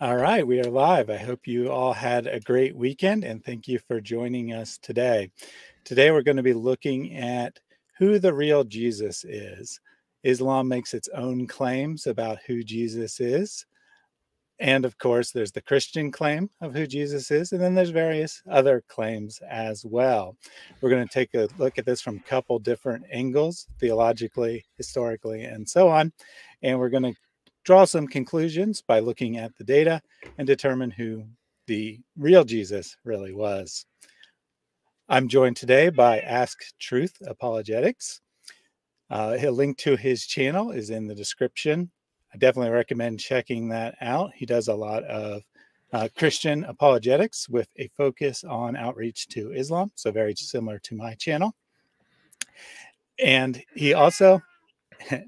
All right, we are live. I hope you all had a great weekend and thank you for joining us today. Today, we're going to be looking at who the real Jesus is. Islam makes its own claims about who Jesus is. And of course, there's the Christian claim of who Jesus is, and then there's various other claims as well. We're going to take a look at this from a couple different angles, theologically, historically, and so on. And we're going to draw some conclusions by looking at the data and determine who the real Jesus really was. I'm joined today by Ask Truth Apologetics. Uh, a link to his channel is in the description. I definitely recommend checking that out. He does a lot of uh, Christian apologetics with a focus on outreach to Islam, so very similar to my channel. And he also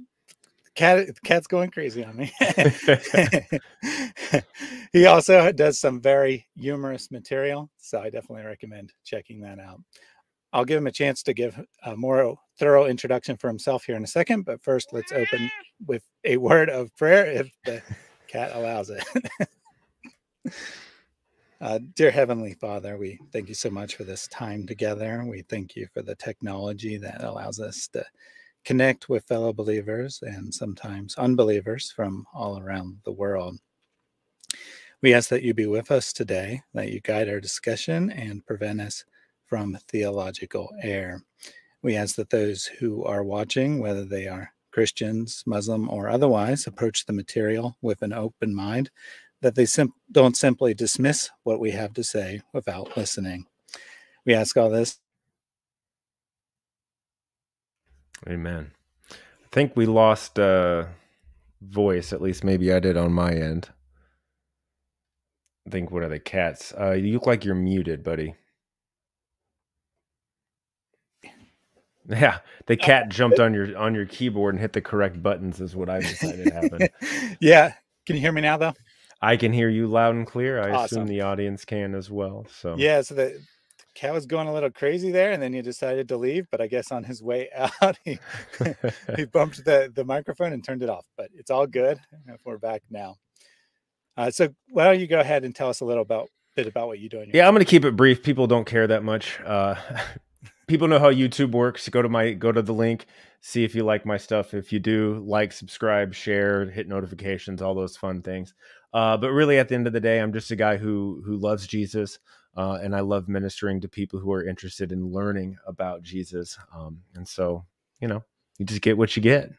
cat cat's going crazy on me. he also does some very humorous material, so I definitely recommend checking that out. I'll give him a chance to give a more thorough introduction for himself here in a second, but first let's open with a word of prayer if the cat allows it. Uh, dear Heavenly Father, we thank you so much for this time together. We thank you for the technology that allows us to connect with fellow believers and sometimes unbelievers from all around the world. We ask that you be with us today, that you guide our discussion and prevent us from theological error. We ask that those who are watching, whether they are Christians, Muslim, or otherwise, approach the material with an open mind, that they sim- don't simply dismiss what we have to say without listening. We ask all this Amen. I think we lost uh, voice. At least maybe I did on my end. I think what are the cats? Uh, you look like you're muted, buddy. Yeah, the cat jumped on your on your keyboard and hit the correct buttons. Is what I decided happened. yeah, can you hear me now though? I can hear you loud and clear. I awesome. assume the audience can as well. So yeah, so the cat was going a little crazy there, and then he decided to leave. But I guess on his way out, he he bumped the the microphone and turned it off. But it's all good. We're back now. Uh, so why don't you go ahead and tell us a little about bit about what you do? Yeah, I'm going to keep it brief. People don't care that much. Uh, people know how YouTube works. Go to my go to the link, see if you like my stuff. If you do, like, subscribe, share, hit notifications, all those fun things. Uh, but really, at the end of the day, I'm just a guy who who loves Jesus. Uh, and I love ministering to people who are interested in learning about Jesus. Um, and so, you know, you just get what you get.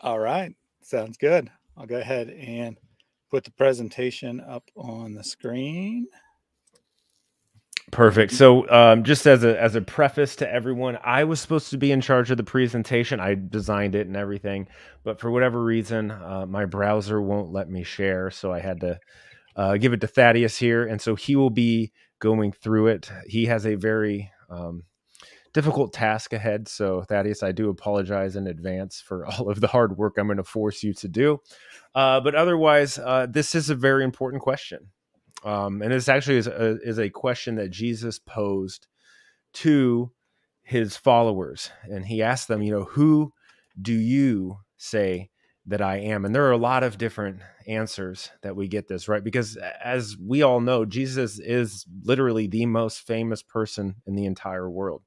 All right. Sounds good. I'll go ahead and put the presentation up on the screen. Perfect. So, um, just as a as a preface to everyone, I was supposed to be in charge of the presentation. I designed it and everything, but for whatever reason, uh, my browser won't let me share, so I had to uh, give it to Thaddeus here, and so he will be going through it. He has a very um, difficult task ahead. So, Thaddeus, I do apologize in advance for all of the hard work I'm going to force you to do. Uh, but otherwise, uh, this is a very important question. Um, and this actually is a, is a question that Jesus posed to his followers. And he asked them, you know, who do you say that I am. And there are a lot of different answers that we get this, right? Because as we all know, Jesus is literally the most famous person in the entire world.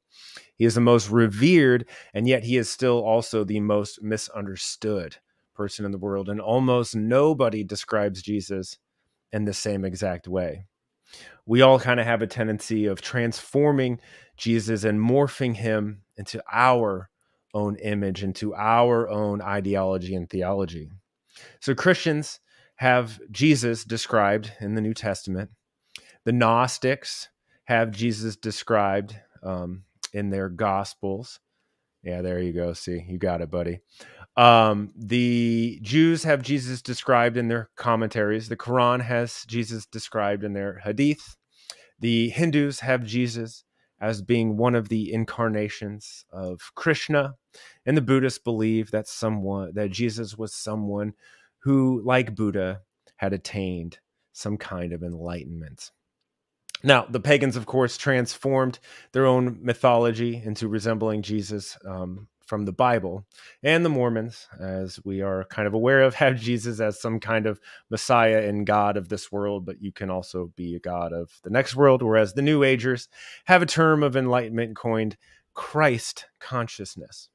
He is the most revered, and yet he is still also the most misunderstood person in the world. And almost nobody describes Jesus in the same exact way. We all kind of have a tendency of transforming Jesus and morphing him into our own image, into our own ideology and theology. So Christians have Jesus described in the New Testament. The Gnostics have Jesus described um, in their Gospels. Yeah, there you go. See, you got it, buddy. Um, the Jews have Jesus described in their commentaries. The Quran has Jesus described in their Hadith. The Hindus have Jesus as being one of the incarnations of Krishna. And the Buddhists believe that someone that Jesus was someone who, like Buddha, had attained some kind of enlightenment. Now, the pagans, of course, transformed their own mythology into resembling Jesus um, from the Bible. And the Mormons, as we are kind of aware of, have Jesus as some kind of Messiah and God of this world, but you can also be a God of the next world. Whereas the New Agers have a term of enlightenment coined Christ consciousness.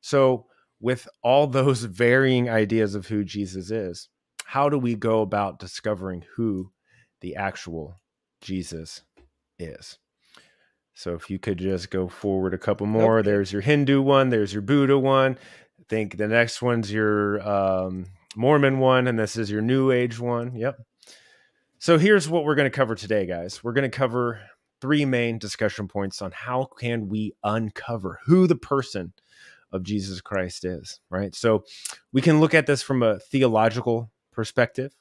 So, with all those varying ideas of who Jesus is, how do we go about discovering who the actual Jesus is? So if you could just go forward a couple more, okay. there's your Hindu one, there's your Buddha one. I think the next one's your um, Mormon one, and this is your New Age one. Yep. So here's what we're going to cover today, guys. We're going to cover three main discussion points on how can we uncover who the person of Jesus Christ is, right? So we can look at this from a theological perspective.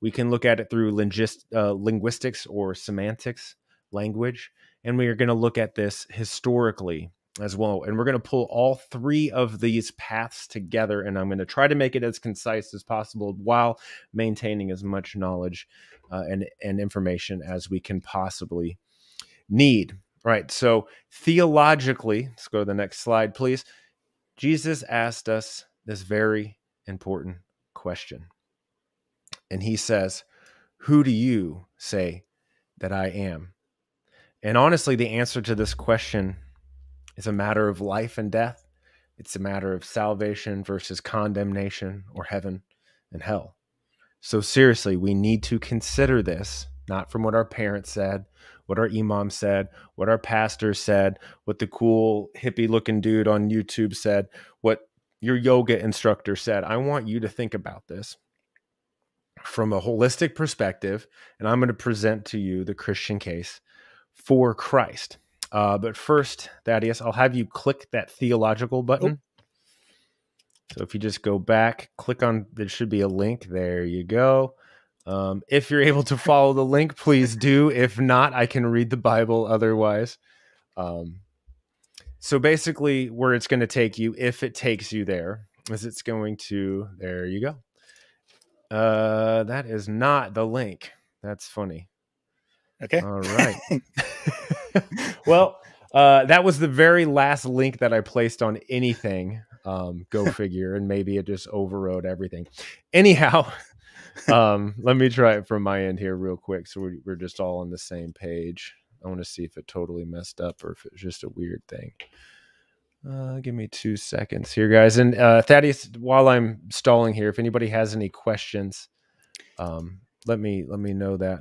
We can look at it through lingist, uh, linguistics or semantics, language and we are going to look at this historically as well. And we're going to pull all three of these paths together, and I'm going to try to make it as concise as possible while maintaining as much knowledge uh, and, and information as we can possibly need. Right. So, theologically, let's go to the next slide, please. Jesus asked us this very important question. And he says, Who do you say that I am? And honestly, the answer to this question is a matter of life and death. It's a matter of salvation versus condemnation or heaven and hell. So, seriously, we need to consider this not from what our parents said, what our imam said, what our pastor said, what the cool hippie looking dude on YouTube said, what your yoga instructor said. I want you to think about this from a holistic perspective, and I'm going to present to you the Christian case for Christ. Uh, but first, Thaddeus, I'll have you click that theological button. Oh. So if you just go back, click on, there should be a link. There you go. Um, if you're able to follow the link, please do. If not, I can read the Bible otherwise. Um, so basically, where it's going to take you, if it takes you there, is it's going to, there you go. Uh, that is not the link. That's funny. Okay. All right. well, uh, that was the very last link that I placed on anything. Um, go figure, and maybe it just overrode everything. Anyhow, um, let me try it from my end here real quick, so we're, we're just all on the same page. I want to see if it totally messed up or if it's just a weird thing. Uh, give me two seconds here, guys. And uh, Thaddeus, while I'm stalling here, if anybody has any questions, um, let me let me know that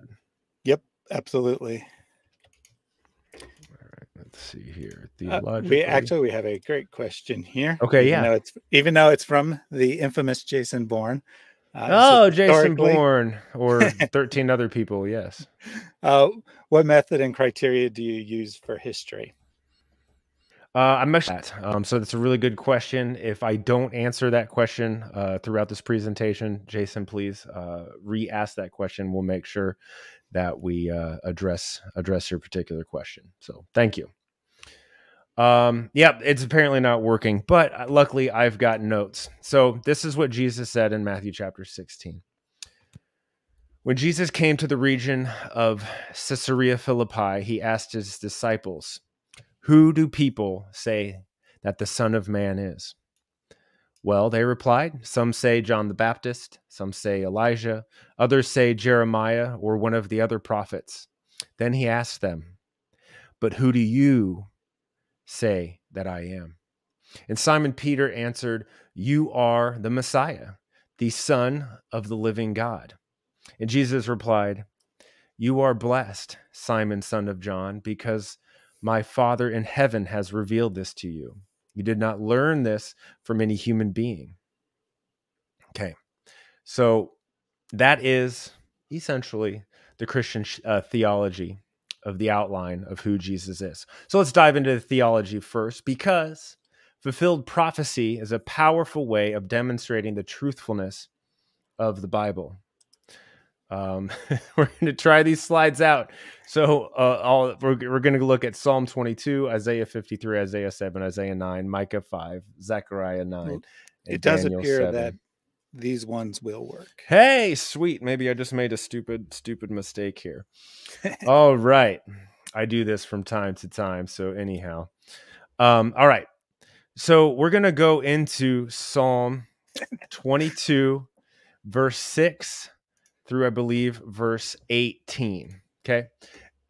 absolutely. All right, let's see here. Uh, we actually we have a great question here. Okay, even yeah. Though it's even though it's from the infamous Jason Bourne. Uh, oh, Jason Bourne or 13 other people, yes. Uh, what method and criteria do you use for history? Uh, I mentioned that. Um, so that's a really good question. If I don't answer that question uh, throughout this presentation, Jason, please uh, re-ask that question. We'll make sure that we uh, address address your particular question. So thank you. Um, yeah, it's apparently not working, but uh, luckily I've got notes. So this is what Jesus said in Matthew chapter 16. When Jesus came to the region of Caesarea Philippi, he asked his disciples, Who do people say that the Son of Man is? Well, they replied, Some say John the Baptist, some say Elijah, others say Jeremiah or one of the other prophets. Then he asked them, But who do you say that I am? And Simon Peter answered, You are the Messiah, the Son of the living God. And Jesus replied, You are blessed, Simon, son of John, because my Father in heaven has revealed this to you. You did not learn this from any human being. Okay. So that is essentially the Christian uh, theology of the outline of who Jesus is. So let's dive into the theology first because fulfilled prophecy is a powerful way of demonstrating the truthfulness of the Bible. Um, we're going to try these slides out. So uh, we're, we're going to look at Psalm 22, Isaiah 53, Isaiah 7, Isaiah 9, Micah 5, Zechariah 9. Well, it does Daniel appear 7. that these ones will work. Hey, sweet. Maybe I just made a stupid, stupid mistake here. all right. I do this from time to time. So, anyhow. Um, all right. So we're going to go into Psalm 22, verse 6 through, I believe, verse 18. Okay.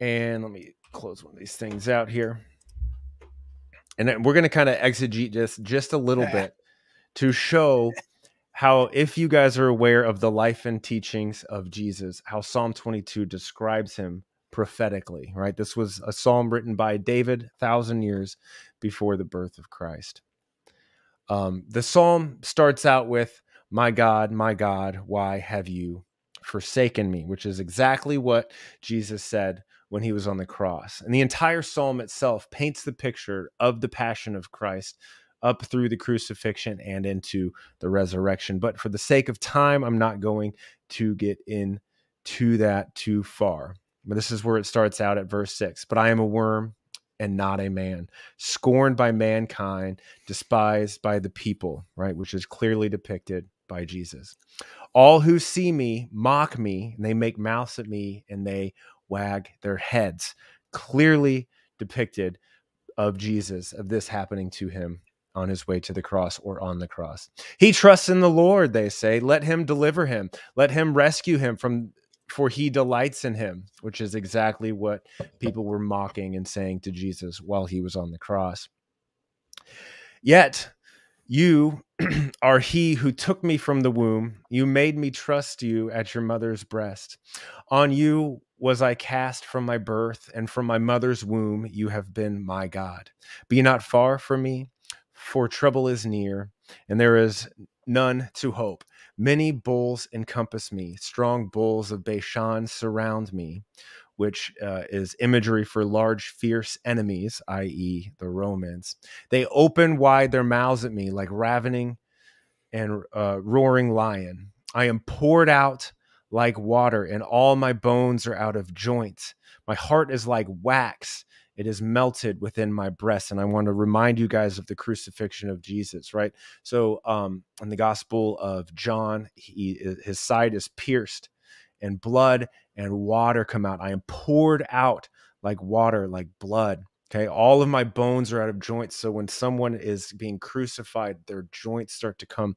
And let me close one of these things out here. And then we're going to kind of exegete this just a little bit to show how, if you guys are aware of the life and teachings of Jesus, how Psalm 22 describes him prophetically, right? This was a psalm written by David, thousand years before the birth of Christ. Um, the psalm starts out with, My God, my God, why have you forsaken me? Which is exactly what Jesus said when he was on the cross. And the entire psalm itself paints the picture of the passion of Christ up through the crucifixion and into the resurrection. But for the sake of time, I'm not going to get into that too far. But this is where it starts out at verse 6. But I am a worm and not a man, scorned by mankind, despised by the people, right? Which is clearly depicted by Jesus. All who see me mock me, and they make mouths at me, and they wag their heads. Clearly depicted of Jesus, of this happening to him on his way to the cross or on the cross. He trusts in the Lord, they say. Let him deliver him. Let him rescue him from for he delights in him, which is exactly what people were mocking and saying to Jesus while he was on the cross. Yet you are he who took me from the womb. You made me trust you at your mother's breast. On you was I cast from my birth, and from my mother's womb you have been my God. Be not far from me, for trouble is near, and there is none to hope. Many bulls encompass me, strong bulls of Bashan surround me, which uh, is imagery for large, fierce enemies, i.e., the Romans. They open wide their mouths at me like ravening and uh, roaring lion. I am poured out like water, and all my bones are out of joint. My heart is like wax it is melted within my breast and i want to remind you guys of the crucifixion of jesus right so um in the gospel of john he his side is pierced and blood and water come out. I am poured out like water like blood okay? All of my bones are out of joint so when someone is being crucified their joints start to come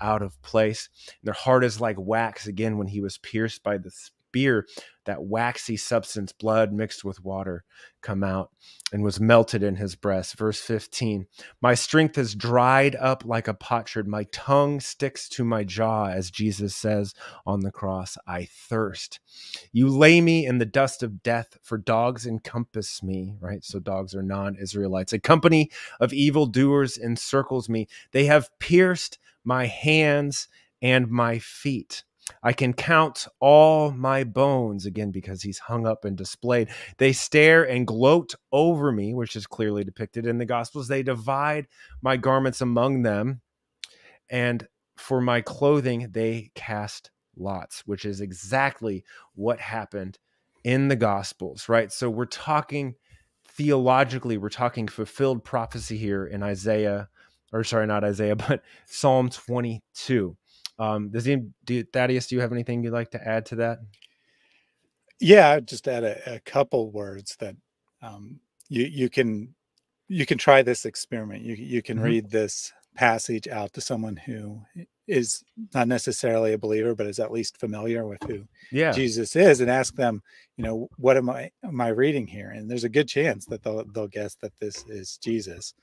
out of place. And their heart is like wax again when he was pierced by the spear, that waxy substance, blood mixed with water, come out and was melted in his breast. Verse 15 My strength is dried up like a potsherd. My tongue sticks to my jaw, as Jesus says on the cross. I thirst. You lay me in the dust of death, for dogs encompass me, right? So dogs are non Israelites. A company of evildoers encircles me. They have pierced my hands and my feet. I can count all my bones again because he's hung up and displayed. They stare and gloat over me, which is clearly depicted in the Gospels. They divide my garments among them, and for my clothing, they cast lots, which is exactly what happened in the Gospels, right? So we're talking theologically, we're talking fulfilled prophecy here in Isaiah, or sorry, not Isaiah, but Psalm 22. Um, does he, do, Thaddeus, do you have anything you'd like to add to that? Yeah, I'd just add a, a couple words that um, you you can you can try this experiment. You you can mm-hmm. read this passage out to someone who is not necessarily a believer, but is at least familiar with who yeah. Jesus is, and ask them, you know, what am I am I reading here? And there's a good chance that they'll they'll guess that this is Jesus.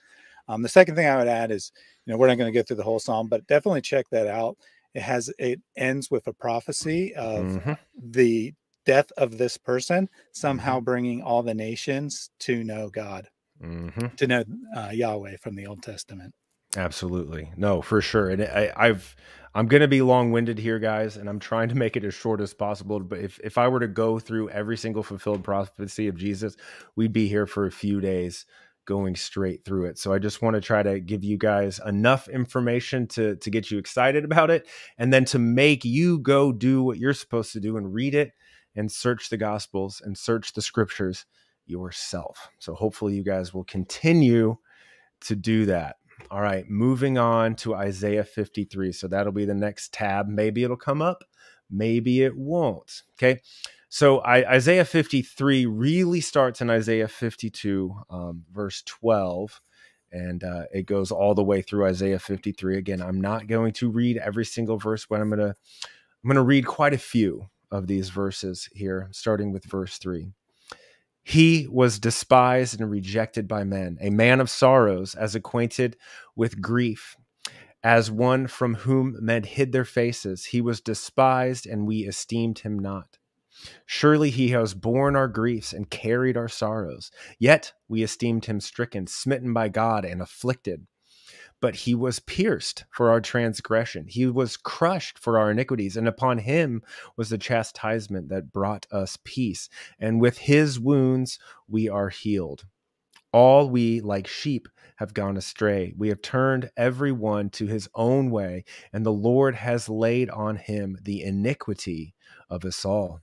Um, the second thing I would add is, you know, we're not going to get through the whole psalm, but definitely check that out it has it ends with a prophecy of mm-hmm. the death of this person somehow mm-hmm. bringing all the nations to know God, mm-hmm. to know uh, Yahweh from the Old Testament. Absolutely, no, for sure. And I, I've I'm going to be long winded here, guys, and I'm trying to make it as short as possible. But if if I were to go through every single fulfilled prophecy of Jesus, we'd be here for a few days going straight through it. So I just want to try to give you guys enough information to to get you excited about it and then to make you go do what you're supposed to do and read it and search the gospels and search the scriptures yourself. So hopefully you guys will continue to do that. All right, moving on to Isaiah 53. So that'll be the next tab. Maybe it'll come up, maybe it won't. Okay. So I, Isaiah 53 really starts in Isaiah 52, um, verse 12, and uh, it goes all the way through Isaiah 53. Again, I'm not going to read every single verse, but I'm gonna I'm gonna read quite a few of these verses here, starting with verse three. He was despised and rejected by men, a man of sorrows, as acquainted with grief, as one from whom men hid their faces. He was despised, and we esteemed him not. Surely he has borne our griefs and carried our sorrows. Yet we esteemed him stricken, smitten by God, and afflicted but he was pierced for our transgression. He was crushed for our iniquities, and upon him was the chastisement that brought us peace. And with his wounds we are healed. All we, like sheep, have gone astray. We have turned every one to his own way, and the Lord has laid on him the iniquity of us all.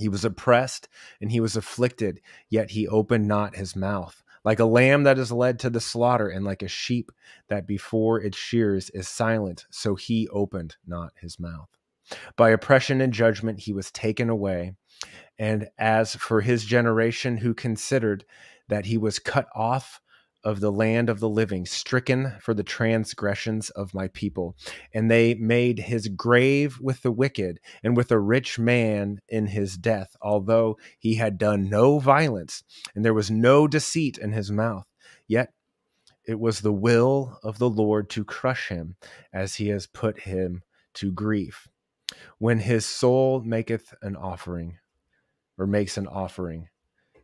He was oppressed and he was afflicted, yet he opened not his mouth like a lamb that is led to the slaughter, and like a sheep that before its shears is silent, so he opened not his mouth. By oppression and judgment he was taken away. And as for his generation, who considered that he was cut off of the land of the living, stricken for the transgressions of my people. And they made his grave with the wicked and with a rich man in his death, although he had done no violence and there was no deceit in his mouth. Yet it was the will of the Lord to crush him as he has put him to grief. When his soul maketh an offering or makes an offering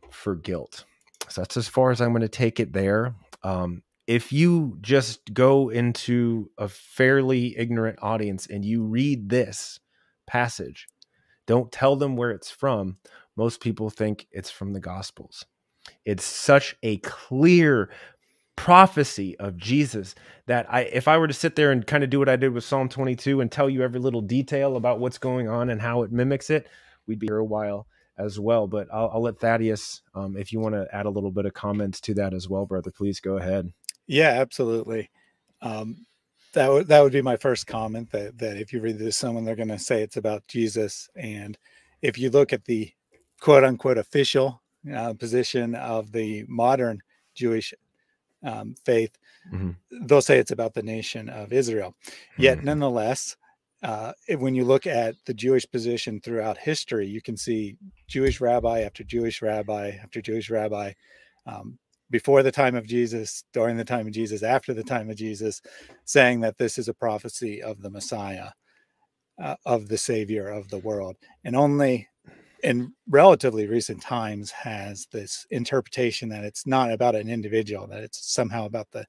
for guilt. So that's as far as I'm going to take it there. Um, if you just go into a fairly ignorant audience and you read this passage, don't tell them where it's from. Most people think it's from the Gospels. It's such a clear prophecy of Jesus that I if I were to sit there and kind of do what I did with Psalm 22 and tell you every little detail about what's going on and how it mimics it, we'd be here a while as well. But I'll, I'll let Thaddeus, um, if you want to add a little bit of comments to that as well, brother, please go ahead. Yeah, absolutely. Um, that would that would be my first comment. That that if you read this, someone they're going to say it's about Jesus, and if you look at the quote unquote official uh, position of the modern Jewish um, faith, mm-hmm. they'll say it's about the nation of Israel. Yet, mm-hmm. nonetheless, uh, when you look at the Jewish position throughout history, you can see Jewish rabbi after Jewish rabbi after Jewish rabbi um, before the time of Jesus, during the time of Jesus, after the time of Jesus, saying that this is a prophecy of the Messiah, uh, of the Savior of the world. And only in relatively recent times has this interpretation that it's not about an individual, that it's somehow about the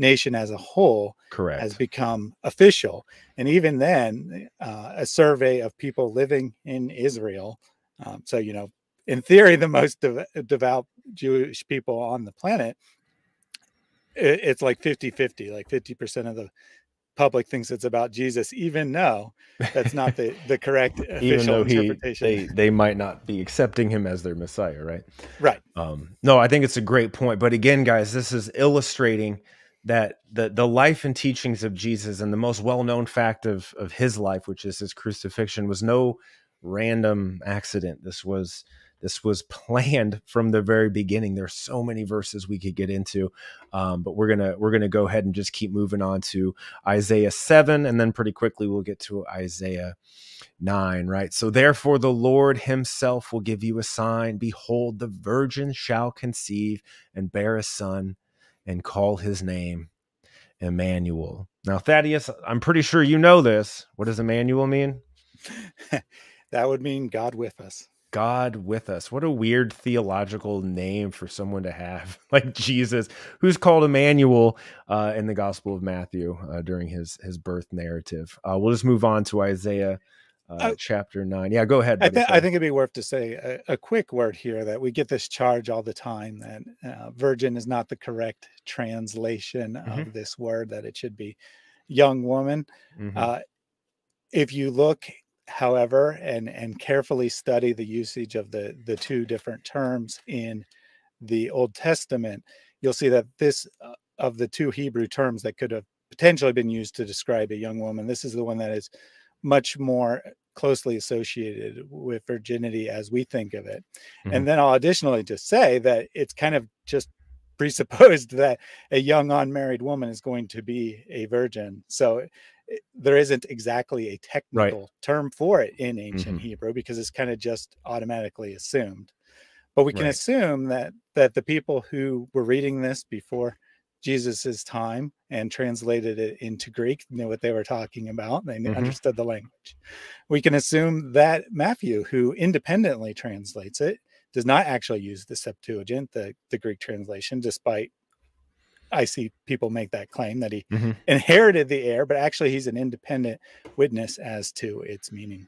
nation as a whole correct. has become official. And even then uh, a survey of people living in israel um, so you know in theory the most devout jewish people on the planet it, it's like 50 50 like 50% of the public thinks it's about jesus even though that's not the, the correct even though he they, they might not be accepting him as their messiah right? Right. Um, no i think it's a great point but again guys this is illustrating that the the life and teachings of Jesus and the most well-known fact of of his life which is his crucifixion was no random accident. This was this was planned from the very beginning. There's so many verses we could get into um, but we're gonna we're gonna go ahead and just keep moving on to isaiah 7 and then pretty quickly we'll get to isaiah 9 right? So therefore the lord himself will give you a sign. Behold the virgin shall conceive and bear a son and call his name Emmanuel. Now, Thaddeus, I'm pretty sure you know this. What does Emmanuel mean? that would mean God with us. God with us. What a weird theological name for someone to have, like Jesus, who's called Emmanuel uh, in the Gospel of Matthew uh, during his his birth narrative. Uh, we'll just move on to Isaiah uh, chapter nine. Yeah, go ahead. I, th- I, think it'd be worth to say a, a, quick word here that we get this charge all the time that uh, virgin is not the correct translation mm-hmm. of this word, that it should be young woman. Mm-hmm. Uh, if you look, however, and and carefully study the usage of the the two different terms in the Old Testament, you'll see that this uh, of the two Hebrew terms that could have potentially been used to describe a young woman, this is the one that is much more closely associated with virginity as we think of it. Mm-hmm. And then I'll additionally just say that it's kind of just presupposed that a young unmarried woman is going to be a virgin. So there isn't exactly a technical right. term for it in ancient mm-hmm. Hebrew because it's kind of just automatically assumed. But we can right. assume that that the people who were reading this before Jesus's time and translated it into Greek knew what they were talking about. They mm-hmm. understood the language. We can assume that Matthew, who independently translates it, does not actually use the Septuagint, the, the Greek translation, despite I see people make that claim that he mm-hmm. inherited the air, but actually he's an independent witness as to its meaning.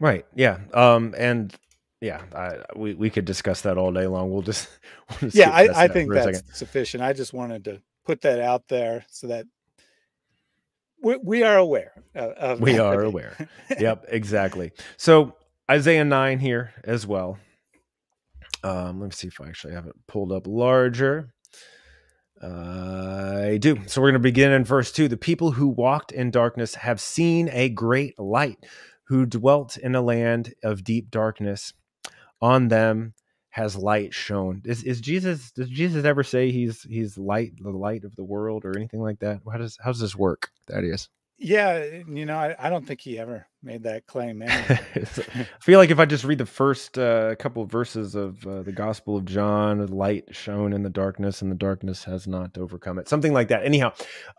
Right. Yeah. Um, and yeah, I, we, we could discuss that all day long. We'll just, we'll just yeah, I, I think that's sufficient. I just wanted to put that out there so that we, we are aware of, we are aware. yep, exactly. So Isaiah 9 here as well. Um, let me see if I actually have it pulled up larger. Uh, I do. So we're going to begin in verse 2. The people who walked in darkness have seen a great light, who dwelt in a land of deep darkness. On them has light shone. Is, is Jesus? Does Jesus ever say he's he's light, the light of the world, or anything like that? How does how does this work? That is. Yeah, you know, I, I don't think he ever made that claim. I feel like if I just read the first uh, couple of verses of uh, the Gospel of John, light shone in the darkness, and the darkness has not overcome it. Something like that. Anyhow,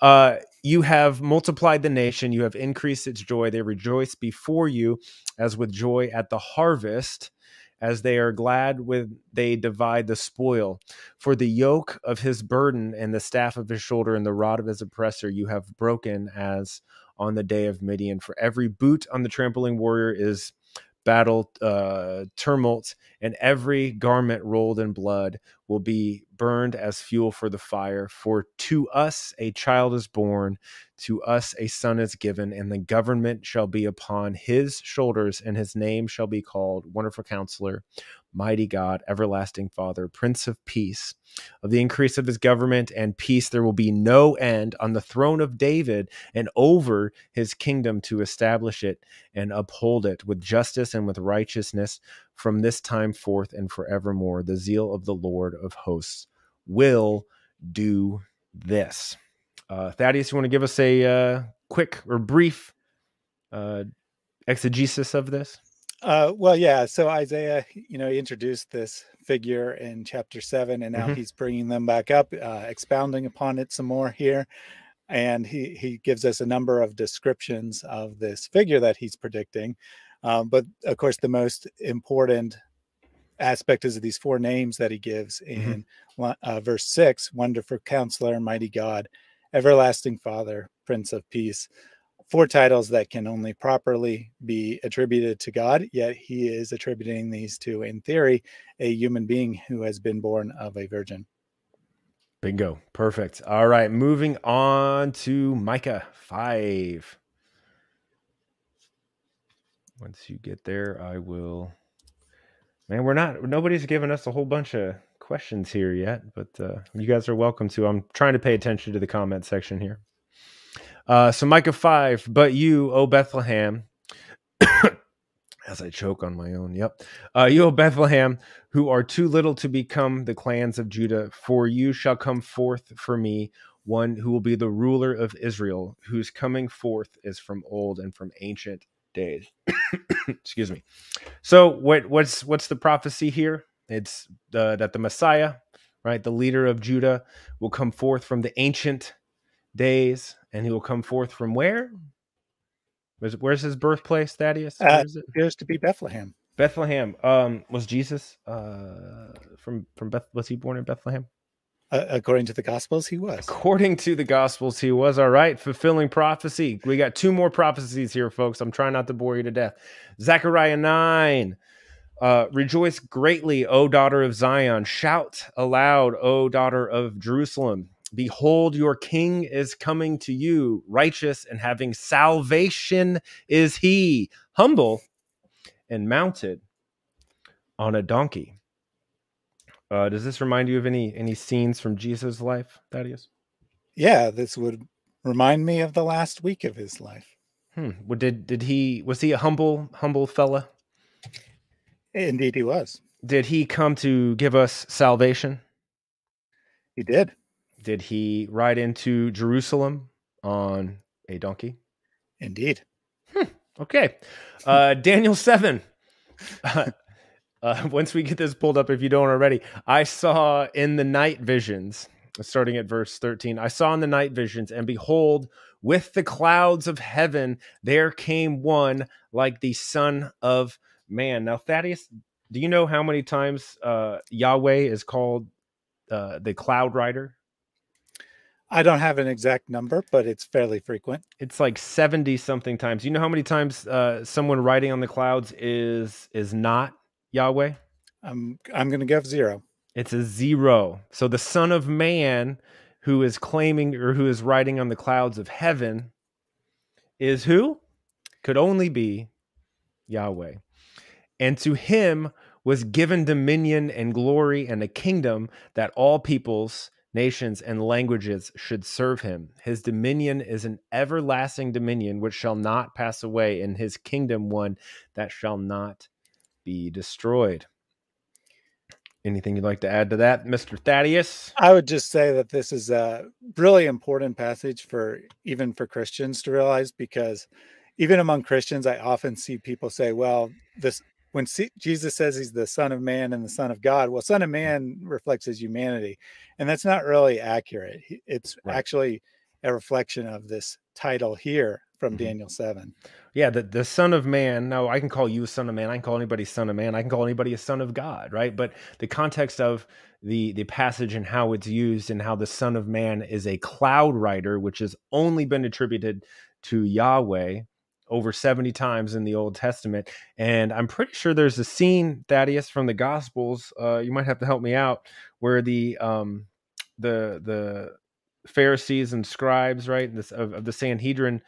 uh, you have multiplied the nation, you have increased its joy. They rejoice before you as with joy at the harvest as they are glad when they divide the spoil. For the yoke of his burden and the staff of his shoulder and the rod of his oppressor you have broken as on the day of Midian. For every boot on the trampling warrior is battle uh, tumult, and every garment rolled in blood will be burned as fuel for the fire. For to us a child is born, to us a son is given, and the government shall be upon his shoulders, and his name shall be called Wonderful Counselor, Mighty God, Everlasting Father, Prince of Peace. Of the increase of his government and peace, there will be no end on the throne of David and over his kingdom to establish it and uphold it with justice and with righteousness from this time forth and forevermore. The zeal of the Lord of hosts will do this. Uh, Thaddeus, you want to give us a uh, quick or brief uh, exegesis of this? Uh, well, yeah. So Isaiah, you know, he introduced this figure in chapter seven, and now mm-hmm. he's bringing them back up, uh, expounding upon it some more here. And he he gives us a number of descriptions of this figure that he's predicting. Um, but of course, the most important aspect is these four names that he gives mm-hmm. in mm-hmm. uh, verse six: Wonderful Counselor, Mighty God, Everlasting Father, Prince of Peace four titles that can only properly be attributed to God, yet he is attributing these to, in theory, a human being who has been born of a virgin. Bingo. Perfect. All right. Moving on to Micah 5. Once you get there, I will. Man, we're not, nobody's given us a whole bunch of questions here yet, but uh, you guys are welcome to. I'm trying to pay attention to the comment section here. Uh, so Micah 5, but you, O Bethlehem, as I choke on my own, yep. Uh, you, O Bethlehem, who are too little to become the clans of Judah, for you shall come forth for me one who will be the ruler of Israel, whose coming forth is from old and from ancient days. Excuse me. So what what's what's the prophecy here? It's uh, that the Messiah, right, the leader of Judah, will come forth from the ancient days, and he will come forth from where? Where's, where's his birthplace, Thaddeus? Uh, it appears to be Bethlehem. Bethlehem. Um, was Jesus uh, from from Beth? Was he born in Bethlehem? Uh, according to the Gospels, he was. According to the Gospels, he was. All right, fulfilling prophecy. We got two more prophecies here, folks. I'm trying not to bore you to death. Zechariah nine. Uh, rejoice greatly, O daughter of Zion. Shout aloud, O daughter of Jerusalem. Behold, your king is coming to you, righteous and having salvation is he, humble and mounted on a donkey. Uh, does this remind you of any any scenes from Jesus' life, Thaddeus? Yeah, this would remind me of the last week of his life. Hmm. Well, did did he was he a humble humble fella? Indeed, he was. Did he come to give us salvation? He did. Did he ride into Jerusalem on a donkey? Indeed. Hmm. Okay. Uh, Daniel 7. Uh, uh, once we get this pulled up, if you don't already, I saw in the night visions, starting at verse 13, I saw in the night visions, and behold, with the clouds of heaven, there came one like the Son of Man. Now, Thaddeus, do you know how many times uh, Yahweh is called uh, the Cloud Rider? I don't have an exact number, but it's fairly frequent. It's like 70 something times. You know how many times uh, someone riding on the clouds is is not Yahweh? I'm I'm going to give zero. It's a zero. So the Son of Man who is claiming or who is riding on the clouds of heaven is who? Could only be Yahweh. And to him was given dominion and glory and a kingdom that all peoples, nations, and languages should serve him. His dominion is an everlasting dominion which shall not pass away, and his kingdom one that shall not be destroyed. Anything you'd like to add to that, Mr. Thaddeus? I would just say that this is a really important passage for even for Christians to realize because even among Christians, I often see people say, well, this when Jesus says he's the Son of Man and the Son of God, well, Son of Man reflects his humanity, and that's not really accurate. It's right. actually a reflection of this title here from mm-hmm. Daniel 7. Yeah, the, the Son of Man. No, I can call you a Son of Man. I can call anybody Son of Man. I can call anybody a Son of God, right? But the context of the the passage and how it's used and how the Son of Man is a cloud rider, which has only been attributed to Yahweh over 70 times in the Old Testament. And I'm pretty sure there's a scene, Thaddeus, from the Gospels. Uh, you might have to help me out, where the um, the the Pharisees and scribes, right, this, of, of the Sanhedrin,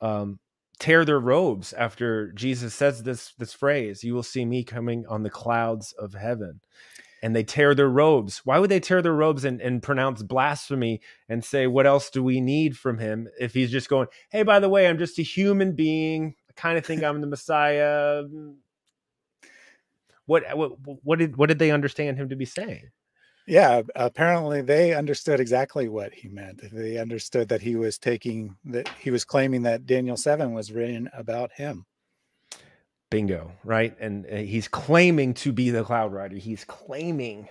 um, tear their robes after Jesus says this this phrase, "You will see me coming on the clouds of heaven." And they tear their robes. Why would they tear their robes and, and pronounce blasphemy and say, What else do we need from him? If he's just going, Hey, by the way, I'm just a human being. I kind of think I'm the Messiah. What, uh, what what did what did they understand him to be saying? Yeah, apparently they understood exactly what he meant. They understood that he was taking that he was claiming that Daniel 7 was written about him. Bingo, right? And uh, he's claiming to be the cloud rider. He's claiming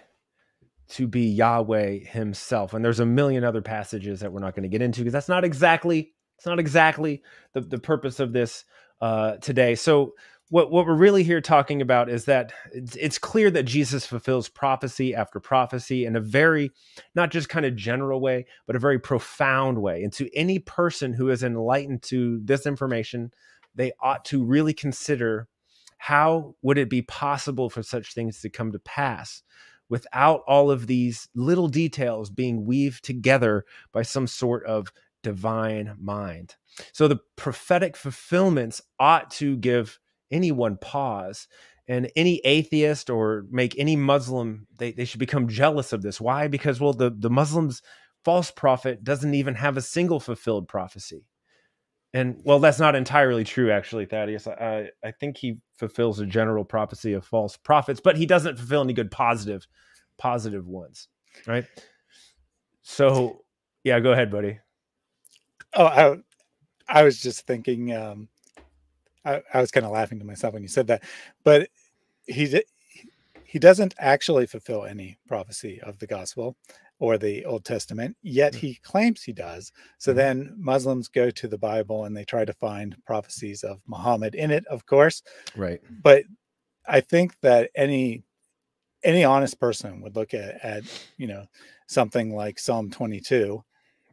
to be Yahweh himself. And there's a million other passages that we're not going to get into because that's not exactly it's not exactly the, the purpose of this uh, today. So what what we're really here talking about is that it's, it's clear that Jesus fulfills prophecy after prophecy in a very not just kind of general way, but a very profound way. And to any person who is enlightened to this information, they ought to really consider how would it be possible for such things to come to pass without all of these little details being weaved together by some sort of divine mind. So the prophetic fulfillments ought to give anyone pause and any atheist or make any Muslim, they, they should become jealous of this. Why? Because, well, the, the Muslim's false prophet doesn't even have a single fulfilled prophecy and well, that's not entirely true, actually, Thaddeus. I, I think he fulfills a general prophecy of false prophets, but he doesn't fulfill any good positive, positive ones, right? So, yeah, go ahead, buddy. Oh, I, I was just thinking. Um, I, I was kind of laughing to myself when you said that, but he he doesn't actually fulfill any prophecy of the gospel or the Old Testament, yet mm. he claims he does. So mm-hmm. then Muslims go to the Bible and they try to find prophecies of Muhammad in it, of course. Right. But I think that any any honest person would look at, at you know something like Psalm 22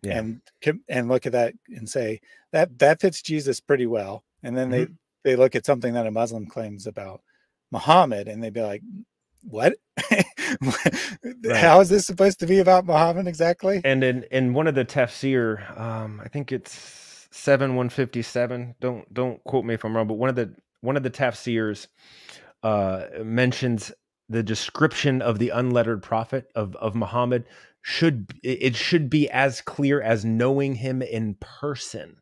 yeah. and and look at that and say that that fits Jesus pretty well. And then mm-hmm. they they look at something that a Muslim claims about Muhammad and they'd be like, what? right. How is this supposed to be about Muhammad exactly? And in in one of the tafsir, um, I think it's seven one fifty seven. Don't don't quote me if I'm wrong, but one of the one of the tafsirs uh, mentions the description of the unlettered prophet of of Muhammad should it should be as clear as knowing him in person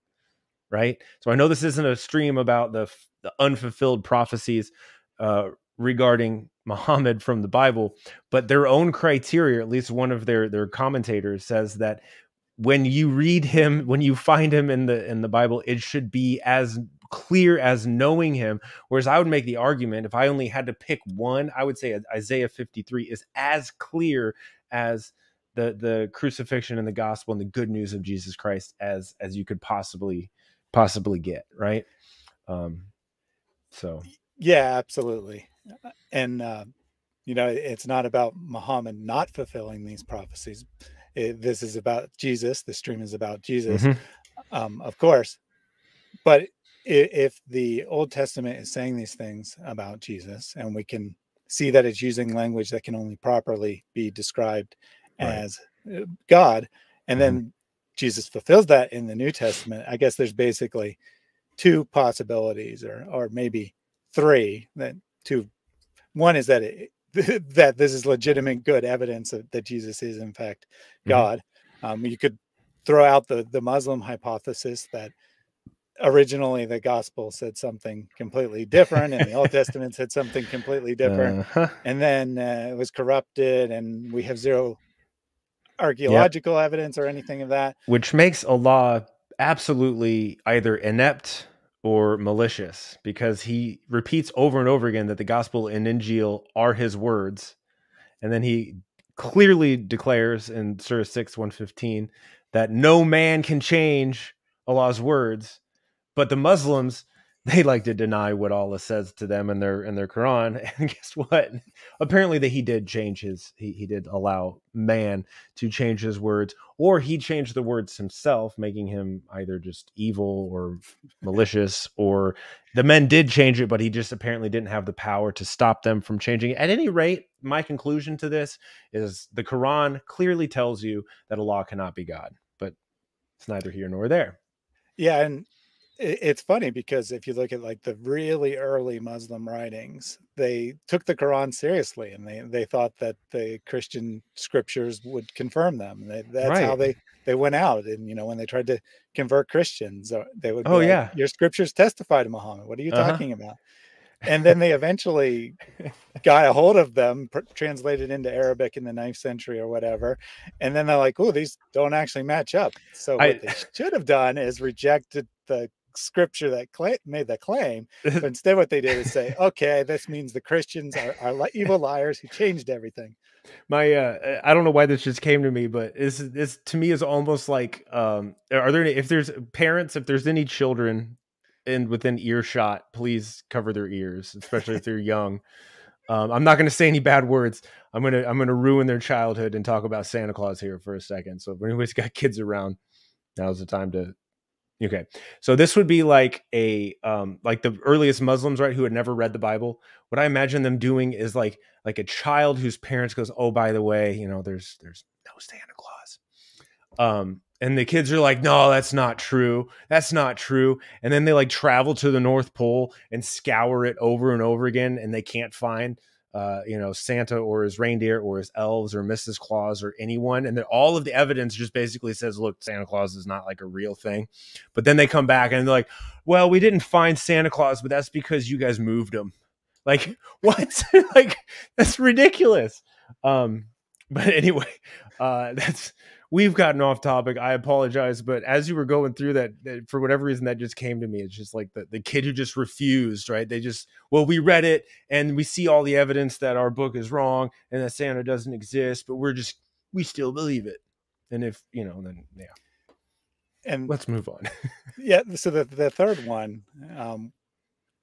right so i know this isn't a stream about the the unfulfilled prophecies uh, regarding Muhammad from the Bible, but their own criteria, at least one of their their commentators says that when you read him, when you find him in the in the Bible, it should be as clear as knowing him. Whereas I would make the argument if I only had to pick one, I would say Isaiah 53 is as clear as the the crucifixion and the gospel and the good news of Jesus Christ as as you could possibly possibly get, right? Um so yeah, absolutely. And uh, you know, it's not about Muhammad not fulfilling these prophecies. It, this is about Jesus. The stream is about Jesus, mm-hmm. um, of course. But if the Old Testament is saying these things about Jesus, and we can see that it's using language that can only properly be described right. as uh, God, and mm-hmm. then Jesus fulfills that in the New Testament, I guess there's basically two possibilities, or or maybe three. That two, one is that it, that this is legitimate good evidence that, that Jesus is in fact mm-hmm. God. Mm-hmm. Um, you could throw out the the Muslim hypothesis that originally the gospel said something completely different and the old testament said something completely different uh-huh. and then uh, it was corrupted and we have zero archaeological yep. evidence or anything of that which makes Allah absolutely either inept or malicious because he repeats over and over again that the gospel and Injil are his words. And then he clearly declares in surah 6 115 that no man can change Allah's words but the Muslims they like to deny what Allah says to them in their in their Quran. And guess what? Apparently that he did change his he, he did allow man to change his words, or he changed the words himself, making him either just evil or malicious, or the men did change it, but he just apparently didn't have the power to stop them from changing it. At any rate, my conclusion to this is the Quran clearly tells you that Allah cannot be God, but it's neither here nor there. Yeah, and it's funny because if you look at like the really early Muslim writings, they took the Quran seriously and they, they thought that the Christian scriptures would confirm them. They, that's right. how they, they went out. And, you know, when they tried to convert Christians, uh, they would, oh, like, yeah, your scriptures testify to Muhammad. What are you uh-huh. talking about? And then they eventually got a hold of them, pr- translated into Arabic in the ninth century or whatever. And then they're like, oh, these don't actually match up. So what I, they should have done is rejected the scripture that made the claim. But instead, what they did is say, okay, this means the Christians are, are evil liars who changed everything. My, uh, I don't know why this just came to me, but this, this to me is almost like, um, are there any, if there's parents, if there's any children in within earshot, please cover their ears, especially if they're young. Um, I'm not going to say any bad words. I'm gonna I'm gonna ruin their childhood and talk about Santa Claus here for a second. So if anybody's got kids around, now's the time to Okay. So this would be like a um like the earliest Muslims, right, who had never read the Bible. What I imagine them doing is like like a child whose parents goes, "Oh, by the way, you know, there's there's no Santa Claus." Um and the kids are like, "No, that's not true. That's not true." And then they like travel to the North Pole and scour it over and over again and they can't find uh, you know, Santa or his reindeer or his elves or Mrs. Claus or anyone. And then all of the evidence just basically says, look, Santa Claus is not like a real thing. But then they come back and they're like, well, we didn't find Santa Claus, but that's because you guys moved him. Like, what? like, that's ridiculous. Um, but anyway, uh, that's we've gotten off topic. I apologize, but as you were going through that, that, for whatever reason, that just came to me. It's just like the, the kid who just refused, right? They just, well, we read it and we see all the evidence that our book is wrong and that Santa doesn't exist, but we're just, we still believe it. And if, you know, then yeah. And let's move on. yeah. So the, the third one, um,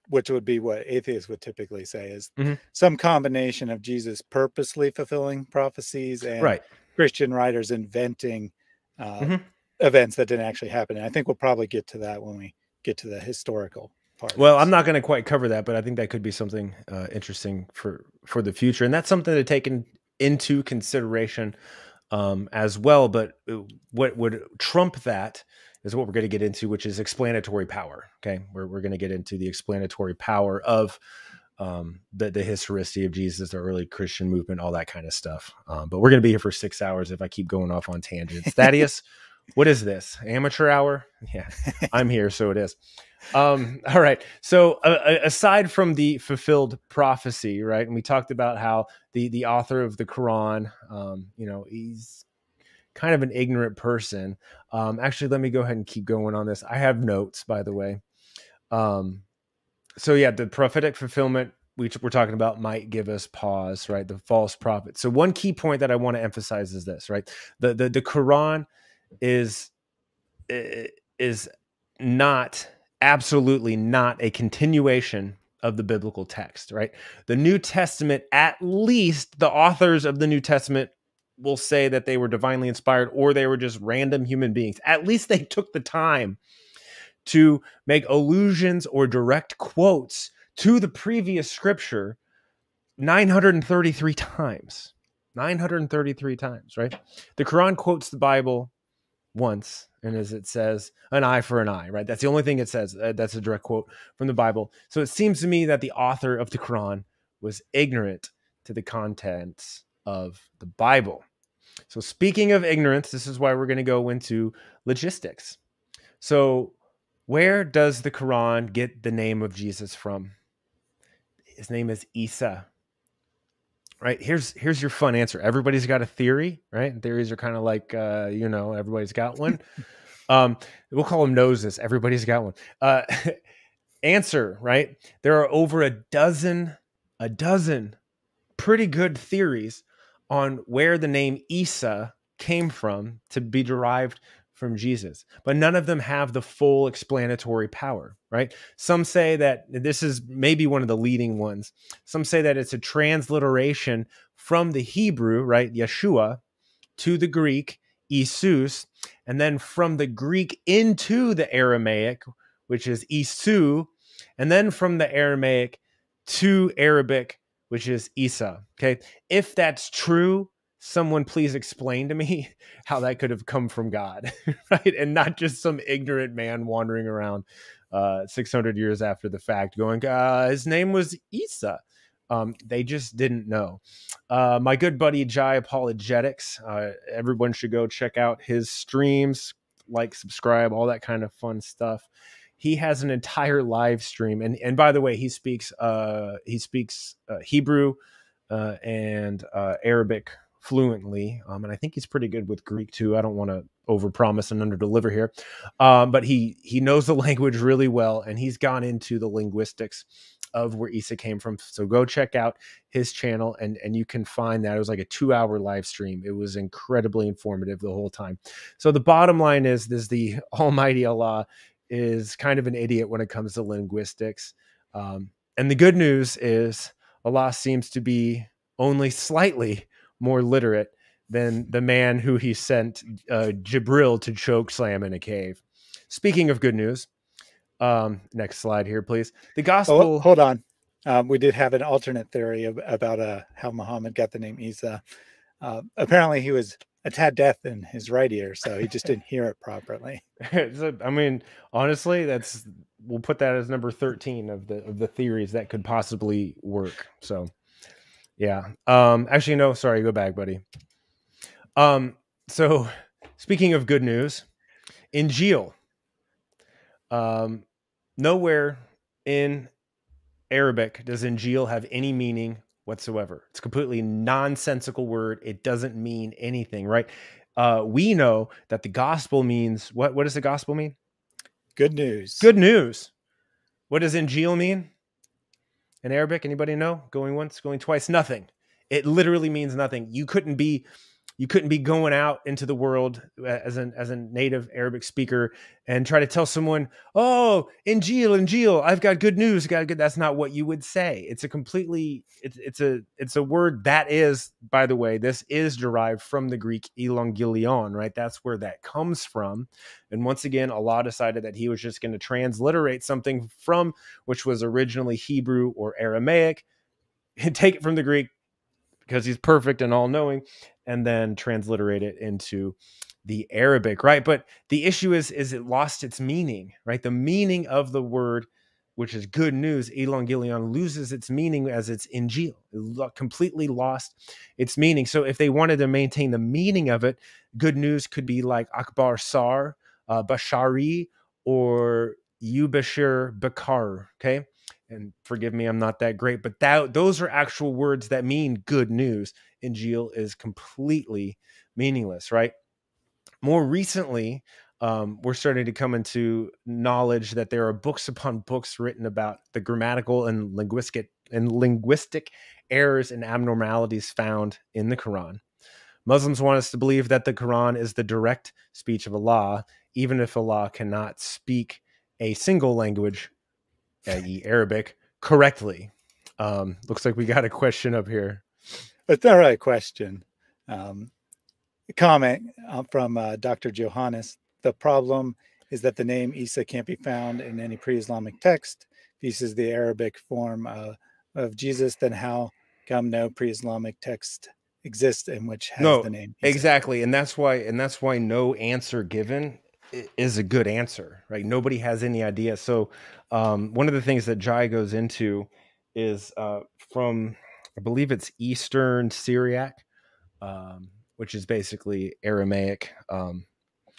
which would be what atheists would typically say is mm-hmm. some combination of Jesus purposely fulfilling prophecies and right Christian writers inventing uh, mm-hmm. events that didn't actually happen. And I think we'll probably get to that when we get to the historical part. Well, I'm not going to quite cover that, but I think that could be something uh, interesting for for the future, and that's something to take in, into consideration um, as well. But uh, what would trump that is what we're going to get into, which is explanatory power. Okay, we're we're going to get into the explanatory power of um, the the historicity of Jesus, the early Christian movement, all that kind of stuff. Um, but we're going to be here for six hours if I keep going off on tangents. Thaddeus, what is this? Amateur hour? Yeah, I'm here, so it is. Um, all right. So uh, aside from the fulfilled prophecy, right, and we talked about how the the author of the Quran, um, you know, he's kind of an ignorant person. Um, actually, let me go ahead and keep going on this. I have notes, by the way. Um, so yeah, the prophetic fulfillment we, we're talking about might give us pause, right? The false prophet. So one key point that I want to emphasize is this, right? The the the Quran is is not absolutely not a continuation of the biblical text, right? The New Testament, at least the authors of the New Testament will say that they were divinely inspired or they were just random human beings. At least they took the time to make allusions or direct quotes to the previous scripture 933 times. 933 times, right? The Quran quotes the Bible once, and as it says, an eye for an eye, right? That's the only thing it says. Uh, that's a direct quote from the Bible. So it seems to me that the author of the Quran was ignorant to the contents of the Bible. So, speaking of ignorance, this is why we're going to go into logistics. So, where does the Quran get the name of Jesus from? His name is Isa. Right here's here's your fun answer. Everybody's got a theory, right? Theories are kind of like uh, you know everybody's got one. um, we'll call them noses. Everybody's got one. Uh, answer right. There are over a dozen, a dozen pretty good theories on where the name Isa came from to be derived from Jesus, but none of them have the full explanatory power, right? Some say that this is maybe one of the leading ones. Some say that it's a transliteration from the Hebrew, right, Yeshua, to the Greek, Isus, and then from the Greek into the Aramaic, which is Isu, and then from the Aramaic to Arabic, which is Isa. Okay. If that's true, someone please explain to me how that could have come from God, right? And not just some ignorant man wandering around uh, 600 years after the fact going, uh, his name was Isa. Um, they just didn't know. Uh, my good buddy Jai Apologetics, uh, everyone should go check out his streams, like, subscribe, all that kind of fun stuff he has an entire live stream and and by the way he speaks uh he speaks uh, hebrew and arabic fluently um, and i think he's pretty good with greek too i don't want to overpromise and underdeliver here um, but he he knows the language really well and he's gone into the linguistics of where Isa came from. So go check out his channel and and you can find that it was like a 2-hour live stream. It was incredibly informative the whole time. So the bottom line is this the almighty Allah is kind of an idiot when it comes to linguistics. Um, and the good news is Allah seems to be only slightly more literate than the man who he sent uh, Jibril to choke slam in a cave. Speaking of good news, um, next slide here, please. The gospel. Oh, hold on. Um, we did have an alternate theory of, about uh, how Muhammad got the name Isa. Uh, apparently, he was a tad deaf in his right ear, so he just didn't hear it properly. I mean, honestly, that's we'll put that as number thirteen of the of the theories that could possibly work. So, yeah. Um, actually, no, sorry, go back, buddy. Um, so speaking of good news, Injil. Um, nowhere in Arabic does Injil have any meaning whatsoever. It's a completely nonsensical word. It doesn't mean anything, right? Uh, we know that the gospel means what? What does the gospel mean? Good news. Good news. What does Injil mean in Arabic? Anybody know? Going once, going twice? Nothing. It literally means nothing. You couldn't be you couldn't be going out into the world uh, as an as a native Arabic speaker and try to tell someone, "Oh, Injil, Injil, I've got good news." Got good. That's not what you would say. It's a completely it's it's a it's a word that is, by the way, this is derived from the Greek euangelion, right? That's where that comes from. And once again, Allah decided that He was just going to transliterate something from which was originally Hebrew or Aramaic, take it from the Greek, because he's perfect and all knowing and then transliterate it into the Arabic, right? But the issue is is it lost its meaning, right? The meaning of the word which is good news, Evangelion loses its meaning as it's Injil. It completely lost its meaning. So if they wanted to maintain the meaning of it, good news could be like Akbar Sar, uh, Bashari, or Yubashir Bakar. Okay. And forgive me, I'm not that great, but that those are actual words that mean good news. Injil is completely meaningless, right? More recently, um, we're starting to come into knowledge that there are books upon books written about the grammatical and linguistic and linguistic errors and abnormalities found in the Quran. Muslims want us to believe that the Quran is the direct speech of Allah, even if Allah cannot speak a single language, i.e., Arabic, correctly. Um, looks like we got a question up here. It's not really a question. Um, comment uh, from uh, Dr. Johannes the problem is that the name Isa can't be found in any pre-Islamic text. If this is the Arabic form uh, of Jesus, then how come no pre-Islamic text exists in which has no, the name? Isa? Exactly, and that's why, and that's why no answer given is a good answer, right? Nobody has any idea. So, um, one of the things that Jai goes into is uh, from, I believe it's Eastern Syriac, um, which is basically Aramaic. Um,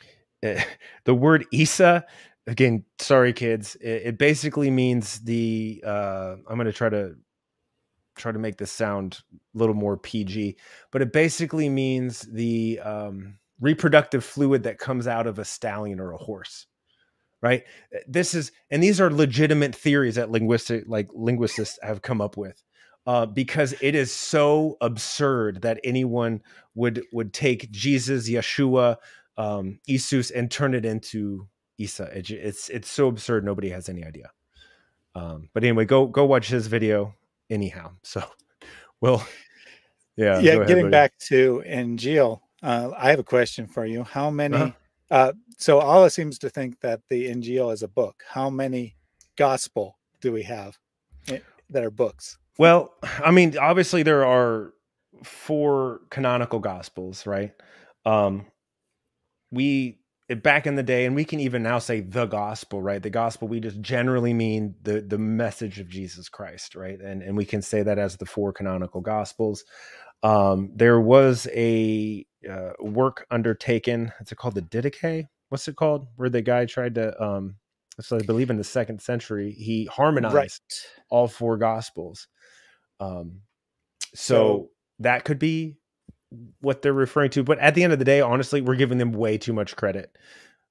the word Isa, again, sorry kids, it, it basically means the. Uh, I'm going to try to try to make this sound a little more PG, but it basically means the um, reproductive fluid that comes out of a stallion or a horse. Right. This is, and these are legitimate theories that linguistic, like linguists have come up with. Uh, because it is so absurd that anyone would would take Jesus, Yeshua, um, Isus and turn it into Isa. It, it's it's so absurd. Nobody has any idea. Um, but anyway, go go watch his video anyhow. So, well, yeah. Yeah. Ahead, getting buddy. back to Injil, uh, I have a question for you. How many? Uh-huh. Uh, so Allah seems to think that the Injil is a book. How many gospel do we have eh, that are books? Well, I mean, obviously there are four canonical gospels, right? Um, we eh, back in the day and we can even now say the gospel right the gospel we just generally mean the the message of jesus christ right and and we can say that as the four canonical gospels um there was a uh, work undertaken it's called the didache what's it called where the guy tried to um so i believe in the second century he harmonized right. all four gospels um so, so that could be what they're referring to. But at the end of the day, honestly, we're giving them way too much credit.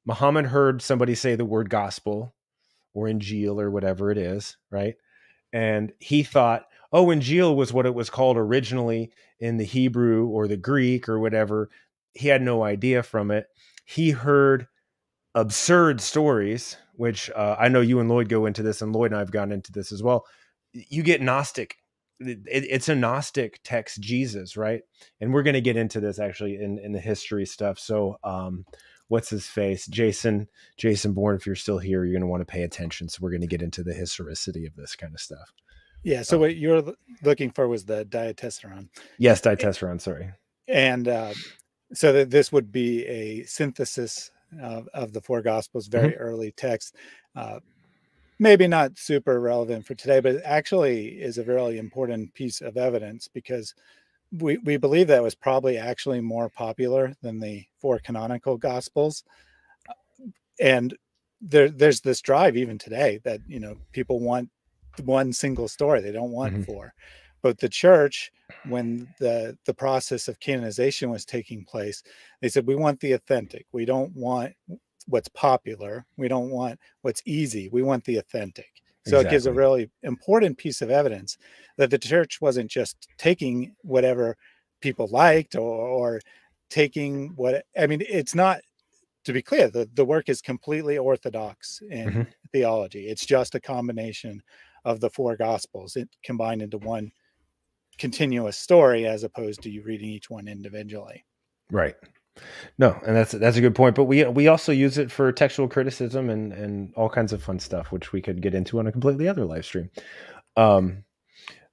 Muhammad heard somebody say the word gospel or in Injil or whatever it is, right? And he thought, oh, Injil was what it was called originally in the Hebrew or the Greek or whatever. He had no idea from it. He heard absurd stories, which uh, I know you and Lloyd go into this, and Lloyd and I've gone into this as well. You get Gnostic it, it's a Gnostic text, Jesus, right? And we're going to get into this actually in, in the history stuff. So, um, what's his face? Jason, Jason Bourne, if you're still here, you're going to want to pay attention. So, we're going to get into the historicity of this kind of stuff. Yeah. So, what you're looking for was the diatessaron. Yes, diatessaron. Sorry. And uh, so, that this would be a synthesis of, of the four gospels, very mm-hmm. early text. Uh, maybe not super relevant for today, but actually is a really important piece of evidence because we, we believe that was probably actually more popular than the four canonical gospels. And there, there's this drive even today that, you know, people want one single story. They don't want mm-hmm. four. But the church, when the the process of canonization was taking place, they said we want the authentic. We don't want what's popular. We don't want what's easy. We want the authentic. So exactly. it gives a really important piece of evidence that the church wasn't just taking whatever people liked or, or taking what I mean, it's not to be clear, the, the work is completely orthodox in mm-hmm. theology. It's just a combination of the four gospels it combined into one continuous story as opposed to you reading each one individually. Right. No, and that's that's a good point. But we we also use it for textual criticism and and all kinds of fun stuff, which we could get into on a completely other live stream. Um,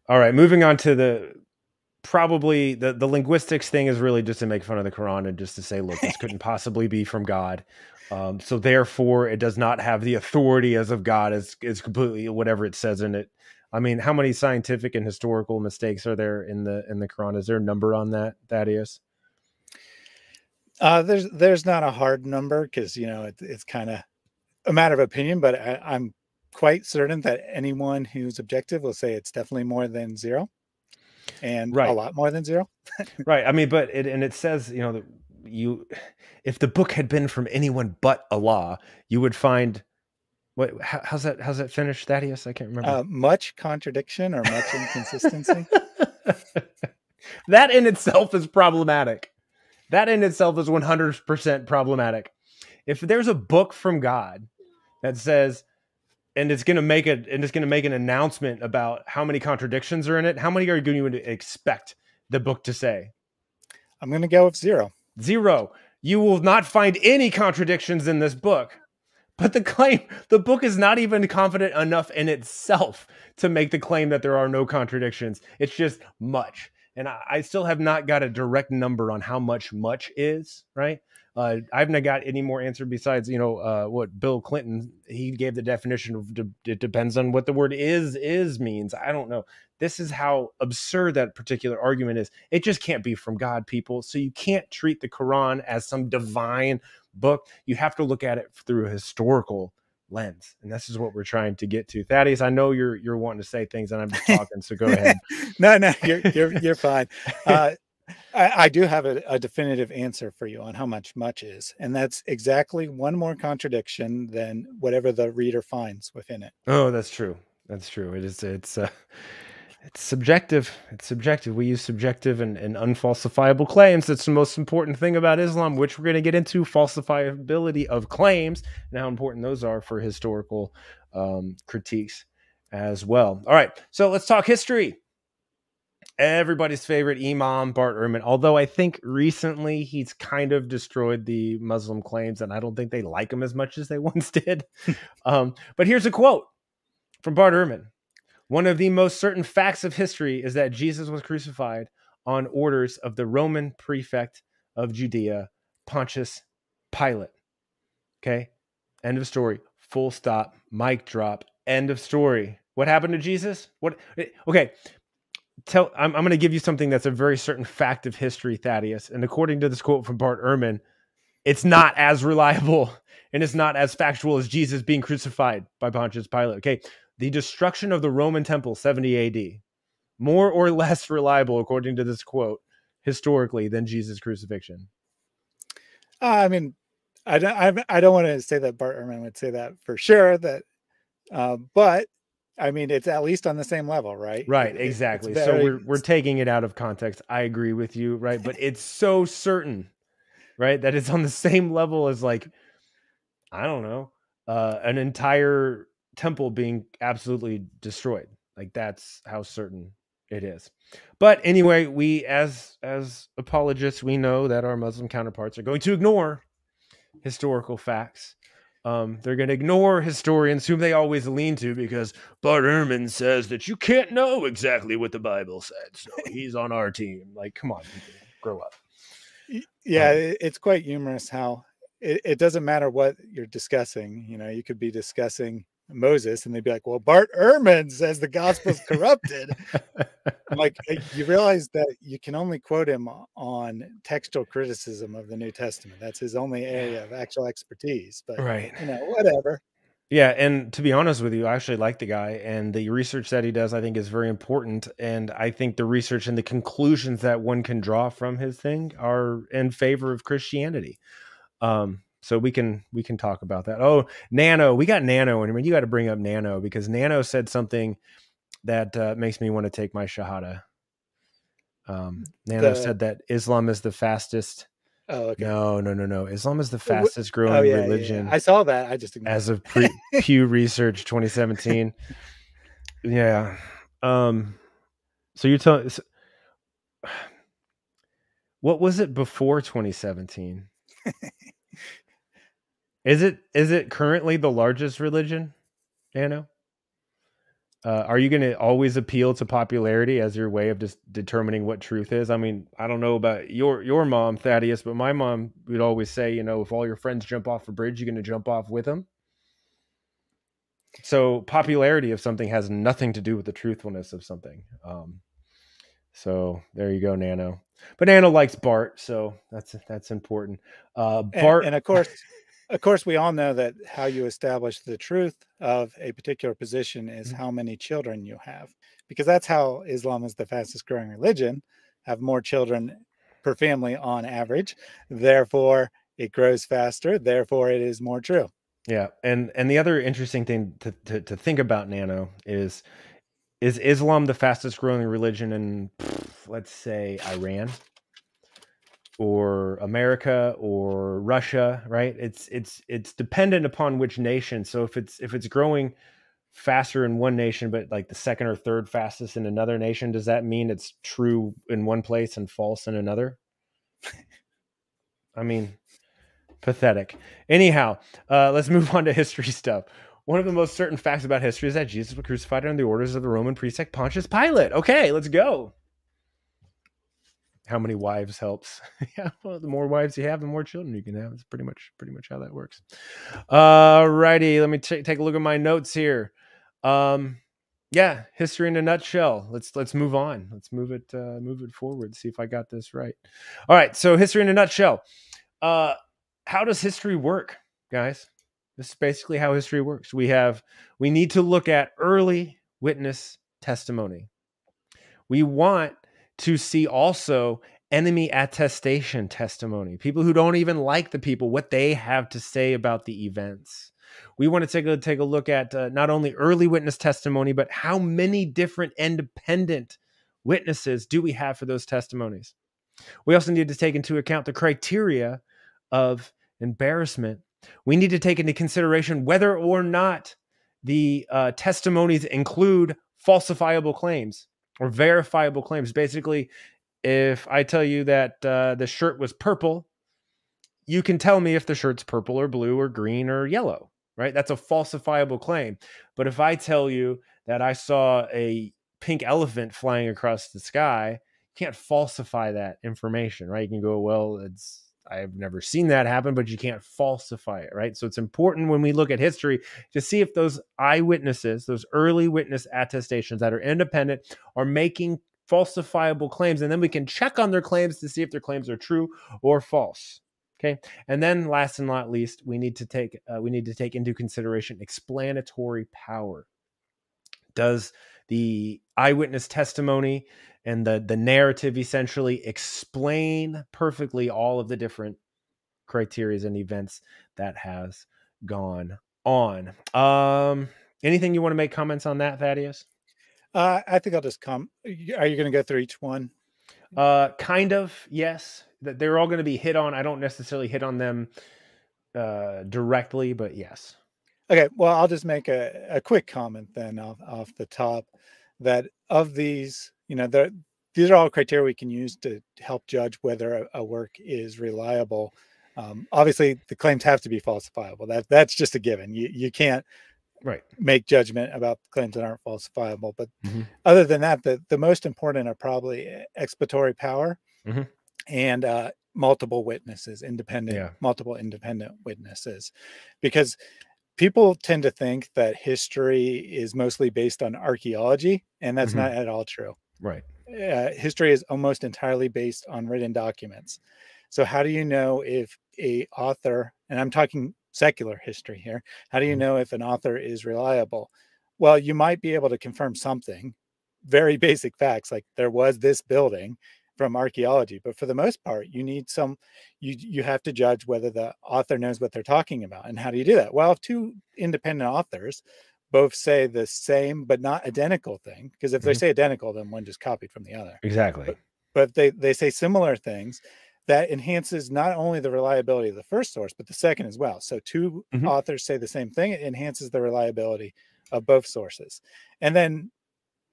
all right, moving on to the probably the the linguistics thing is really just to make fun of the Quran and just to say, look, this couldn't possibly be from God. Um, so therefore, it does not have the authority as of God. It's, it's completely whatever it says in it. I mean, how many scientific and historical mistakes are there in the in the Quran? Is there a number on that, Thaddeus? Uh, there's there's not a hard number because you know it, it's kind of a matter of opinion, but I, I'm quite certain that anyone who's objective will say it's definitely more than zero and right. a lot more than zero. right. I mean, but it and it says, you know, that you if the book had been from anyone but Allah, you would find what how, how's that how's that finished, Thaddeus? I can't remember. Uh, much contradiction or much inconsistency. that in itself is problematic. That in itself is 100% problematic. If there's a book from God that says and it's going to make it and it's going to make an announcement about how many contradictions are in it. How many are you going to expect the book to say? I'm going to go with zero. Zero. You will not find any contradictions in this book but the claim the book is not even confident enough in itself to make the claim that there are no contradictions. It's just much. And I, I still have not got a direct number on how much much is right uh, I haven't got any more answer besides you know uh, what Bill Clinton he gave the definition of de- it depends on what the word is is means. I don't know. This is how absurd that particular argument is. It just can't be from God, people. So you can't treat the Quran as some divine book. You have to look at it through a historical lens, and this is what we're trying to get to. Thaddeus, I know you're you're wanting to say things, and I'm just talking, so go ahead. no, no, you're you're you're fine. Uh, I, I do have a, a, definitive answer for you on how much much is, and that's exactly one more contradiction than whatever the reader finds within it. Oh, that's true. That's true. It is. It's. Uh, it's subjective. It's subjective. We use subjective and, and unfalsifiable claims. That's the most important thing about Islam, which we're going to get into falsifiability of claims and how important those are for historical um, critiques as well. All right, so let's talk history everybody's favorite imam bart ehrman although i think recently he's kind of destroyed the muslim claims and i don't think they like him as much as they once did. Um, but here's a quote from bart ehrman. One of the most certain facts of history is that jesus was crucified on orders of the roman prefect of judea pontius pilate. Okay end of story full stop mic drop end of story. What happened to jesus? What okay tell I'm, I'm going to give you something that's a very certain fact of history, Thaddeus. And according to this quote from Bart Ehrman, it's not as reliable and it's not as factual as Jesus being crucified by Pontius Pilate. Okay, the destruction of the Roman temple, 70 AD, more or less reliable according to this quote historically than Jesus' crucifixion. Uh, I mean, I don't, I, don't want to say that Bart Ehrman would say that for sure. That, uh, but I mean, it's at least on the same level, right? Right, exactly. Very, so we're we're taking it out of context. I agree with you, right? But it's so certain, right, that it's on the same level as like, I don't know, uh, an entire temple being absolutely destroyed. Like that's how certain it is. But anyway, we as as apologists, we know that our Muslim counterparts are going to ignore historical facts um, they're going to ignore historians whom they always lean to because Bart Ehrman says that you can't know exactly what the Bible said. So he's on our team. Like, come on, people, grow up. Yeah, um, it's quite humorous how it, it doesn't matter what you're discussing. You know, you could be discussing Moses, and they'd be like, "Well, Bart Ehrman says the gospel's corrupted." like you realize that you can only quote him on textual criticism of the New Testament. That's his only area of actual expertise. But right, you know, whatever. Yeah, and to be honest with you, I actually like the guy, and the research that he does, I think, is very important. And I think the research and the conclusions that one can draw from his thing are in favor of Christianity. Um, so we can we can talk about that. Oh, Nano, we got Nano, and I mean you got to bring up Nano because Nano said something that uh, makes me want to take my shahada. Um, Nano the, said that Islam is the fastest. Oh, okay. No, no, no, no. Islam is the fastest growing oh, yeah, religion. Yeah, I saw that. I just as of pre- Pew Research 2017. yeah. Um. So you're telling. So, what was it before 2017? Is it is it currently the largest religion? Nano? uh, are you going to always appeal to popularity as your way of just determining what truth is? I mean, I don't know about your your mom, Thaddeus, but my mom would always say, you know, if all your friends jump off a bridge, you're going to jump off with them. So popularity of something has nothing to do with the truthfulness of something. Um, so there you go, Nano. But Nano likes Bart, so that's that's important. Uh, Bart, and, and of course. Of course, we all know that how you establish the truth of a particular position is mm-hmm. how many children you have, because that's how Islam is the fastest growing religion, have more children per family on average. Therefore, it grows faster. Therefore, it is more true. Yeah, and and the other interesting thing to to, to think about Nano is is Islam the fastest growing religion in let's say Iran? Or America or Russia, right? It's it's it's dependent upon which nation. So if it's if it's growing faster in one nation but like the second or third fastest in another nation, does that mean it's true in one place and false in another? I mean, pathetic. Anyhow, uh, let's move on to history stuff. One of the most certain facts about history is that Jesus was crucified under the orders of the Roman prefect Pontius Pilate. Okay, let's go how many wives helps. yeah, well, the more wives you have, the more children you can have. It's pretty much pretty much how that works. All righty, let me t- take a look at my notes here. Um, yeah, history in a nutshell. Let's let's move on. Let's move it uh, move it forward. See if I got this right. All right, so history in a nutshell. Uh, how does history work, guys? This is basically how history works. We have we need to look at early witness testimony. We want to see also enemy attestation testimony, people who don't even like the people, what they have to say about the events. We want to take a take a look at uh, not only early witness testimony, but how many different independent witnesses do we have for those testimonies? We also need to take into account the criteria of embarrassment. We need to take into consideration whether or not the uh, testimonies include falsifiable claims or verifiable claims. Basically, if I tell you that uh, the shirt was purple, you can tell me if the shirt's purple or blue or green or yellow, right? That's a falsifiable claim. But if I tell you that I saw a pink elephant flying across the sky, you can't falsify that information, right? You can go, well, it's I've never seen that happen, but you can't falsify it, right? So it's important when we look at history to see if those eyewitnesses, those early witness attestations that are independent, are making falsifiable claims. And then we can check on their claims to see if their claims are true or false. Okay. And then last and not least, we need to take uh, we need to take into consideration explanatory power. Does the eyewitness testimony and the the narrative essentially explain perfectly all of the different criterias and events that has gone on. Um, anything you want to make comments on that, Thaddeus? Uh, I think I'll just come. Are you going to go through each one? Uh, kind of, yes. That they're all going to be hit on. I don't necessarily hit on them uh, directly, but yes. Okay, well, I'll just make a, a quick comment then off, off the top that of these you know, these are all criteria we can use to help judge whether a, a work is reliable. Um, obviously, the claims have to be falsifiable. That that's just a given. You you can't right make judgment about claims that aren't falsifiable. But mm-hmm. other than that, the the most important are probably explanatory power mm-hmm. and uh, multiple witnesses, independent, yeah. multiple independent witnesses, because people tend to think that history is mostly based on archaeology, and that's mm-hmm. not at all true. Right. Uh, history is almost entirely based on written documents. So how do you know if a author, and I'm talking secular history here, how do you mm-hmm. know if an author is reliable? Well, you might be able to confirm something, very basic facts like there was this building from archaeology, but for the most part, you need some you you have to judge whether the author knows what they're talking about. And how do you do that? Well, if two independent authors both say the same but not identical thing because if mm-hmm. they say identical then one just copied from the other exactly but, but, they they say similar things that enhances not only the reliability of the first source but the second as well so 2 mm-hmm. authors say the same thing it enhances the reliability of both sources and then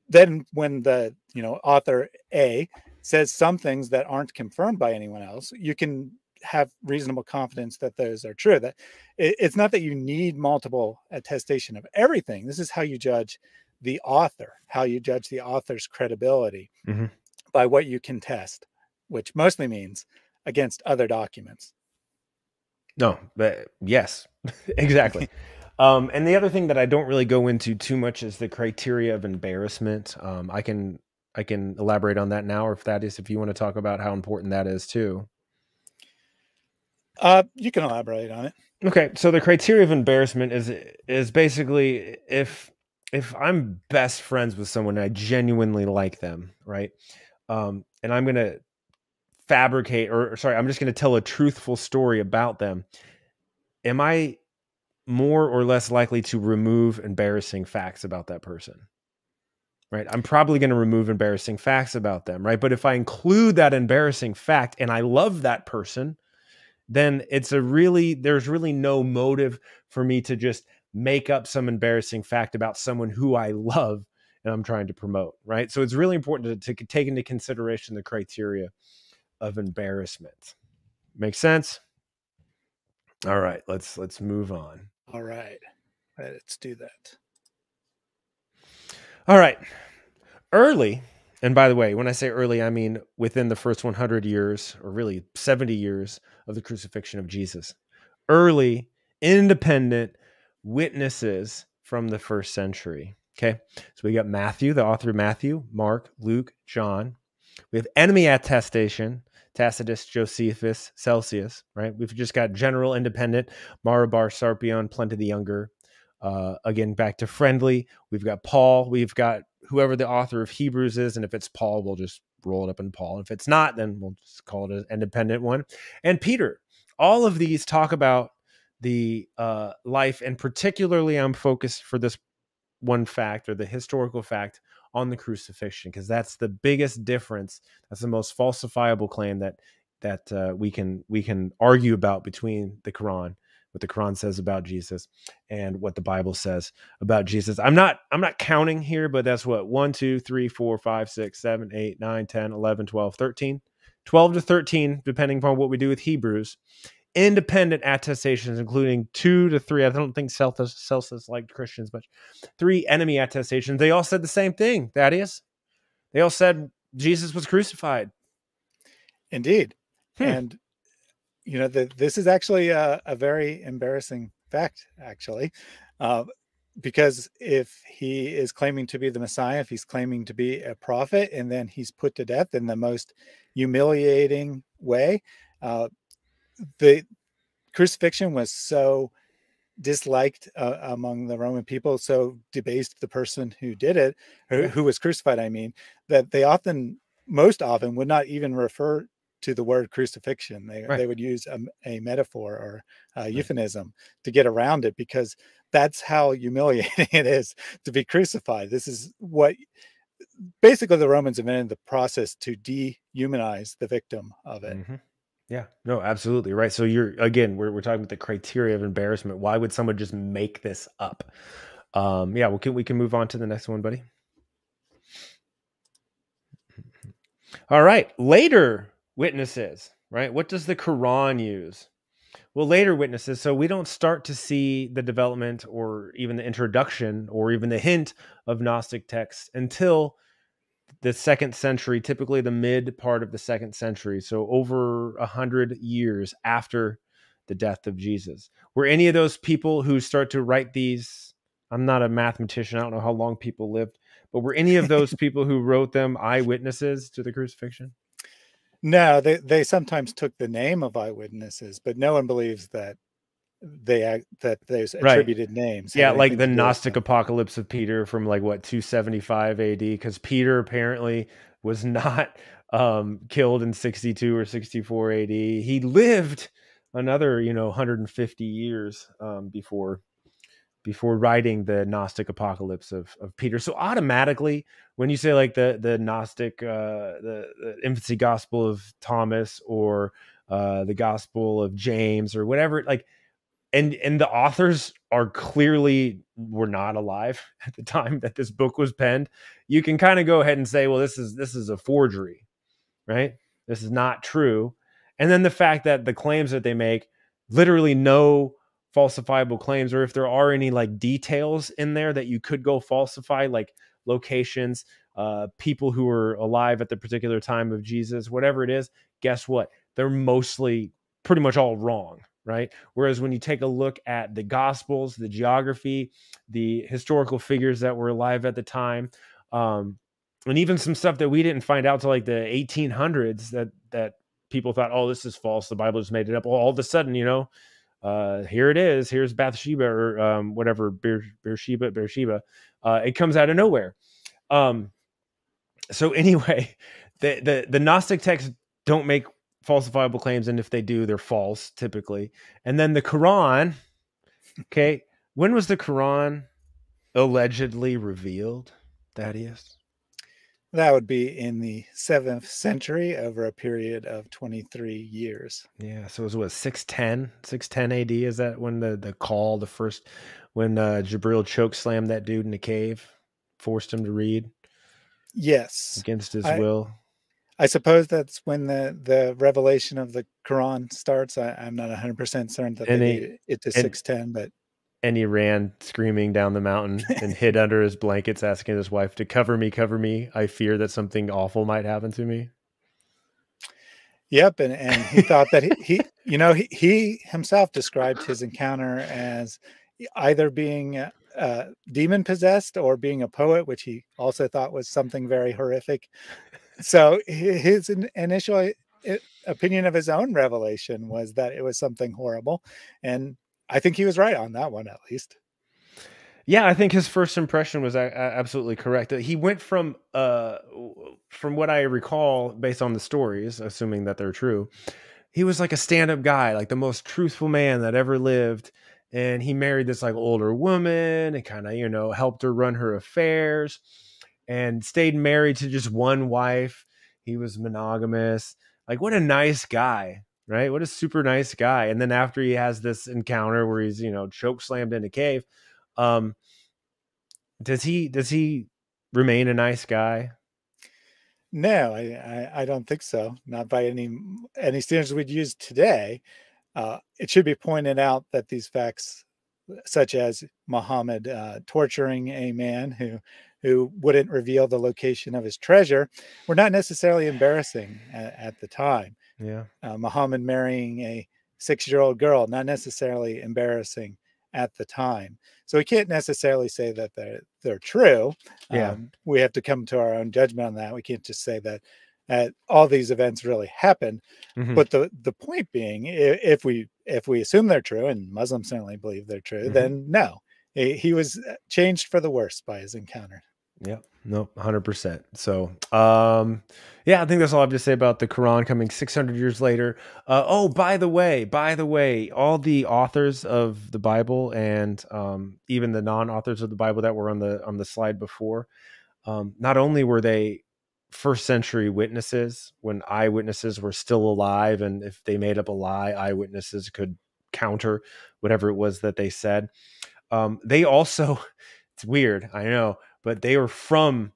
then when the you know author a says some things that aren't confirmed by anyone else you can have reasonable confidence that those are true. That it, it's not that you need multiple attestation of everything. This is how you judge the author, how you judge the author's credibility Mhm. by what you can test, which mostly means against other documents. No, but yes, exactly. um, and the other thing that I don't really go into too much is the criteria of embarrassment. Um, I can I can elaborate on that now, or if that is, if you want to talk about how important that is too. Uh, you can elaborate on it. Okay, so the criteria of embarrassment is is basically if if I'm best friends with someone and I genuinely like them, right? Um, and I'm gonna fabricate or sorry, I'm just gonna tell a truthful story about them. Am I more or less likely to remove embarrassing facts about that person? Right? I'm probably going to remove embarrassing facts about them, right? But if I include that embarrassing fact and I love that person, then it's a really there's really no motive for me to just make up some embarrassing fact about someone who I love and I'm trying to promote, right? So it's really important to, to take into consideration the criteria of embarrassment. Make sense? All right, let's let's move on. All right. Let's do that. All right. Early, and by the way, when I say early, I mean within the first 100 years, or really 70 years of the crucifixion of Jesus. Early, independent witnesses from the first century. Okay. So we got Matthew, the author of Matthew, Mark, Luke, John. We have enemy attestation, Tacitus, Josephus, Celsus, right? We've just got general independent, Mara bar Serapion, Pliny the Younger. Uh, again, back to friendly. We've got Paul. We've got whoever the author of Hebrews is. And if it's Paul, we'll just roll it up in Paul. If it's not, then we'll just call it an independent one. And Peter. All of these talk about the uh, life, and particularly I'm focused for this one fact or the historical fact on the crucifixion because that's the biggest difference. That's the most falsifiable claim that that uh, we can we can argue about between the Quran, what the Quran says about Jesus, and what the Bible says about Jesus. I'm not I'm not counting here, but that's what 1, 2, 3, 4, 5, 6, 7, 8, 9, 10, 11, 12, 13. 12 to 13, depending upon what we do with Hebrews, independent attestations, including two to three. I don't think Celsus, Celsus liked Christians much. Three enemy attestations. They all said the same thing, Thaddeus. They all said Jesus was crucified. Indeed. Hmm. And, you know, the, this is actually a, a, very embarrassing fact, actually. Uh, because if he is claiming to be the Messiah, if he's claiming to be a prophet, and then he's put to death in the most humiliating way, uh, the crucifixion was so disliked uh, among the Roman people, so debased the person who did it, or who was crucified, I mean, that they often, most often, would not even refer to the word crucifixion. They, right. they would use a, a metaphor or a right. euphemism to get around it because that's how humiliating it is to be crucified. This is what basically the Romans invented the process to dehumanize the victim of it. Mm-hmm. Yeah, no, absolutely right. So you're again, we're we're talking about the criteria of embarrassment. Why would someone just make this up? Um, yeah, we can we can move on to the next one, buddy. All right, later witnesses. Right, what does the Quran use? Well, later witnesses. So we don't start to see the development or even the introduction or even the hint of Gnostic texts until the second century, typically the mid part of the second century. So over a hundred years after the death of Jesus. Were any of those people who start to write these? I'm not a mathematician. I don't know how long people lived, but were any of those people who wrote them eyewitnesses to the crucifixion? No, they they sometimes took the name of eyewitnesses, but no one believes that they that there's attributed right. names. Yeah, like the Gnostic apocalypse of Peter from like what 275 AD, because Peter apparently was not um, killed in 62 or 64 AD. He lived another, you know, 150 years um, before before writing the Gnostic apocalypse of, of Peter. So automatically, when you say like the the Gnostic, uh, the, the infancy gospel of Thomas or uh, the gospel of James or whatever, like, and and the authors are clearly were not alive at the time that this book was penned. You can kind of go ahead and say, well, this is this is a forgery, right? This is not true. And then the fact that the claims that they make, literally no falsifiable claims or if there are any like details in there that you could go falsify like locations uh people who were alive at the particular time of jesus whatever it is guess what? They're mostly pretty much all wrong right? Whereas when you take a look at the gospels the geography the historical figures that were alive at the time um and even some stuff that we didn't find out till like the 1800s that that people thought oh this is false. The bible just made it up. Well, all of a sudden you know uh, here it is. Here's Bathsheba or um, whatever, Beer, Beersheba, Beersheba. Uh, it comes out of nowhere. Um, so anyway, the, the the Gnostic texts don't make falsifiable claims, and if they do, they're false typically. And then the Quran. Okay, when was the Quran allegedly revealed, Thaddeus? That would be in the seventh century over a period of 23 years. Yeah. So it was what, 610, 610 AD? Is that when the, the call, the first, when uh, Jibril choke slammed that dude in the cave, forced him to read? Yes. Against his I, will. I suppose that's when the, the revelation of the Quran starts. I, am not 100% certain that and they made it to 610, but and he ran screaming down the mountain and hid under his blankets, asking his wife to cover me, cover me. I fear that something awful might happen to me. Yep, and, and he thought that he, he you know, he, he himself described his encounter as either being uh, demon possessed or being a poet, which he also thought was something very horrific. So his initial opinion of his own revelation was that it was something horrible, and I think he was right on that one, at least. Yeah, I think his first impression was absolutely correct. He went from, uh, from what I recall, based on the stories, assuming that they're true, he was like a stand-up guy, like the most truthful man that ever lived. And he married this like older woman and kind of, you know, helped her run her affairs and stayed married to just one wife. He was monogamous. Like, what a nice guy right? What a super nice guy. And then after he has this encounter where he's, you know, choke slammed in a cave, um, does he does he remain a nice guy? No, I, I, I don't think so. Not by any any standards we'd use today. Uh, it should be pointed out that these facts, such as Muhammad uh, torturing a man who who wouldn't reveal the location of his treasure, were not necessarily embarrassing at, at the time. Yeah. Uh, Muhammad marrying a six year old girl, not necessarily embarrassing at the time. So we can't necessarily say that they're, they're true. Yeah. Um, we have to come to our own judgment on that. We can't just say that uh, all these events really happened. Mm-hmm. But the, the point being, if we if we assume they're true, and Muslims certainly believe they're true, mm-hmm. then no, he was uh, changed for the worse by his encounter. Yeah, no, hundred percent. So, um, yeah, I think that's all I have to say about the Quran coming 600 years later. Uh, oh, by the way, by the way, all the authors of the Bible and um, even the non-authors of the Bible that were on the on the slide before, um, not only were they first century witnesses when eyewitnesses were still alive, and if they made up a lie, eyewitnesses could counter whatever it was that they said. Um, they also, it's weird, I know but they were from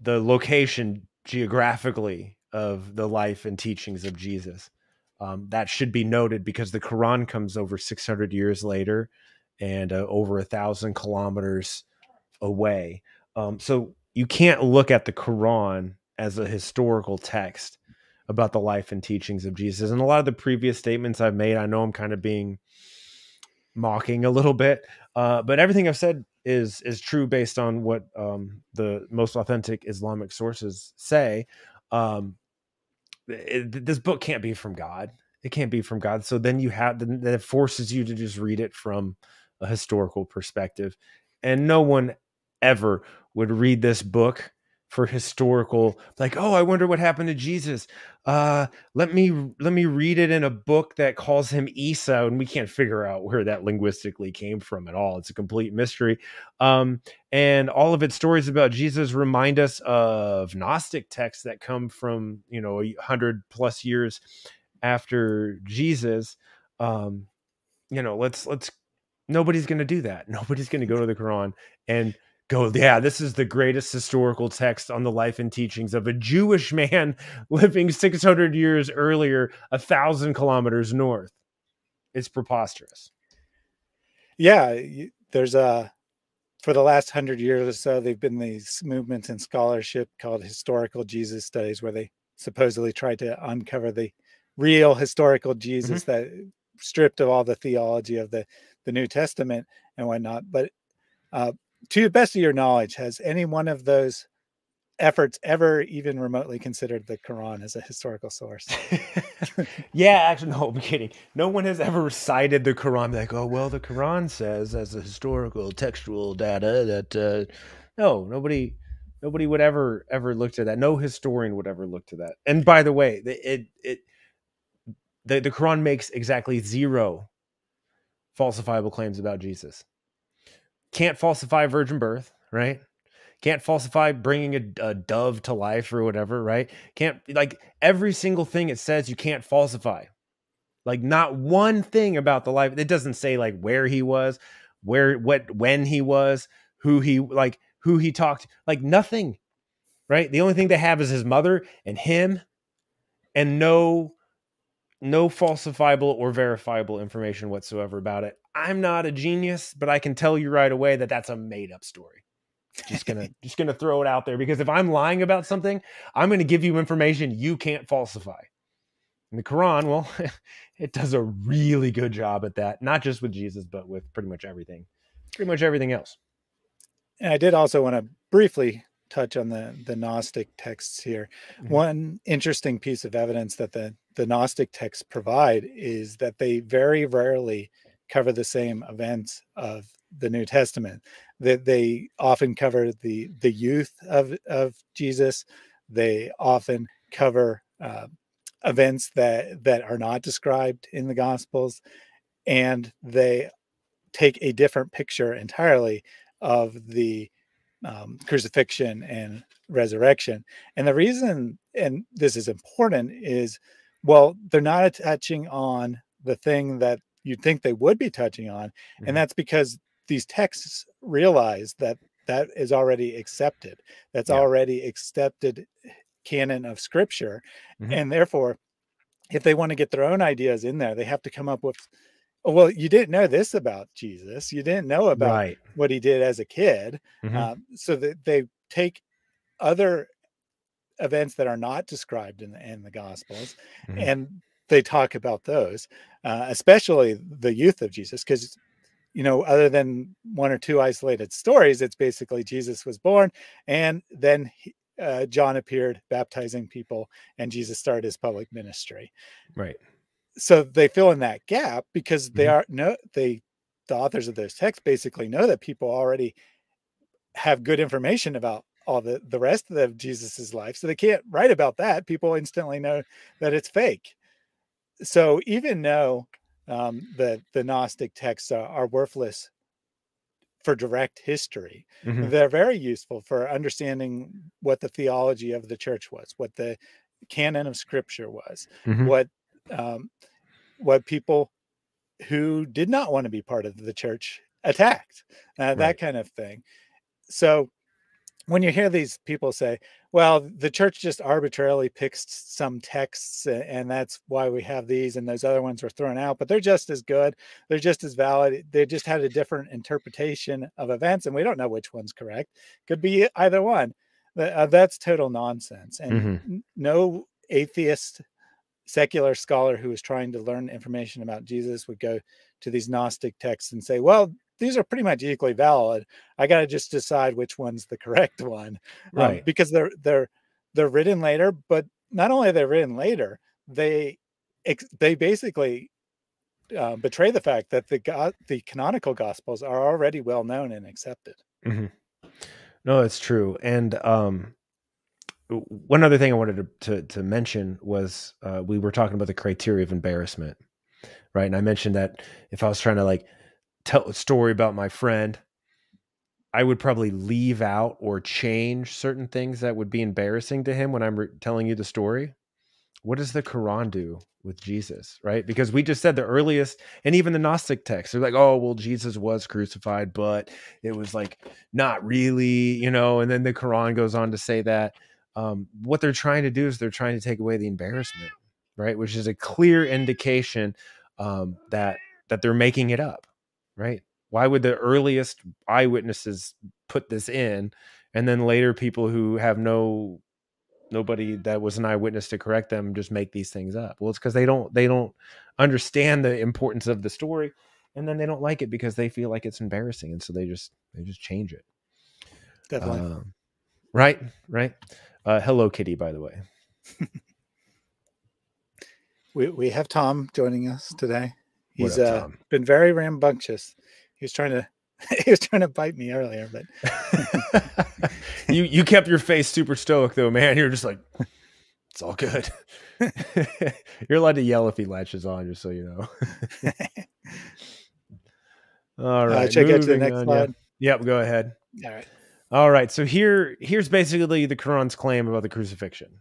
the location geographically of the life and teachings of Jesus. Um, that should be noted because the Quran comes over 600 years later and uh, over a thousand kilometers away. Um, so you can't look at the Quran as a historical text about the life and teachings of Jesus. And a lot of the previous statements I've made, I know I'm kind of being mocking a little bit, uh, but everything I've said is is true based on what um, the most authentic Islamic sources say. Um, it, this book can't be from God. It can't be from God. So then you have then it forces you to just read it from a historical perspective, and no one ever would read this book for historical like oh i wonder what happened to jesus. Uh let me let me read it in a book that calls him isa and we can't figure out where that linguistically came from at all. It's a complete mystery. Um and all of its stories about jesus remind us of gnostic texts that come from you know a hundred plus years after jesus. Um you know let's let's nobody's going to do that. Nobody's going to go to the quran and go, yeah, this is the greatest historical text on the life and teachings of a Jewish man living 600 years earlier, a thousand kilometers north. It's preposterous. yeah, there's a for the last hundred years or so, they've been these movements in scholarship called historical Jesus studies, where they supposedly try to uncover the real historical mm-hmm. Jesus mm-hmm. that stripped of all the theology of the the New Testament and whatnot. But uh, to the best of your knowledge, has any one of those efforts ever even remotely considered the Quran as a historical source? yeah, actually, no, I'm kidding. No one has ever cited the Quran like, oh, well, the Quran says as a historical textual data that uh, no, nobody, nobody would ever ever look to that. No historian would ever look to that. And by the way, it it the, the Quran makes exactly zero falsifiable claims about Jesus. Can't falsify virgin birth, right? Can't falsify bringing a, a, dove to life or whatever, right? Can't like every single thing it says you can't falsify. Like not one thing about the life. It doesn't say like where he was, where what when he was, who he like who he talked, like nothing. Right? The only thing they have is his mother and him and no no falsifiable or verifiable information whatsoever about it. I'm not a genius, but I can tell you right away that that's a made up story. Just gonna just gonna throw it out there because if I'm lying about something, I'm gonna give you information you can't falsify. And the Quran, well, it does a really good job at that, not just with Jesus, but with pretty much everything, pretty much everything else. And I did also want to briefly touch on the the Gnostic texts here. Mm-hmm. One interesting piece of evidence that the the Gnostic texts provide is that they very rarely cover the same events of the New Testament. That they often cover the the youth of of Jesus. They often cover uh, events that that are not described in the Gospels, and they take a different picture entirely of the um, crucifixion and resurrection. And the reason, and this is important, is well, they're not touching on the thing that you'd think they would be touching on. Mm-hmm. And that's because these texts realize that that is already accepted. That's yeah. already accepted canon of scripture. Mm-hmm. And therefore, if they want to get their own ideas in there, they have to come up with, oh, well, you didn't know this about Jesus. You didn't know about right. what he did as a kid. Mm-hmm. Um, so that they take other events that are not described in the, in the Gospels, mm-hmm. and they talk about those, uh, especially the youth of Jesus, because you know, other than one or two isolated stories, it's basically Jesus was born, and then he, uh, John appeared baptizing people, and Jesus started his public ministry. Right. So they fill in that gap because they mm-hmm. are no they the authors of those texts basically know that people already have good information about all the the rest of Jesus's life, so they can't write about that. People instantly know that it's fake. So even though um, the the Gnostic texts are, are worthless for direct history, mm-hmm. they're very useful for understanding what the theology of the church was, what the canon of Scripture was, mm-hmm. what um, what people who did not want to be part of the church attacked, uh, right. that kind of thing. So when you hear these people say, well, the church just arbitrarily picks some texts and that's why we have these and those other ones were thrown out, but they're just as good. They're just as valid. They just had a different interpretation of events and we don't know which one's correct. Could be either one. Uh, that's total nonsense. And mm-hmm. no atheist secular scholar who is trying to learn information about Jesus would go to these Gnostic texts and say, well, these are pretty much equally valid. I got to just decide which one's the correct one, um, right? Um, because they're they're they're written later, but not only are they written later, they they basically uh, betray the fact that the God, the canonical gospels are already well known and accepted. Mm-hmm. No, it's true. And um, one other thing I wanted to to, to mention was uh, we were talking about the criteria of embarrassment, right? And I mentioned that if I was trying to like tell a story about my friend, I would probably leave out or change certain things that would be embarrassing to him when I'm telling you the story. What does the Quran do with Jesus, right? Because we just said the earliest, and even the Gnostic texts, they're like, oh, well, Jesus was crucified, but it was like not really, you know. And then the Quran goes on to say that um, what they're trying to do is they're trying to take away the embarrassment, right? Which is a clear indication um, that that they're making it up right? Why would the earliest eyewitnesses put this in, and then later people who have no nobody that was an eyewitness to correct them just make these things up? Well, it's because they don't they don't understand the importance of the story, and then they don't like it because they feel like it's embarrassing, and so they just they just change it. Definitely. Um, right, right. Uh, Hello Kitty, by the way. we we have Tom joining us today. He's up, uh, been very rambunctious. He was trying to he was trying to bite me earlier, but you you kept your face super stoic though, man. You're just like it's all good. You're allowed to yell if he latches on, just so you know. all right, uh, check out to the next on, slide. Yeah. Yep, go ahead. All right. All right. So here here's basically the Quran's claim about the crucifixion.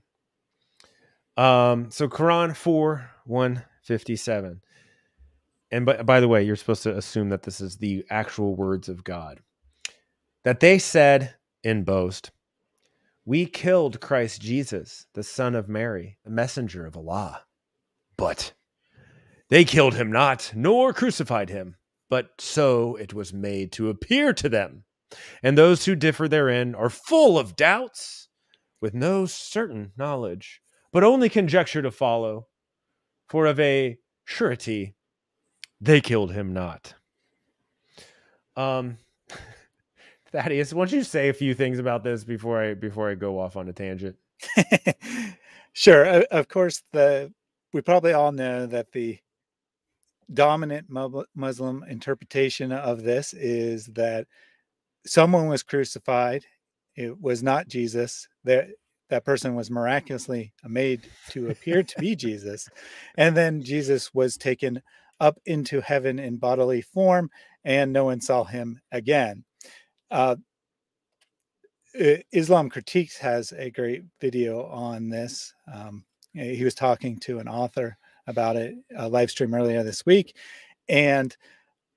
Um, so Quran 4 157. And by, by the way, you're supposed to assume that this is the actual words of God. That they said in boast, We killed Christ Jesus, the son of Mary, the messenger of Allah. But they killed him not, nor crucified him, but so it was made to appear to them. And those who differ therein are full of doubts, with no certain knowledge but only conjecture to follow. For of a surety, they killed him not. Um, Thaddeus, why don't you say a few things about this before I before I go off on a tangent? sure. Of course, the we probably all know that the dominant Muslim interpretation of this is that someone was crucified. It was not Jesus. There, that person was miraculously made to appear to be Jesus. And then Jesus was taken up into heaven in bodily form, and no one saw him again. Uh, Islam Critiques has a great video on this. Um, he was talking to an author about it, a live stream earlier this week. And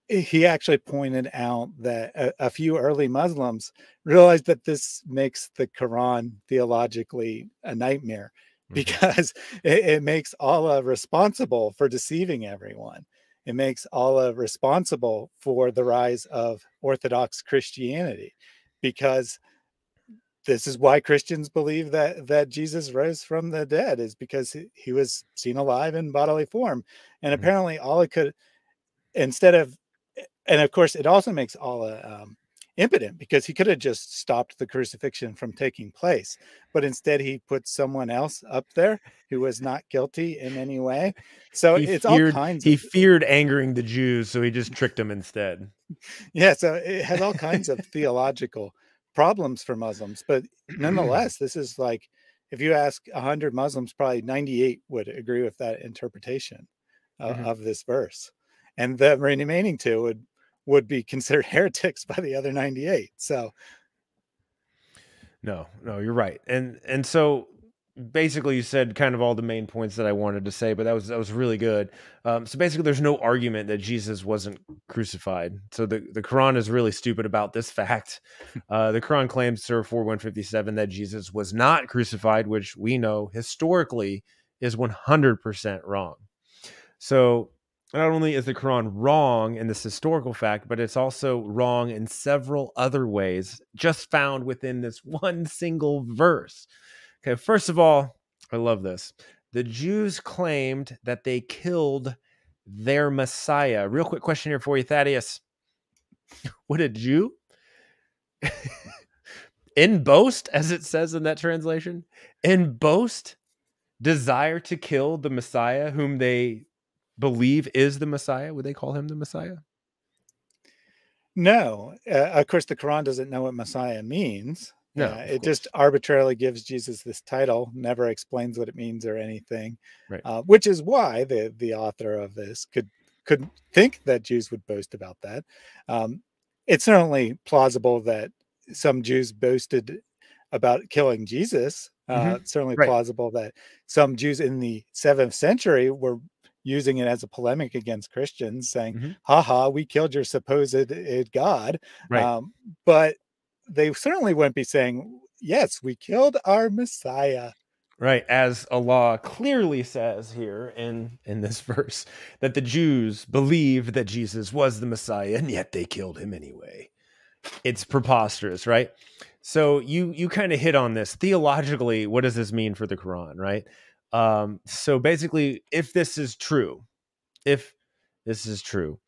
he actually pointed out that a, a, few early Muslims realized that this makes the Quran theologically a nightmare mm-hmm. because it, it, makes Allah responsible for deceiving everyone. It makes Allah responsible for the rise of Orthodox Christianity because this is why Christians believe that that Jesus rose from the dead is because he, he was seen alive in bodily form. And mm-hmm. apparently Allah could instead of and of course, it also makes Allah um, impotent because he could have just stopped the crucifixion from taking place, but instead he put someone else up there who was not guilty in any way. So he it's feared, all kinds. He of, feared angering the Jews, so he just tricked them instead. Yeah, so it has all kinds of theological problems for Muslims, but nonetheless, this is like if you ask 100 Muslims, probably 98 would agree with that interpretation uh, mm-hmm. of this verse. And the remaining two would would be considered heretics by the other 98. So no, no, you're right. And and so basically you said kind of all the main points that I wanted to say, but that was that was really good. Um, so basically, there's no argument that Jesus wasn't crucified. So the, the Quran is really stupid about this fact. Uh, the Quran claims, Surah 4 157, that Jesus was not crucified, which we know historically is 100% wrong. So not only is the Quran wrong in this historical fact, but it's also wrong in several other ways, just found within this one single verse. Okay, first of all, I love this. The Jews claimed that they killed their Messiah. Real quick question here for you, Thaddeus. Would a Jew? in boast, as it says in that translation, in boast, desire to kill the Messiah whom they believe is the Messiah? Would they call him the Messiah? No. Uh, of course, the Quran doesn't know what Messiah means. No, uh, it just arbitrarily gives Jesus this title, never explains what it means or anything. Right. Uh, which is why the the author of this could could think that Jews would boast about that. Um, it's certainly plausible that some Jews boasted about killing Jesus. Uh, mm-hmm. certainly right. plausible that some Jews in the seventh century were using it as a polemic against Christians, saying, mm-hmm. haha, we killed your supposed God. Right. Um, but they certainly wouldn't be saying, yes, we killed our Messiah. right as allah clearly says here in in this verse that the jews believed that jesus was the messiah and yet they killed him anyway it's preposterous right so you you kind of hit on this theologically what does this mean for the quran right um so basically if this is true if this is true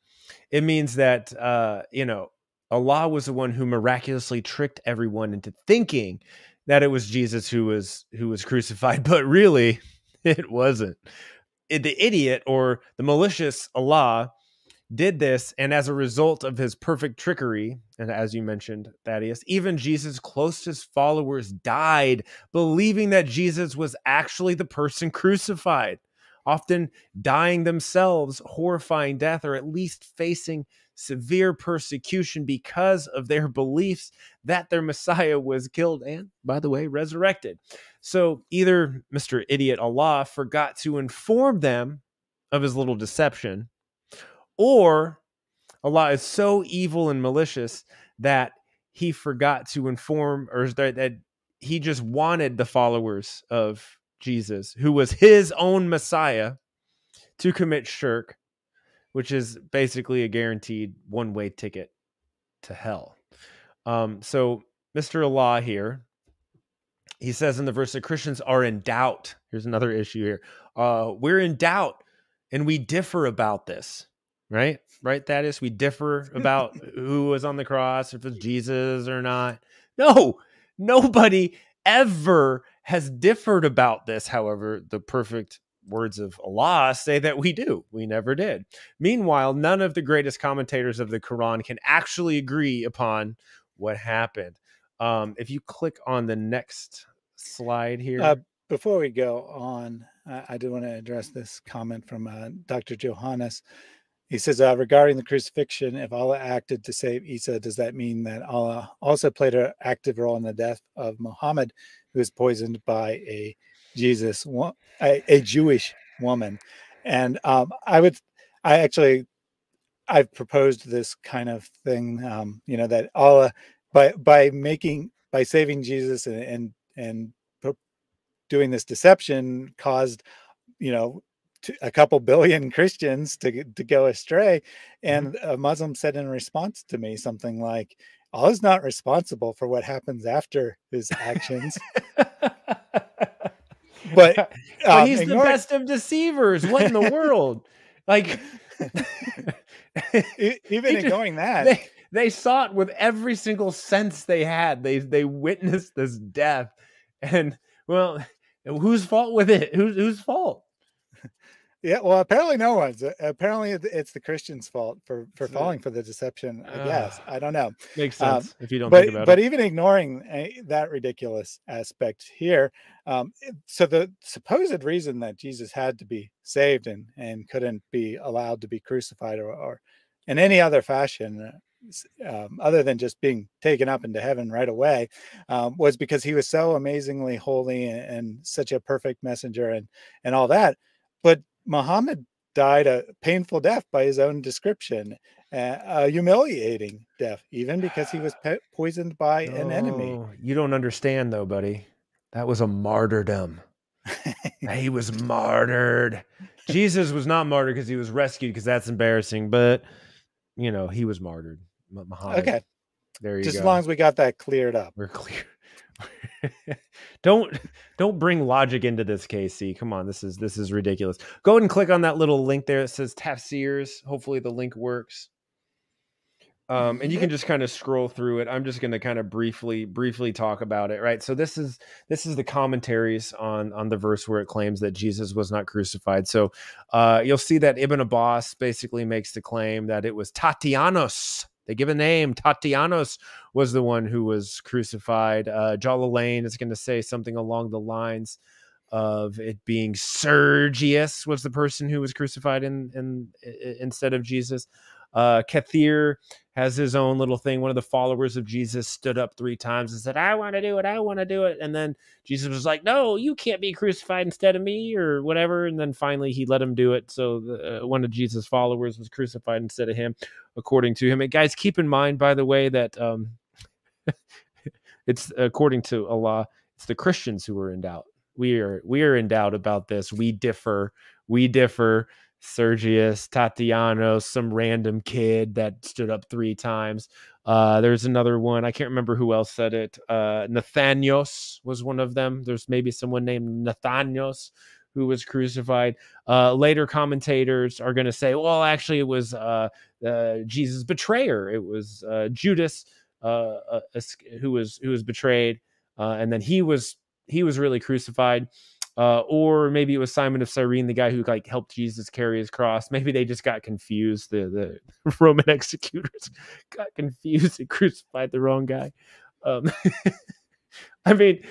it means that uh you know allah was the one who miraculously tricked everyone into thinking that it was Jesus who was who was crucified, but really it wasn't. It, the idiot or the malicious Allah did this, and as a result of his perfect trickery, and as you mentioned, Thaddeus, even Jesus' closest followers died believing that Jesus was actually the person crucified, often dying themselves, horrifying death, or at least facing severe persecution because of their beliefs that their Messiah was killed and, by the way, resurrected. So either Mr. Idiot Allah forgot to inform them of his little deception, or Allah is so evil and malicious that he forgot to inform or that, that he just wanted the followers of Jesus, who was his own Messiah, to commit shirk which is basically a guaranteed one way ticket to hell. Um, so, Mr. Allah here, he says in the verse that Christians are in doubt. Here's another issue here. Uh, we're in doubt and we differ about this, right? Right, that is, we differ about who was on the cross, if it's Jesus or not. No, nobody ever has differed about this. However, the perfect words of Allah say that we do. We never did. Meanwhile, none of the greatest commentators of the Quran can actually agree upon what happened. Um, if you click on the next slide here. Uh, before we go on, I, I do want to address this comment from uh, Dr. Johannes. He says, uh, regarding the crucifixion, if Allah acted to save Isa, does that mean that Allah also played an active role in the death of Muhammad, who was poisoned by a Jesus, a, a Jewish woman. And um, I would, I actually, I've proposed this kind of thing, um, you know, that Allah, by by making by saving Jesus and and and doing this deception caused, you know, a couple billion Christians to to go astray. And mm-hmm. a Muslim said in response to me something like, "Allah's not responsible for what happens after his actions." but, um, but he's the best of deceivers. What in the world? Like, even ignoring that, they, they saw it with every single sense they had. They they witnessed this death, and well, whose fault with it? Whose whose fault? Yeah, well, apparently no one's. Apparently, it's the Christians' fault for for falling for the deception. I guess I don't know. Makes um, sense um, if you don't but, think about but it. even ignoring a, that ridiculous aspect here, um, so the supposed reason that Jesus had to be saved and and couldn't be allowed to be crucified or, or in any other fashion. Um, other than just being taken up into heaven right away, um, was because he was so amazingly holy and, and such a perfect messenger and and all that. But Muhammad died a painful death by his own description, uh, a humiliating death, even because he was pe- poisoned by an enemy. You don't understand, though, buddy. That was a martyrdom. he was martyred. Jesus was not martyred because he was rescued, because that's embarrassing. But you know, he was martyred. Muhammad. Okay. There you go. Just go. as long as we got that cleared up. We're clear. don't don't bring logic into this, KC. Come on, this is this is ridiculous. Go ahead and click on that little link there that says Tafsirs. Hopefully the link works. Um, and you can just kind of scroll through it. I'm just going to kind of briefly briefly talk about it, right? So this is this is the commentaries on on the verse where it claims that Jesus was not crucified. So uh, you'll see that Ibn Abbas basically makes the claim that it was Tatianos they give a name. Tatianos was the one who was crucified. Uh, Lane is going to say something along the lines of it being Sergius was the person who was crucified in, in, in instead of Jesus. Uh, Kathir has his own little thing. One of the followers of Jesus stood up three times and said, I want to do it. I want to do it. And then Jesus was like, No, you can't be crucified instead of me or whatever. And then finally he let him do it. So the, uh, one of Jesus' followers was crucified instead of him, according to him. And guys, keep in mind, by the way, that um, it's according to Allah, it's the Christians who are in doubt we are we are in doubt about this. We differ. We differ. Sergius, Tatianos, some random kid that stood up three times. Uh, there's another one. I can't remember who else said it. Uh, Nathanios was one of them. There's maybe someone named Nathanios who was crucified. Uh, later commentators are going to say, well, actually, it was uh, uh, Jesus' betrayer. It was uh, Judas uh, uh, who was who was betrayed, and then he was he was really crucified. Or maybe it was Simon of Cyrene, the guy who like helped Jesus carry his cross. Maybe they just got confused. The the Roman executors got confused and crucified the wrong guy. Um, I mean,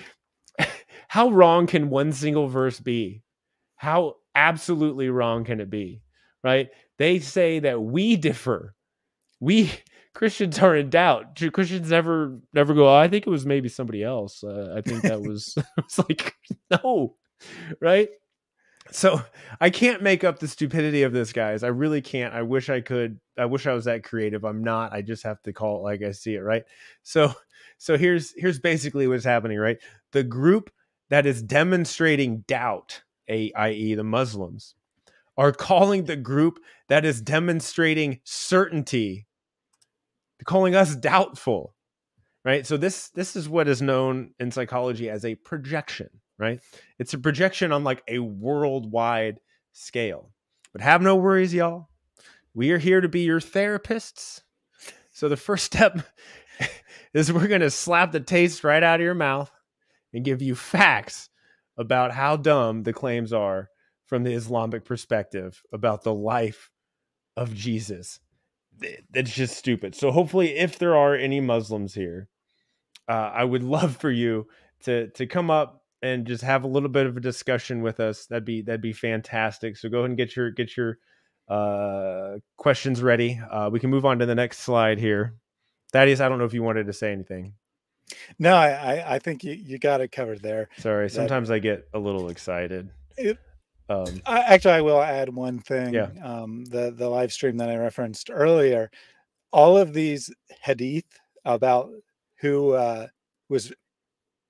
how wrong can one single verse be? How absolutely wrong can it be? Right? They say that we differ. We Christians are in doubt. Do Christians never never go, oh, I think it was maybe somebody else. Uh, I think that was it's like no. Right? So I can't make up the stupidity of this, guys. I really can't. I wish I could. I wish I was that creative. I'm not. I just have to call it like I see it, right? So so here's here's basically what's happening, right? The group that is demonstrating doubt a i.e., the Muslims, are calling the group that is demonstrating certainty, calling us doubtful. Right. So this this is what is known in psychology as a projection, right? It's a projection on like a worldwide scale. But have no worries, y'all. We are here to be your therapists. So the first step is we're going to slap the taste right out of your mouth and give you facts about how dumb the claims are from the Islamic perspective about the life of Jesus. That's just stupid. So hopefully, if there are any Muslims here, uh, I would love for you to to come up and just have a little bit of a discussion with us. That'd be that'd be fantastic. So go ahead and get your get your uh, questions ready. Uh, we can move on to the next slide here. Thaddeus, I don't know if you wanted to say anything. No, I, I think you, you got it covered there. Sorry, sometimes that, I get a little excited. It, um, I, actually, I will add one thing. Yeah. Um, the the live stream that I referenced earlier, all of these hadith about who uh, was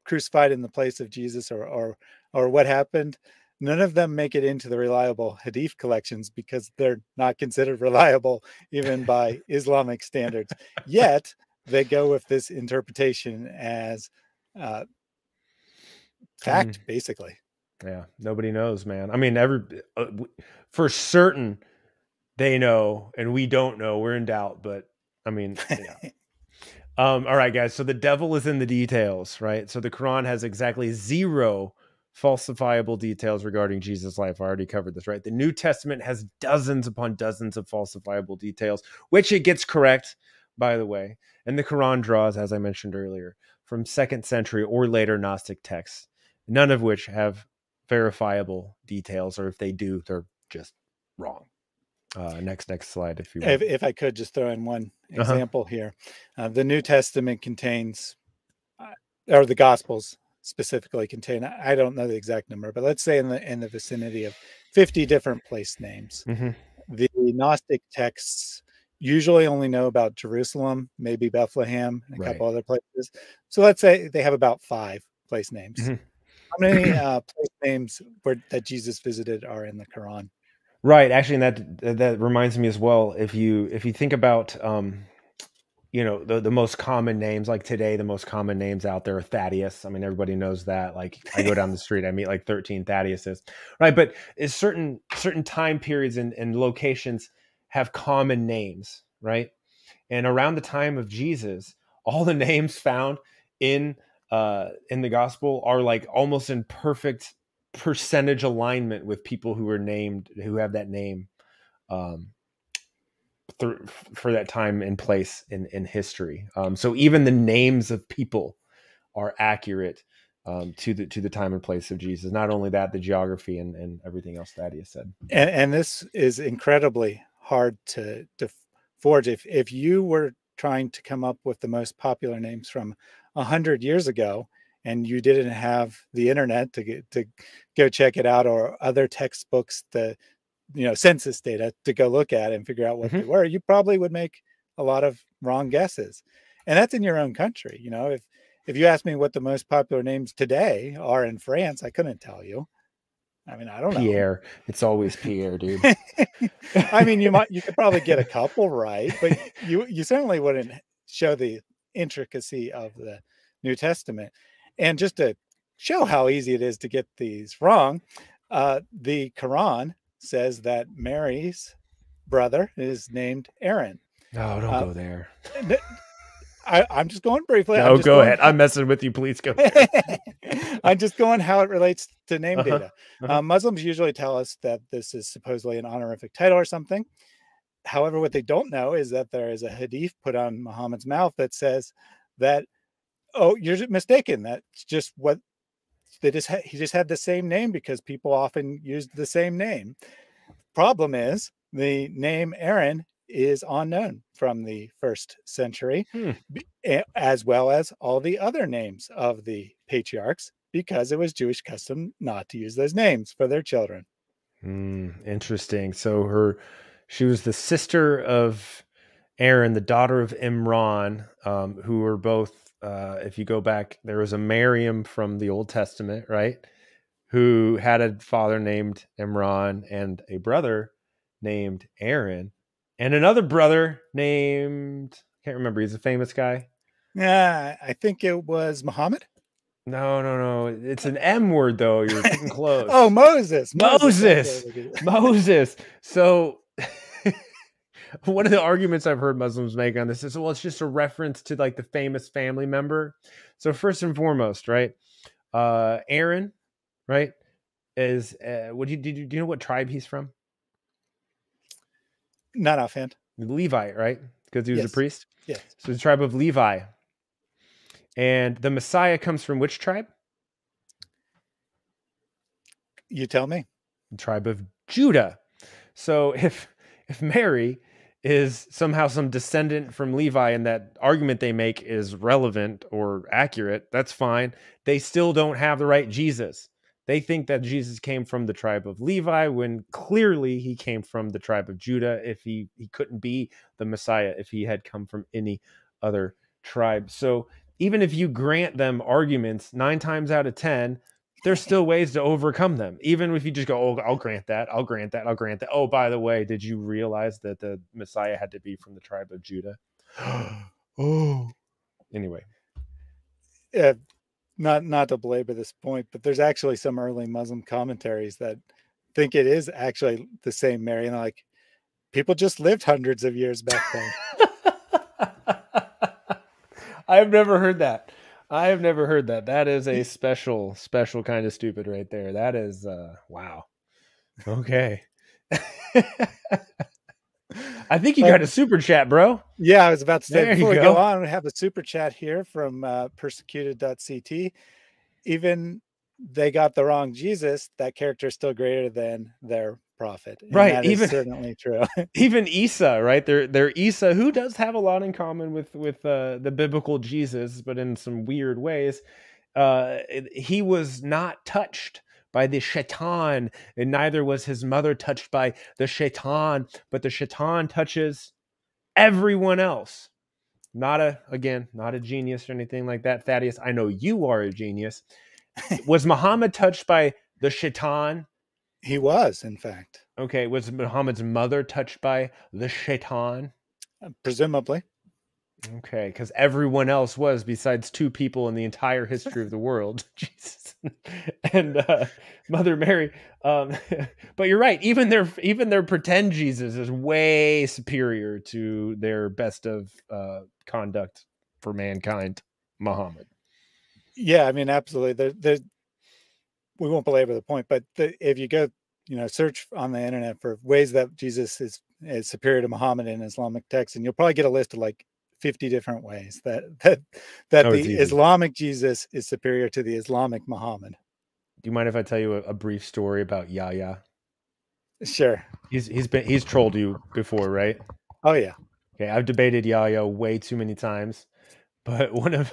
crucified in the place of Jesus or or or what happened, none of them make it into the reliable hadith collections because they're not considered reliable even by Islamic standards. Yet they go with this interpretation as uh, fact, mm. basically. Yeah, nobody knows, man. I mean, every uh, for certain they know, and we don't know. We're in doubt, but I mean, yeah. um, all right, guys. So the devil is in the details, right? So the Quran has exactly zero falsifiable details regarding Jesus' life. I already covered this, right? The New Testament has dozens upon dozens of falsifiable details, which it gets correct by the way. And the Quran draws, as I mentioned earlier, from second century or later Gnostic texts, none of which have verifiable details, or if they do, they're just wrong. Uh, next, next slide, if you if, if, I could just throw in one uh-huh. example uh-huh. here. Uh, the New Testament contains, uh, or the Gospels specifically contain, I don't know the exact number, but let's say in the in the vicinity of 50 different place names. Mm-hmm. The Gnostic texts usually only know about Jerusalem, maybe Bethlehem, and a right. couple other places. So let's say they have about five place names. Mm-hmm. How many uh, place names where, that Jesus visited are in the Quran? Right. Actually, that that reminds me as well. If you if you think about, um, you know, the the most common names like today, the most common names out there are Thaddeus. I mean, everybody knows that. Like, I go down the street, I meet like thirteen Thaddeus's, right? But it's certain certain time periods and, and locations have common names, right? And around the time of Jesus, all the names found in uh, in the gospel are like almost in perfect percentage alignment with people who are named who have that name um, th- for that time and place in in history. Um, so even the names of people are accurate um, to the to the time and place of Jesus. Not only that, the geography and, and everything else that he has said. And, and this is incredibly hard to to forge. If if you were trying to come up with the most popular names from a hundred years ago, and you didn't have the internet to get to go check it out or other textbooks, the you know census data to go look at and figure out what mm-hmm. they were, you probably would make a lot of wrong guesses, and that's in your own country. You know, if if you ask me what the most popular names today are in France, I couldn't tell you. I mean, I don't know. Pierre. It's always Pierre, dude. I mean, you might you could probably get a couple right, but you you certainly wouldn't show the intricacy of the New Testament. And just to show how easy it is to get these wrong, uh, the Quran says that Mary's brother is named Aaron. No, don't Uh, go there. I, I'm just going briefly. I'm No, just go going- ahead. I'm messing with you. Please go. I'm just going how it relates to name Uh-huh, data. uh-huh. Uh, Muslims usually tell us that this is supposedly an honorific title or something. However, what they don't know is that there is a hadith put on Muhammad's mouth that says that, oh, you're mistaken. That's just what they just ha- he just had the same name because people often used the same name. Problem is the name Aaron is unknown from the first century, Hmm. as well as all the other names of the patriarchs, because it was Jewish custom not to use those names for their children. Mm, interesting. So her, she was the sister of Aaron, the daughter of Imran, um, who were both. Uh, if you go back, there was a Miriam from the Old Testament, right? Who had a father named Imran and a brother named Aaron, and another brother named I can't remember. He's a famous guy. Yeah, I think it was Muhammad. No, no, no. It's an M word though. You're getting close. Oh, Moses. Moses. Okay. Moses. So one of the arguments I've heard Muslims make on this is well, it's just a reference to like the famous family member. So first and foremost, right? Uh Aaron, right? Is uh what do you, did you do you know what tribe he's from? Not offhand. Levi, right? Because he was Yes. a priest. Yes. So the tribe of Levi. And the Messiah comes from which tribe? You tell me. the tribe of Judah. So if if Mary is somehow some descendant from Levi and that argument they make is relevant or accurate, that's fine. They still don't have the right Jesus. They think that Jesus came from the tribe of Levi when clearly he came from the tribe of Judah if he he couldn't be the Messiah if he had come from any other tribe. So even if you grant them arguments 9 times out of 10 there's still ways to overcome them. Even if you just go, oh, I'll grant that, I'll grant that, I'll grant that. Oh, by the way, did you realize that the Messiah had to be from the tribe of Judah? oh, anyway, uh, not not to belabor this point, but there's actually some early Muslim commentaries that think it is actually the same Mary, and like people just lived hundreds of years back then. I've never heard that. I have never heard that. That is a special, special kind of stupid right there. That is, uh, wow. Okay. I think you got a super chat, bro. yeah, I was about to say There before we go. go on, we have a super chat here from uh, persecuted.ct. Even they got the wrong Jesus, that character is still greater than their prophet. And Right, even- certainly true. even Isa, right? They're they're Isa, who does have a lot in common with with uh, the biblical Jesus, but in some weird ways. Uh, he was not touched by the shaitan, and neither was his mother touched by the shaitan. But the shaitan touches everyone else. Not a again, not a genius or anything like that, Thaddeus. I know you are a genius. was Muhammad touched by the shaitan? He was, in fact, Okay, was Muhammad's mother touched by the shaitan? uh, presumably. Okay, because everyone else was besides two people in the entire history of the world. Jesus. And uh, Mother Mary. Um, but you're right, even their even their pretend Jesus is way superior to their best of uh, conduct for mankind, Muhammad. Yeah, I mean, absolutely. There, there, we won't belabor the point, but the, if you go, you know, search on the internet for ways that Jesus is is superior to Muhammad in Islamic texts, and you'll probably get a list of like fifty different ways that that that Oh, the easy. Islamic Jesus is superior to the Islamic Muhammad. Do you mind if I tell you a, a brief story about Yahya? Sure. He's he's been he's trolled you before, right? Oh yeah. Okay, I've debated Yahya way too many times, but one of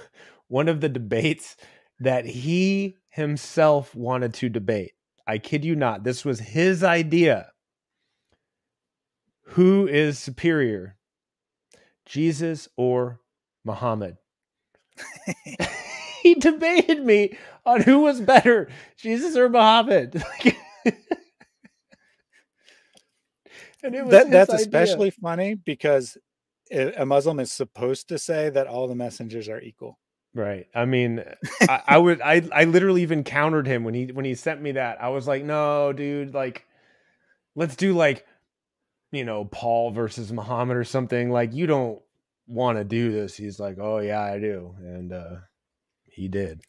one of the debates that he himself wanted to debate, I kid you not, this was his idea. Who is superior, Jesus or Muhammad? he debated me on who was better, Jesus or Muhammad. and it was that, that's idea. especially funny because a Muslim is supposed to say that all the messengers are equal. Right. I mean, I, I, would. I I literally even countered him when he when he sent me that. I was like, no, dude. Like, let's do like, you know, Paul versus Muhammad or something. Like, you don't want to do this. He's like, oh yeah, I do, and uh he did.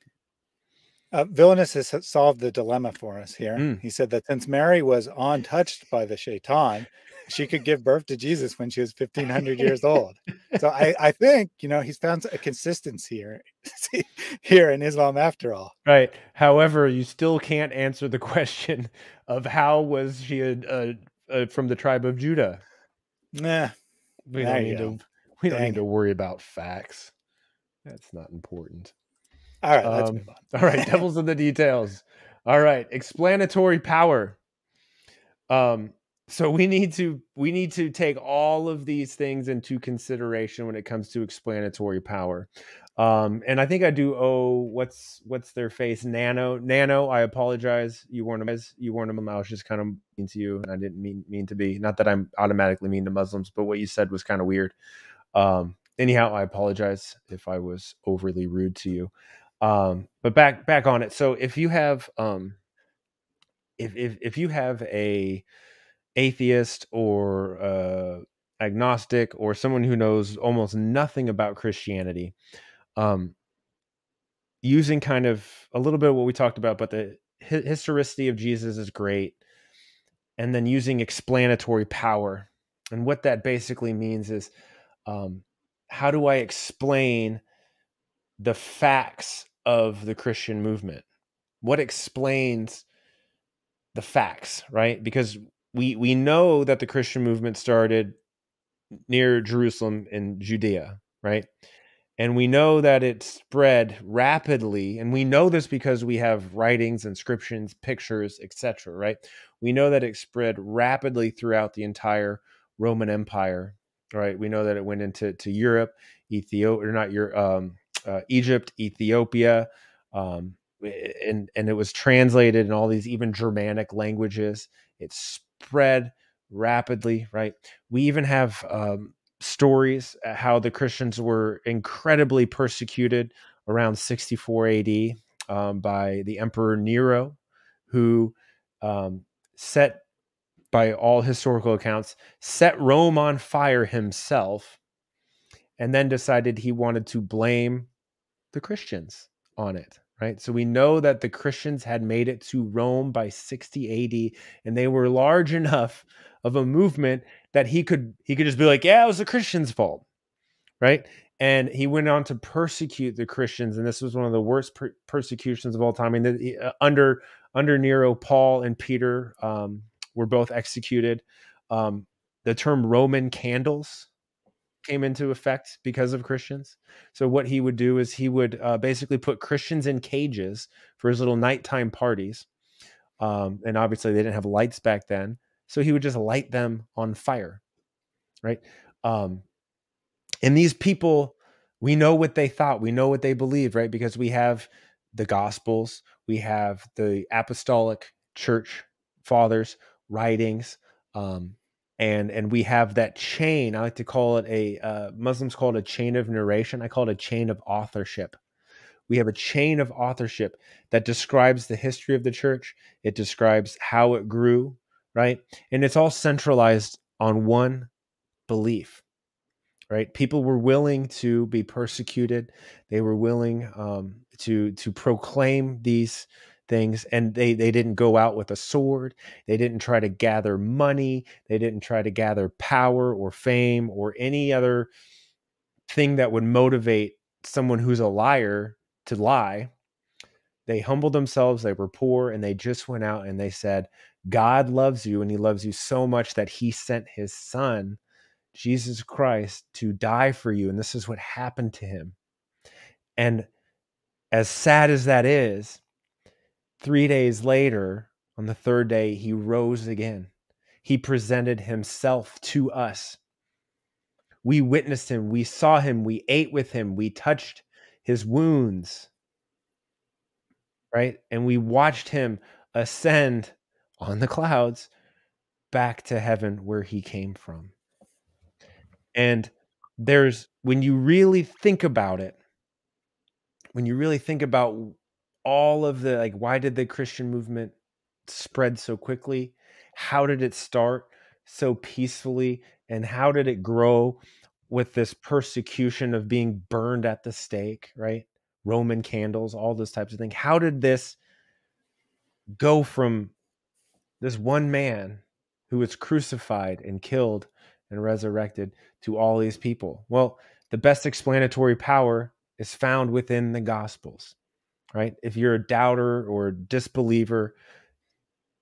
Uh, Villainous has solved the dilemma for us here. Mm. He said that since Mary was untouched by the shaitan, she could give birth to Jesus when she was 1500 years old. So I, I think, you know, he's found a consistency here, here in Islam after all. Right. However, you still can't answer the question of how was she a, a, a, from the tribe of Judah? Nah. We don't, need to, we don't need to worry about facts. That's not important. All right, let's um, move on. all right, devils in the details. All right, explanatory power. Um, so we need to we need to take all of these things into consideration when it comes to explanatory power. Um, and I think I do owe what's what's their face nano nano. I apologize. You weren't as you weren't them. I was just kind of mean to you, and I didn't mean mean to be. Not that I'm automatically mean to Muslims, but what you said was kind of weird. Um, anyhow, I apologize if I was overly rude to you. Um, but back back on it. So if you have um, if if if you have a atheist or uh, agnostic or someone who knows almost nothing about Christianity, um, using kind of a little bit of what we talked about, but the historicity of Jesus is great, and then using explanatory power. And what that basically means is, um, how do I explain the facts of the Christian movement? What explains the facts, right? Because we we know that the Christian movement started near Jerusalem in Judea, right? And we know that it spread rapidly, and we know this because we have writings, inscriptions, pictures, etc. Right? We know that it spread rapidly throughout the entire Roman Empire. Right? We know that it went into to Europe, Ethiopia, or not your um, uh, Egypt, Ethiopia, um, and and it was translated in all these even Germanic languages. It spread rapidly. Right? We even have um, stories uh, how the Christians were incredibly persecuted around 64 AD um, by the Emperor Nero, who um, set, by all historical accounts, set Rome on fire himself, and then decided he wanted to blame the Christians on it, right? So we know that the Christians had made it to Rome by 60 AD and they were large enough of a movement that he could he could just be like, yeah, it was the Christians' fault, right? And he went on to persecute the Christians, and this was one of the worst per- persecutions of all time. I mean, uh, under under Nero, Paul and Peter um, were both executed. Um, the term Roman candles came into effect because of Christians. So what he would do is he would uh, basically put Christians in cages for his little nighttime parties. Um, and obviously they didn't have lights back then, so he would just light them on fire, right? Um, and these people, we know what they thought, we know what they believed, right? Because we have the Gospels, we have the Apostolic Church Fathers writings. Um, and and we have that chain. I like to call it a uh, Muslims call it a chain of narration. I call it a chain of authorship. We have a chain of authorship that describes the history of the church. It describes how it grew, right, and it's all centralized on one belief. Right, people were willing to be persecuted. They were willing um, to to proclaim these things and they they didn't go out with a sword they didn't try to gather money they didn't try to gather power or fame or any other thing that would motivate someone who's a liar to lie. They humbled themselves they were poor and they just went out and they said god loves you and he loves you so much that he sent his son jesus christ to die for you and this is what happened to him. And as sad as that is Three days later, on the third day, he rose again. He presented himself to us. We witnessed him. We saw him. We ate with him. We touched his wounds. right? And we watched him ascend on the clouds back to heaven where he came from. And there's when you really think about it, when you really think about all of the like why did the Christian movement spread so quickly? How did it start so peacefully and how did it grow with this persecution of being burned at the stake, right? Roman candles, all those types of things. How did this go from this one man who was crucified and killed and resurrected to all these people? Well, the best explanatory power is found within the Gospels, right? If you're a doubter or a disbeliever,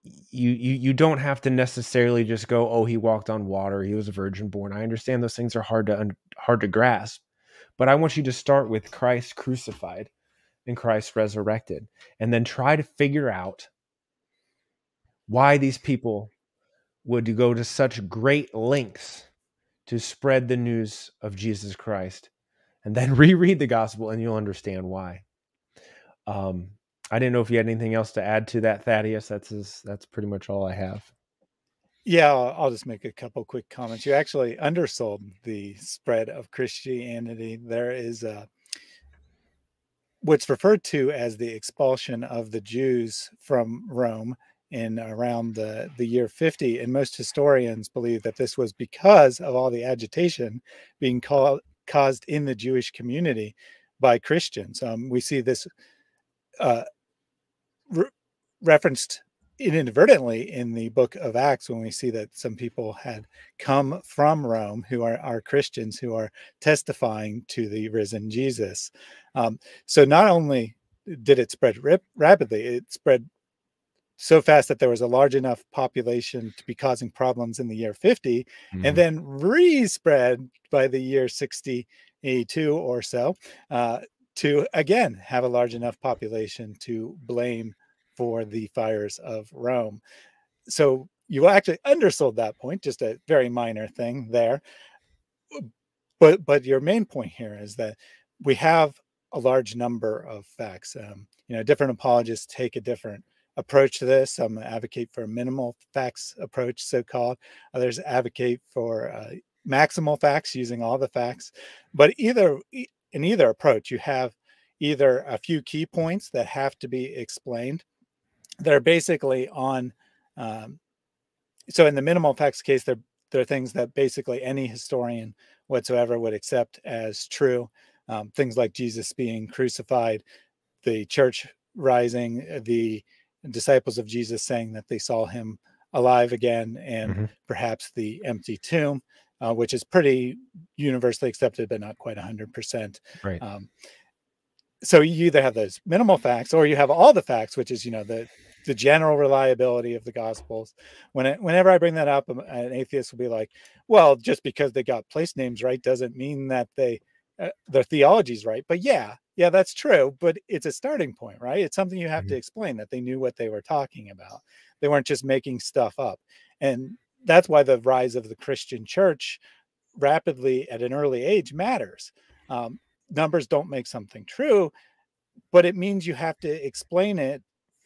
you, you you don't have to necessarily just go, oh, he walked on water, he was a virgin born. I understand those things are hard to hard to grasp, but I want you to start with Christ crucified and Christ resurrected, and then try to figure out why these people would go to such great lengths to spread the news of Jesus Christ, and then reread the gospel, and you'll understand why. Um, I didn't know if you had anything else to add to that, Thaddeus. That's his, that's pretty much all I have. Yeah, I'll, just make a couple quick comments. You actually undersold the spread of Christianity. There is a what's referred to as the expulsion of the Jews from Rome in around the, the year 50. And most historians believe that this was because of all the agitation being called, caused in the Jewish community by Christians. Um, we see this uh, re referenced inadvertently in the book of Acts when we see that some people had come from Rome who are, are Christians who are testifying to the risen Jesus. Um, so not only did it spread rapidly, it spread so fast that there was a large enough population to be causing problems in the year 50 mm. and mm-hmm. then re-spread by the year 62 or so uh, to again have a large enough population to blame for the fires of Rome. So you actually undersold that point, just a very minor thing there. But but your main point here is that we have a large number of facts. Um, you know, different apologists take a different approach to this. Some advocate for a minimal facts approach, so called. Others advocate for uh, maximal facts, using all the facts. But either in either approach, you have either a few key points that have to be explained They're basically on. Um, so in the minimal facts case, they're they're things that basically any historian whatsoever would accept as true. Um, things like Jesus being crucified, the church rising, uh, the disciples of Jesus saying that they saw him alive again, and mm-hmm. perhaps the empty tomb, uh, which is pretty universally accepted, but not quite 100%. Right. Um, so you either have those minimal facts or you have all the facts, which is, you know, the the general reliability of the gospels. When it, whenever I bring that up, um, an atheist will be like, "Well, just because they got place names right doesn't mean that they uh, their theology's right." But yeah, yeah, that's true. But it's a starting point, right? It's something you have mm-hmm. to explain that they knew what they were talking about. They weren't just making stuff up, and that's why the rise of the Christian church rapidly at an early age matters. Um, numbers don't make something true, but it means you have to explain it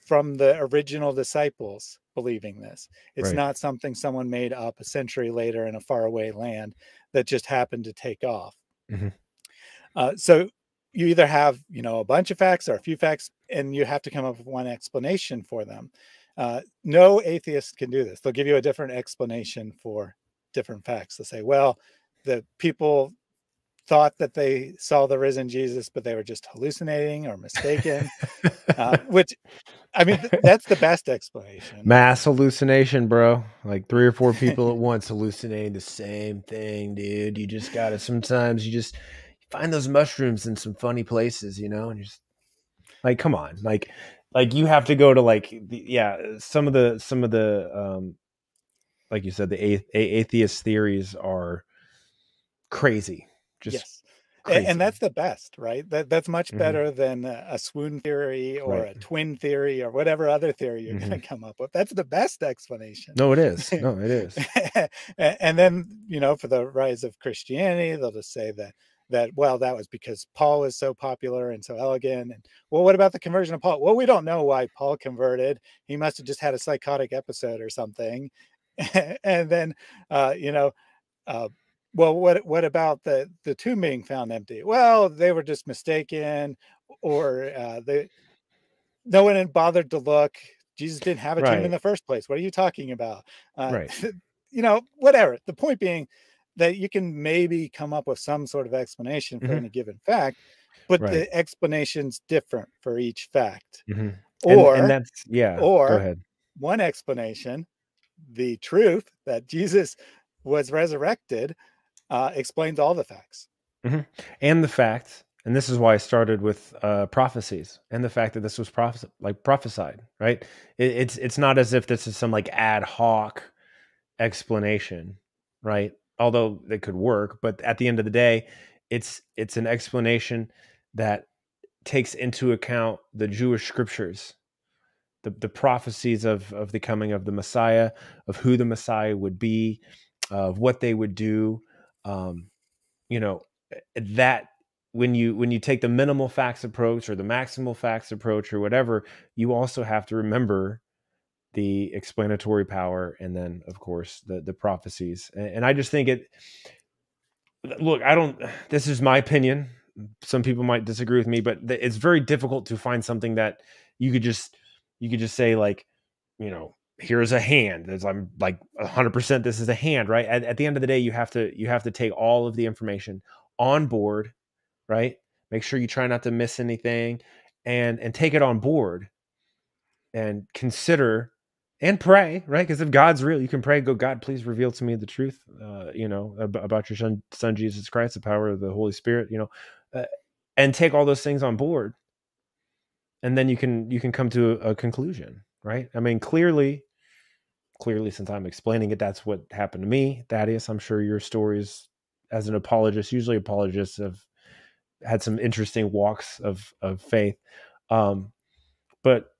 from the original disciples believing this. It's right. not something someone made up a century later in a faraway land that just happened to take off. Mm-hmm. Uh, so you either have you know a bunch of facts or a few facts, and you have to come up with one explanation for them. Uh, no atheist can do this. They'll give you a different explanation for different facts. They'll say, well, the people thought that they saw the risen Jesus, but they were just hallucinating or mistaken. uh, which, I mean, th- that's the best explanation. Mass hallucination, bro. Like three or four people at once hallucinating the same thing, dude. You just got to sometimes you just find those mushrooms in some funny places, you know, and just like, come on, like, like you have to go to like, the, yeah, some of the some of the, um, like you said, the a- atheist theories are crazy just yes. Crazy. And that's the best, right? That that's much mm-hmm. better than a, swoon theory or right. a twin theory or whatever other theory you're mm-hmm. going to come up with. That's the best explanation. No, it is. No, it is. and then you know, for the rise of Christianity, they'll just say that that well that was because paul was so popular and so elegant and well what about the conversion of paul? Well we don't know why paul converted. He must have just had a psychotic episode or something. And then uh you know uh well what what about the the tomb being found empty? Well they were just mistaken or uh they no one had bothered to look. Jesus didn't have a right. tomb in the first place. What are you talking about? Uh, right. you know whatever. The point being that you can maybe come up with some sort of explanation for mm-hmm. any given fact, but right. the explanation's different for each fact. Mm-hmm. Or and, and that's yeah. Or one explanation, the truth that Jesus was resurrected, uh, explains all the facts. Mm-hmm. And the fact, and this is why I started with uh, prophecies, and the fact that this was prophes- like prophesied, right? It, it's it's not as if this is some like ad hoc explanation, right? Although they could work but at the end of the day it's it's an explanation that takes into account the jewish scriptures the, the prophecies of of the coming of the messiah of who the messiah would be of what they would do um you know eh, that when you when you take the minimal facts approach or the maximal facts approach or whatever you also have to remember the explanatory power, and then of course the the prophecies. And, and I just think it. Look, I don't. This is my opinion. Some people might disagree with me, but it's very difficult to find something that you could just you could just say like, you know, here's a hand. As I'm like 100. percent This is a hand, right? At, at the end of the day, you have to you have to take all of the information on board, right? Make sure you try not to miss anything, and and take it on board, and consider and pray, right? Because if God's real, you can pray, go, God, please reveal to me the truth, uh, you know, ab- about your son, son, Jesus Christ, the power of the Holy Spirit, you know, uh, and take all those things on board. And then you can, you can come to a, a conclusion, right? I mean, clearly, clearly, since I'm explaining it, that's what happened to me. Thaddeus, I'm sure your stories as an apologist, usually apologists have had some interesting walks of, of faith. Um, but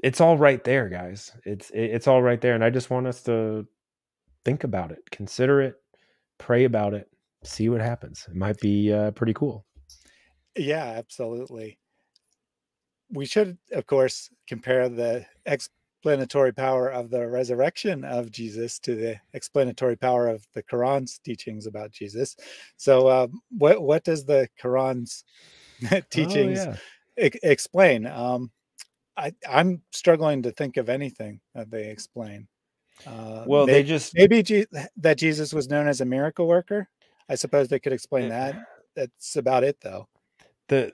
it's all right there, guys. It's it's all right there, and I just want us to think about it, consider it, pray about it, see what happens. It might be uh, pretty cool. Yeah, absolutely. We should, of course, compare the explanatory power of the resurrection of Jesus to the explanatory power of the Quran's teachings about Jesus. So, um, what what does the Quran's teachings oh, yeah. e- explain? Um, I, I'm struggling to think of anything that they explain. Uh, well, they just maybe G- that Jesus was known as a miracle worker. I suppose they could explain that. That's about it, though. The,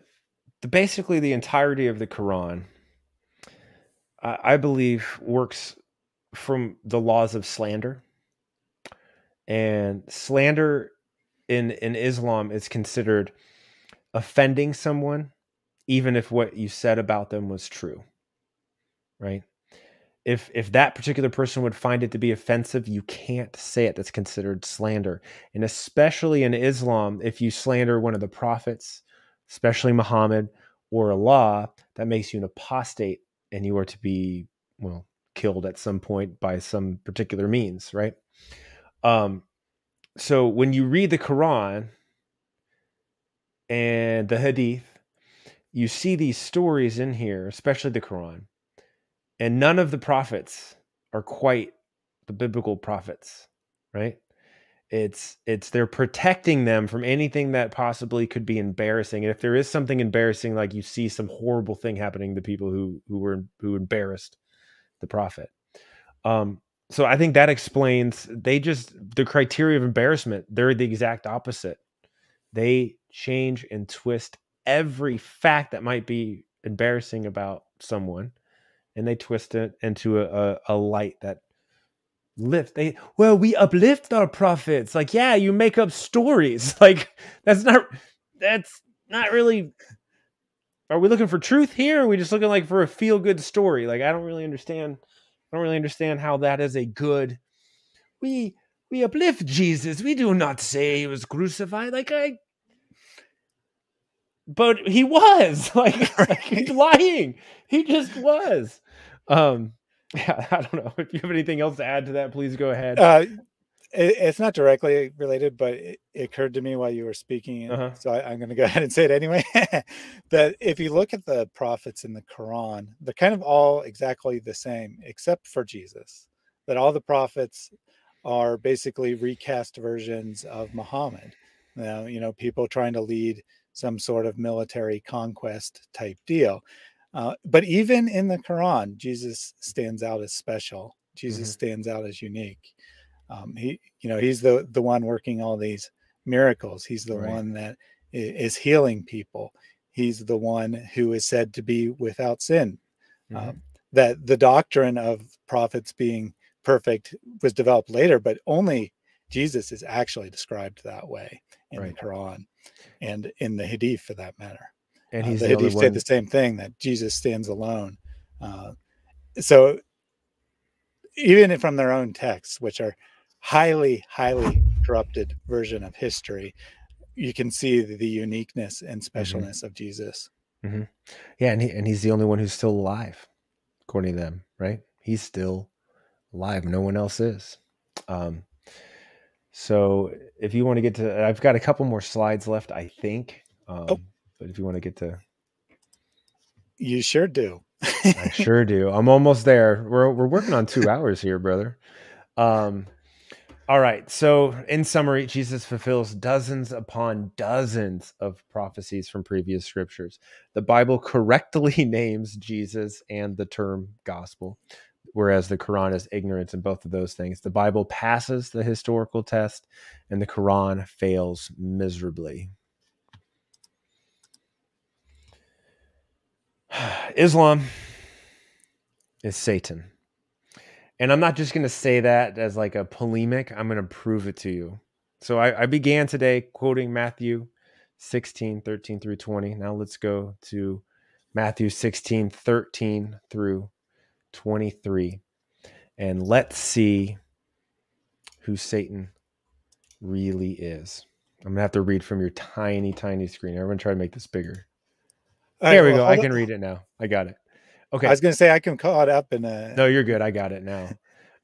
the basically the entirety of the Quran, I, I believe, works from the laws of slander, and slander in in Islam is considered offending someone, even if what you said about them was true right? If if that particular person would find it to be offensive, you can't say it. That's considered slander. And especially in Islam, if you slander one of the prophets, especially Muhammad or Allah, that makes you an apostate and you are to be, well, killed at some point by some particular means, right? Um, so when you read the Quran and the Hadith, you see these stories in here, especially the Quran, and none of the prophets are quite the biblical prophets, right? It's it's they're protecting them from anything that possibly could be embarrassing. And if there is something embarrassing, like you see some horrible thing happening to people who who were who embarrassed the prophet. Um, so I think that explains they just the criteria of embarrassment, they're the exact opposite. They change and twist every fact that might be embarrassing about someone and they twist it into a, a, a light that lift they well we uplift our prophets like yeah you make up stories. Like that's not that's not really are we looking for truth here? Or are we just looking like for a feel good story? Like i don't really understand i don't really understand how that is a good we we uplift jesus. We do not say he was crucified. Like i but he was. Like, like he's lying. He just was um, yeah, I don't know if you have anything else to add to that. Please go ahead. Uh, it, it's not directly related, but it, it, occurred to me while you were speaking, uh-huh. so I, am going to go ahead and say it anyway. that if you look at the prophets in the Quran, they're kind of all exactly the same, except for Jesus. That all the prophets are basically recast versions of Muhammad. Now, you know, people trying to lead some sort of military conquest type deal. Uh, but even in the Quran, Jesus stands out as special. Jesus mm-hmm. stands out as unique. Um, he, you know, he's the the one working all these miracles. He's the right. one that is healing people. He's the one who is said to be without sin. Mm-hmm. Um, that the doctrine of prophets being perfect was developed later, but only Jesus is actually described that way in right. the Quran and in the Hadith for that matter. And uh, he's uh, the, the Hadith say the same thing that Jesus stands alone. Uh, so even from their own texts, which are highly, highly corrupted version of history, you can see the, the uniqueness and mm-hmm. specialness mm-hmm. of Jesus. Mm-hmm. Yeah, and he, and he's the only one who's still alive, according to them, right? He's still alive. No one else is. Um, so if you want to get to, I've got a couple more slides left, I think. Um, oh. But if you want to get to, you sure do. I sure do. I'm almost there. We're we're working on two hours here, brother. Um, all right. So, in summary, Jesus fulfills dozens upon dozens of prophecies from previous scriptures. The Bible correctly names Jesus and the term gospel, whereas the Quran is ignorant in both of those things. The Bible passes the historical test, and the Quran fails miserably. Islam is Satan. And I'm not just going to say that as like a polemic, I'm going to prove it to you. So I, I, began today quoting Matthew 16, 13 through 20. Now let's go to Matthew 16, 13 through 23. And let's see who Satan really is. I'm going to have to read from your tiny, tiny screen. Everyone try to make this bigger. There we go. I can read it now. I got it. Okay. I was going to say I can call it up and. Uh... No, you're good. I got it now.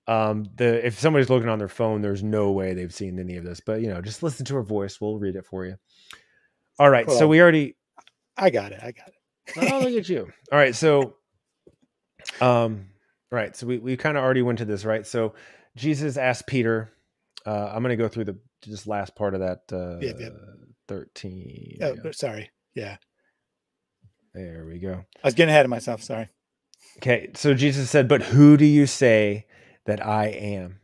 Um, the if somebody's looking on their phone, there's no way they've seen any of this. But you know, just listen to her voice. We'll read it for you. All right. Cool. So we already. I got it. I got it. oh, look at you. All right. So, um, right. So we we kind of already went to this, right? So Jesus asked Peter. Uh, I'm going to go through the just last part of that. Uh, yep, yep. Thirteen. Oh, yeah. sorry. Yeah. There we go. I was getting ahead of myself. Sorry. Okay. So Jesus said, But who do you say that I am?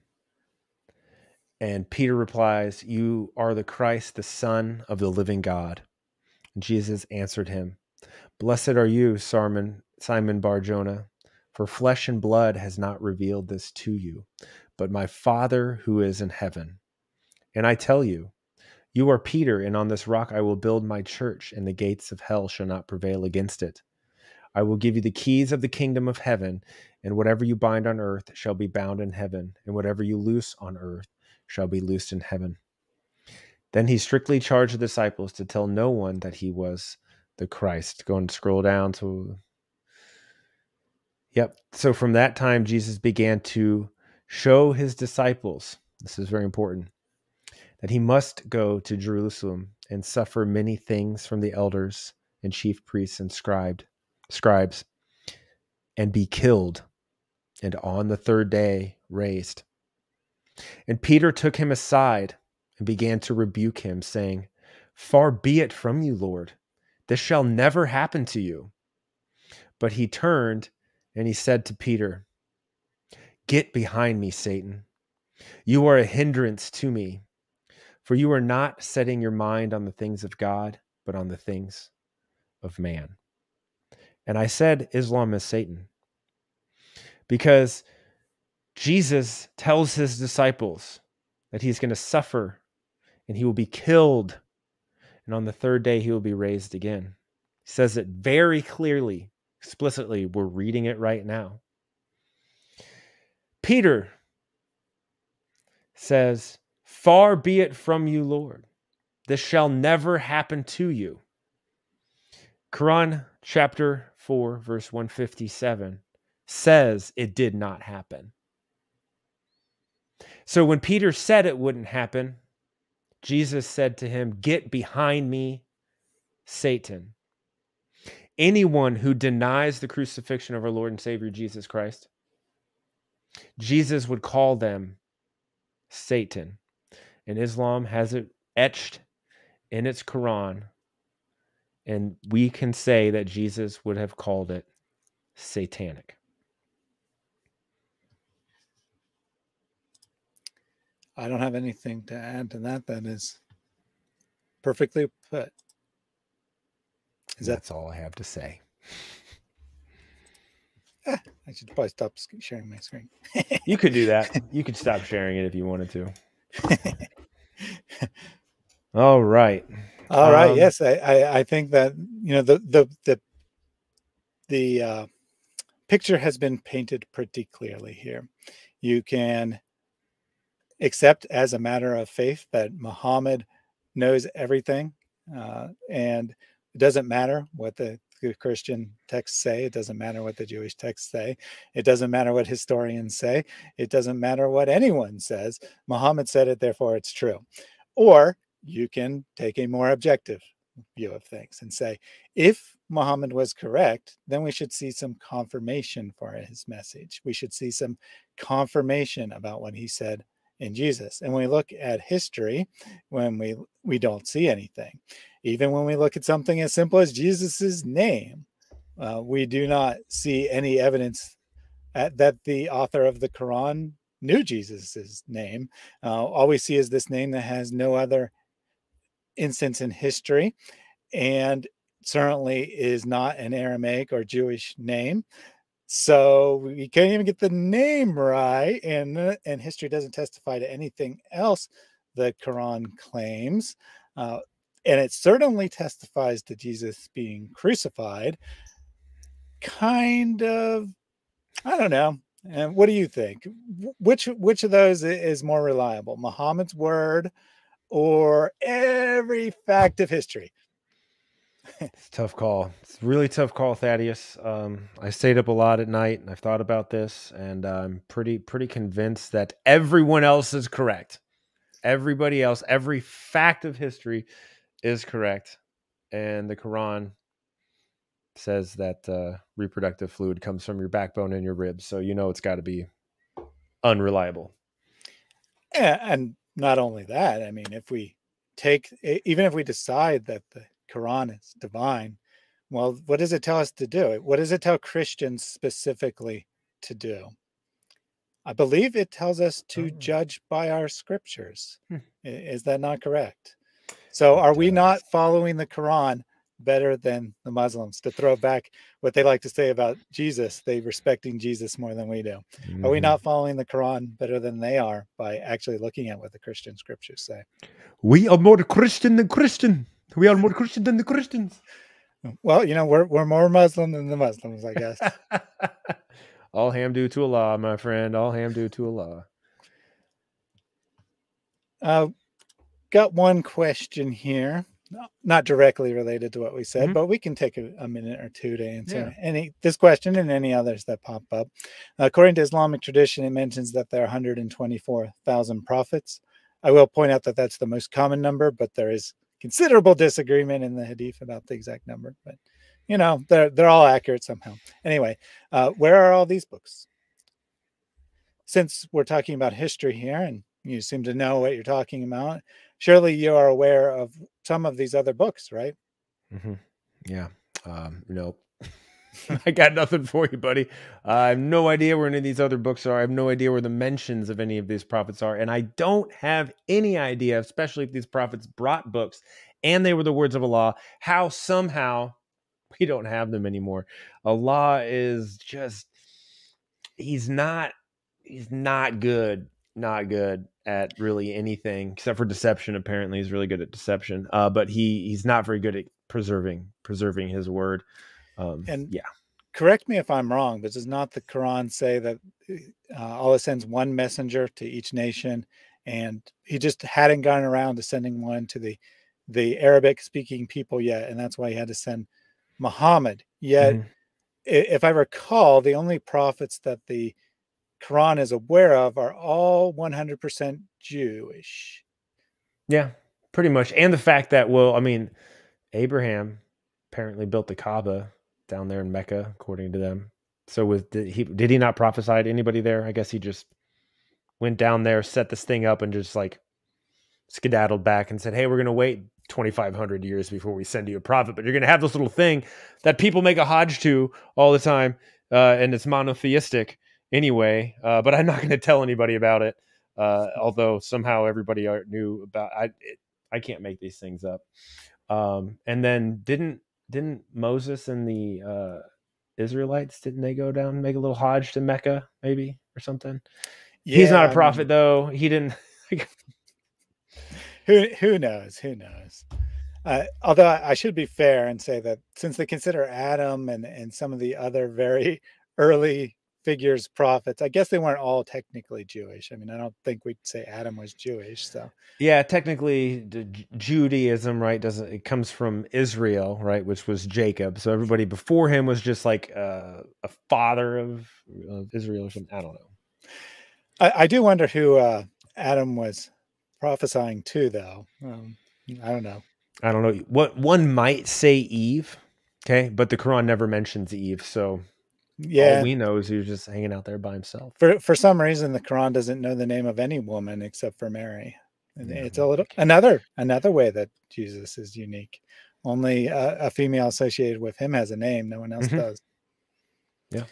And Peter replies, You are the Christ, the Son of the living God. And Jesus answered him, Blessed are you, Simon, Simon Barjona, for flesh and blood has not revealed this to you, but my Father who is in heaven. And I tell you, you are Peter, and on this rock I will build my church, and the gates of hell shall not prevail against it. I will give you the keys of the kingdom of heaven, and whatever you bind on earth shall be bound in heaven, and whatever you loose on earth shall be loosed in heaven. Then he strictly charged the disciples to tell no one that he was the Christ. Go and scroll down to. Yep. So from that time, Jesus began to show his disciples, this is very important, that he must go to Jerusalem and suffer many things from the elders and chief priests and scribed, scribes and be killed and on the third day raised. And Peter took him aside and began to rebuke him, saying, Far be it from you, Lord, this shall never happen to you. But he turned and he said to Peter, Get behind me, Satan. You are a hindrance to me, for you are not setting your mind on the things of God, but on the things of man. And I said Islam is Satan because Jesus tells his disciples that he's going to suffer and he will be killed. And on the third day, he will be raised again. He says it very clearly, explicitly. We're reading it right now. Peter says, Far be it from you, Lord. This shall never happen to you. Quran chapter 4, verse 157 says it did not happen. So when Peter said it wouldn't happen, Jesus said to him, Get behind me, Satan. Anyone who denies the crucifixion of our Lord and Savior Jesus Christ, Jesus would call them Satan. And Islam has it etched in its Quran. And we can say that Jesus would have called it satanic. I don't have anything to add to that. That is perfectly put. Is That's all I have to say. Eh, I should probably stop sharing my screen. you could do that. You could stop sharing it if you wanted to. all right. All right. Um, yes, I, I, I think that you know the the the the uh, picture has been painted pretty clearly here. You can accept as a matter of faith that Muhammad knows everything, uh, and it doesn't matter what the, the Christian texts say. It doesn't matter what the Jewish texts say. It doesn't matter what historians say. It doesn't matter what anyone says. Muhammad said it, therefore it's true. Or you can take a more objective view of things and say, if Muhammad was correct, then we should see some confirmation for his message. We should see some confirmation about what he said in Jesus. And when we look at history, when we we don't see anything. Even when we look at something as simple as Jesus's name, uh, we do not see any evidence at, that the author of the Quran knew Jesus's name. Uh, all we see is this name that has no other instance in history, and certainly is not an Aramaic or Jewish name. So we can't even get the name right, and uh, and history doesn't testify to anything else the Quran claims, uh, and it certainly testifies to Jesus being crucified. Kind of, I don't know. And what do you think? Which which of those is more reliable, Muhammad's word or every fact of history? It's a tough call. It's really tough call, Thaddeus. Um, I stayed up a lot at night and I've thought about this, and I'm pretty pretty convinced that everyone else is correct. Everybody else, every fact of history is correct, and the Quran says that uh, reproductive fluid comes from your backbone and your ribs, so you know it's got to be unreliable. Yeah, and not only that, I mean, if we take even if we decide that the Quran is divine. Well, what does it tell us to do? What does it tell Christians specifically to do? I believe it tells us to oh. judge by our scriptures. Hmm. Is that not correct? So, are we not following the Quran better than the Muslims? To throw back what they like to say about Jesus, they respecting Jesus more than we do. Mm-hmm. Are we mm-hmm. not following the Quran better than they are by actually looking at what the Christian scriptures say? We are more Christian than Christian. We are more Christian than the Christians. Well, you know, we're we're more Muslim than the Muslims, I guess. All hamdu to Allah, my friend. All hamdu to Allah. Uh, got one question here, not directly related to what we said, mm-hmm. but we can take a, a, minute or two to answer yeah. any this question and any others that pop up. according to Islamic tradition, it mentions that there are 124,000 prophets. I will point out that that's the most common number, but there is considerable disagreement in the hadith about the exact number, but you know they're they're all accurate somehow. Anyway, uh, where are all these books? Since we're talking about history here, and you seem to know what you're talking about, surely you are aware of some of these other books, right? Mm-hmm. Yeah. Um, nope. I got nothing for you, buddy. Uh, I have no idea where any of these other books are. I have no idea where the mentions of any of these prophets are. And I don't have any idea, especially if these prophets brought books and they were the words of Allah, how somehow we don't have them anymore. Allah is just, he's not, he's not good, not good at really anything except for deception. Apparently, he's really good at deception. Uh, but he, he's not very good at preserving, preserving his word. Um, and yeah, correct me if I'm wrong, but does not the Quran say that uh, Allah sends one messenger to each nation, and he just hadn't gotten around to sending one to the the Arabic speaking people yet, and that's why he had to send Muhammad. Yet, mm-hmm. if I recall, the only prophets that the Quran is aware of are all 100% Jewish. Yeah, pretty much. And the fact that, well, I mean, Abraham apparently built the Kaaba down there in Mecca, according to them. So was did he did he not prophesy to anybody there? I guess he just went down there, set this thing up, and just like skedaddled back and said, "Hey, we're gonna wait 2,500 years before we send you a prophet, but you're gonna have this little thing that people make a Hajj to all the time, uh, and it's monotheistic anyway. Uh, but I'm not gonna tell anybody about it. Uh, although somehow everybody knew about. I it, I can't make these things up. Um, and then didn't didn't Moses and the uh, Israelites didn't they go down and make a little Hajj to Mecca maybe or something? Yeah, He's not a prophet I mean, though. He didn't. who who knows? Who knows? Uh, although I should be fair and say that since they consider Adam and and some of the other very early figures prophets i guess they weren't all technically jewish i mean i don't think we'd say adam was jewish so. Yeah technically judaism right doesn't it comes from israel right which was jacob so everybody before him was just like uh, a father of, of israel or something i don't know. I, I do wonder who uh, adam was prophesying to though um, i don't know. I don't know what one might say eve okay but the quran never mentions eve so yeah. All we know is he was just hanging out there by himself. For for some reason, the Quran doesn't know the name of any woman except for Mary. Yeah. It's a little another another way that Jesus is unique. Only a, a female associated with him has a name. No one else mm-hmm. does. Yeah.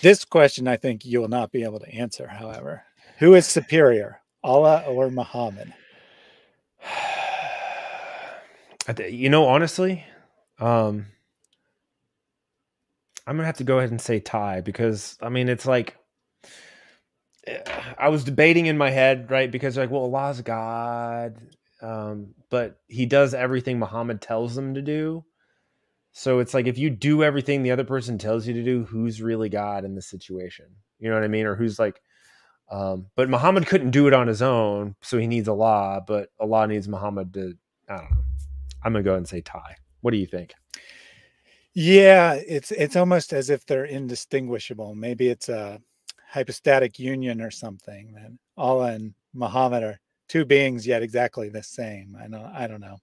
This question, I think you will not be able to answer. However, who is superior, Allah or Muhammad? You know, honestly, um, I'm gonna have to go ahead and say tie because I mean it's like I was debating in my head, right? Because like, well, Allah's God, um, but He does everything Muhammad tells him to do. So it's like if you do everything the other person tells you to do, who's really God in this situation? You know what I mean? Or who's like, um, but Muhammad couldn't do it on his own, so he needs Allah, but Allah needs Muhammad to. I don't know. I'm gonna go ahead and say tie. What do you think? Yeah, it's it's almost as if they're indistinguishable. Maybe it's a hypostatic union or something. That Allah and Muhammad are two beings yet exactly the same. I know. I don't know.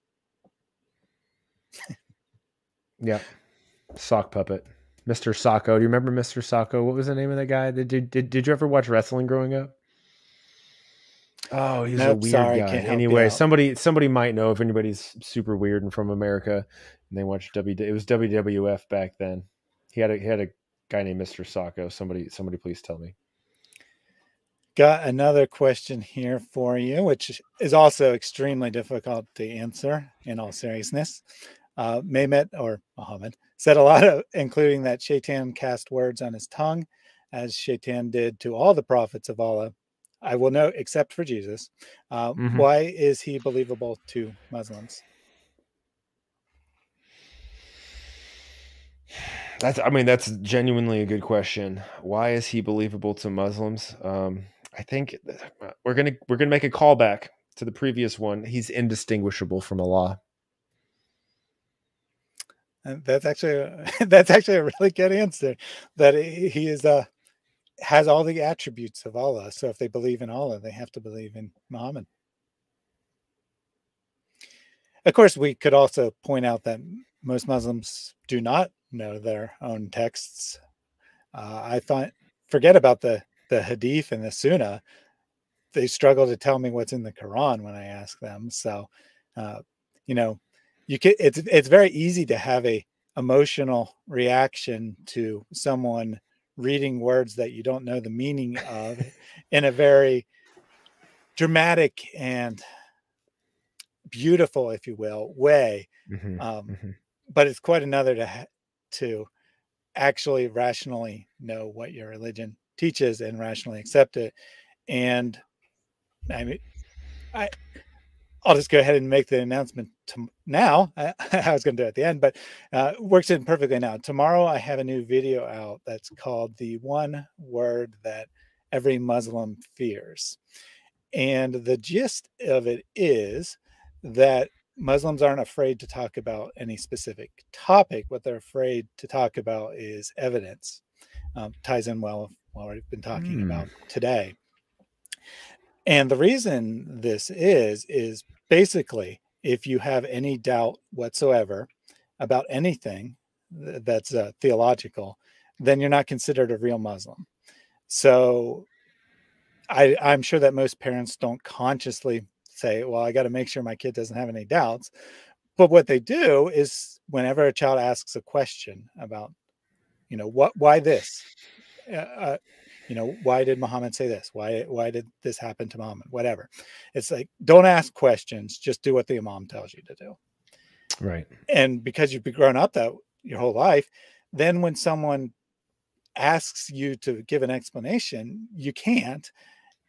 yeah, sock puppet, Mr. Socko. Do you remember Mr. Socko? What was the name of that guy? Did did, did you ever watch wrestling growing up? Oh, he's nope, a weird sorry, guy. Anyway, somebody somebody might know if anybody's super weird and from America and they watched W. It was WWF back then. He had a he had a guy named Mr. Socko. Somebody somebody please tell me. Got another question here for you, which is also extremely difficult to answer. In all seriousness, uh, Mehmet or Muhammad said a lot of, including that Shaitan cast words on his tongue, as Shaitan did to all the prophets of Allah. I will note, except for Jesus. Uh, mm-hmm. Why is he believable to Muslims? That's I mean that's genuinely a good question. Why is he believable to Muslims? Um, I think uh, we're gonna we're gonna make a callback to the previous one. He's indistinguishable from Allah. And that's actually a, that's actually a really good answer. That he is uh has all the attributes of Allah. So if they believe in Allah, they have to believe in Muhammad. Of course, we could also point out that most Muslims do not know their own texts. Uh, I thought, forget about the the Hadith and the Sunnah. They struggle to tell me what's in the Quran when I ask them. So, uh, you know, you can. It's it's very easy to have a emotional reaction to someone reading words that you don't know the meaning of in a very dramatic and beautiful, if you will, way. Mm-hmm, um, mm-hmm. But it's quite another to ha- to actually rationally know what your religion teaches and rationally accept it. And I mean, I I'll just go ahead and make the announcement to now. I, I was going to do it at the end, but uh, works in perfectly now. Tomorrow, I have a new video out that's called "The One Word That Every Muslim Fears," and the gist of it is that Muslims aren't afraid to talk about any specific topic. What they're afraid to talk about is evidence. Um, ties in well with what we've been talking mm. about today. And the reason this is, is basically if you have any doubt whatsoever about anything that's uh, theological, then you're not considered a real Muslim. So I, I'm sure that most parents don't consciously say, well, I got to make sure my kid doesn't have any doubts. But what they do is whenever a child asks a question about, you know, what, why this, uh, uh, you know, why did Muhammad say this? Why, why did this happen to Muhammad? Whatever. It's like, don't ask questions. Just do what the Imam tells you to do. Right. And because you've been grown up that your whole life, then when someone asks you to give an explanation, you can't.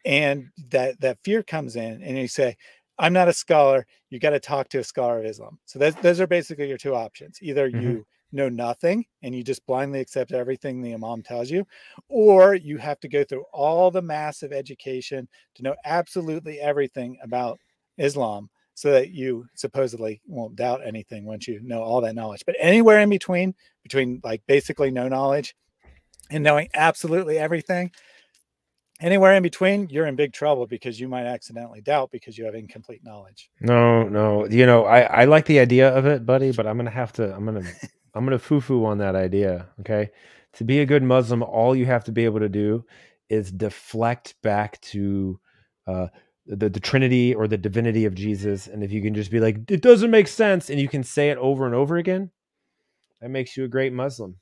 And that that fear comes in, and you say, I'm not a scholar. You got to talk to a scholar of Islam. So those are basically your two options. Either mm-hmm. you know nothing and you just blindly accept everything the imam tells you, or you have to go through all the massive education to know absolutely everything about Islam so that you supposedly won't doubt anything once you know all that knowledge. But anywhere in between, between like basically no knowledge and knowing absolutely everything, anywhere in between, you're in big trouble because you might accidentally doubt because you have incomplete knowledge. No, no. You know, I, I like the idea of it, buddy, but I'm gonna have to I'm gonna I'm gonna foo-foo on that idea. Okay. To be a good Muslim, all you have to be able to do is deflect back to uh the, the Trinity or the divinity of Jesus. And if you can just be like, it doesn't make sense, and you can say it over and over again, that makes you a great Muslim.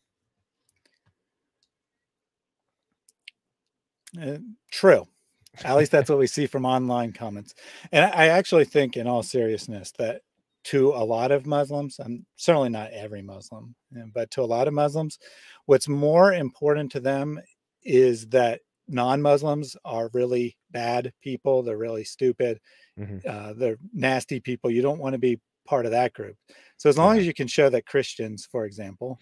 Uh, true. At least that's what we see from online comments. And I actually think, in all seriousness, that to a lot of Muslims, I'm certainly not every Muslim, but to a lot of Muslims, what's more important to them is that non-Muslims are really bad people. They're really stupid. Mm-hmm. Uh, they're nasty people. You don't want to be part of that group. So as long yeah. as you can show that Christians, for example,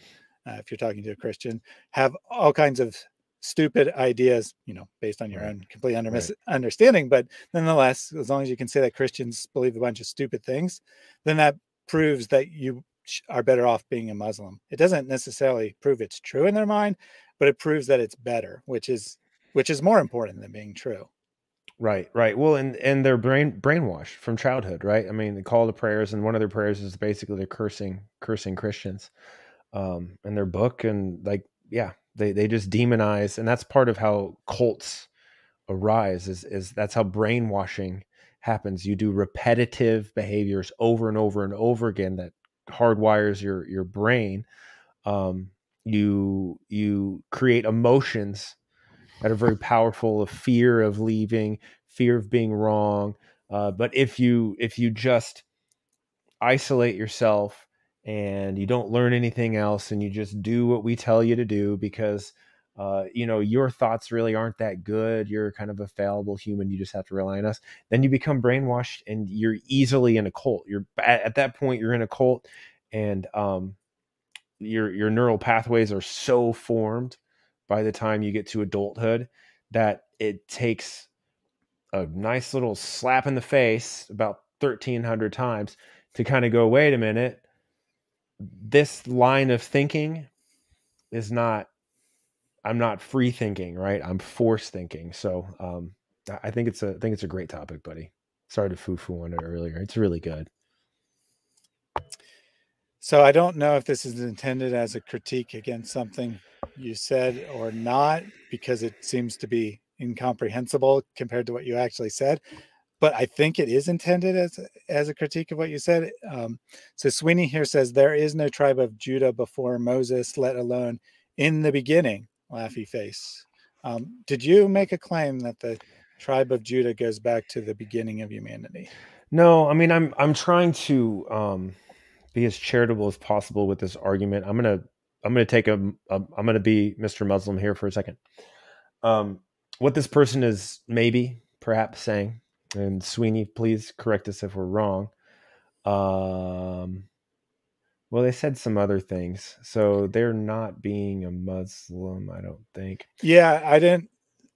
uh, if you're talking to a Christian, have all kinds of stupid ideas, you know, based on your right. own complete under- right. understanding, but nonetheless, as long as you can say that Christians believe a bunch of stupid things, then that proves that you are better off being a Muslim. It doesn't necessarily prove it's true in their mind, but it proves that it's better, which is which is more important than being true. Right, right. Well, and and they're brain brainwashed from childhood, right? I mean, the call to prayers, and one of their prayers is basically they're cursing cursing Christians, um, in their book, and like, yeah, they they just demonize, and that's part of how cults arise. Is is that's how brainwashing happens. You do repetitive behaviors over and over and over again that hardwires your your brain. Um, you you create emotions that are very powerful of fear of leaving, fear of being wrong. Uh, but if you if you just isolate yourself and you don't learn anything else and you just do what we tell you to do because uh, you know your thoughts really aren't that good. You're kind of a fallible human. You just have to rely on us. Then you become brainwashed and you're easily in a cult. You're at, at that point you're in a cult and um, your your neural pathways are so formed by the time you get to adulthood that it takes a nice little slap in the face about 1300 times to kind of go wait a minute this line of thinking is not i'm not free thinking right? I'm forced thinking. So um i think it's a i think it's a great topic buddy. Sorry to foo-foo on it earlier. It's really good. So i don't know if this is intended as a critique against something you said or not because it seems to be incomprehensible compared to what you actually said but i think it is intended as as a critique of what you said um, so sweeney here says there is no tribe of judah before moses let alone in the beginning laughy face um, did you make a claim that the tribe of judah goes back to the beginning of humanity no i mean i'm i'm trying to um, be as charitable as possible with this argument i'm going to I'm going to take a, a I'm going to be Mr. Muslim here for a second. Um, what this person is maybe perhaps saying, and Sweeney, please correct us if we're wrong. Um, well, they said some other things, so they're not being a Muslim. I don't think. Yeah, I didn't.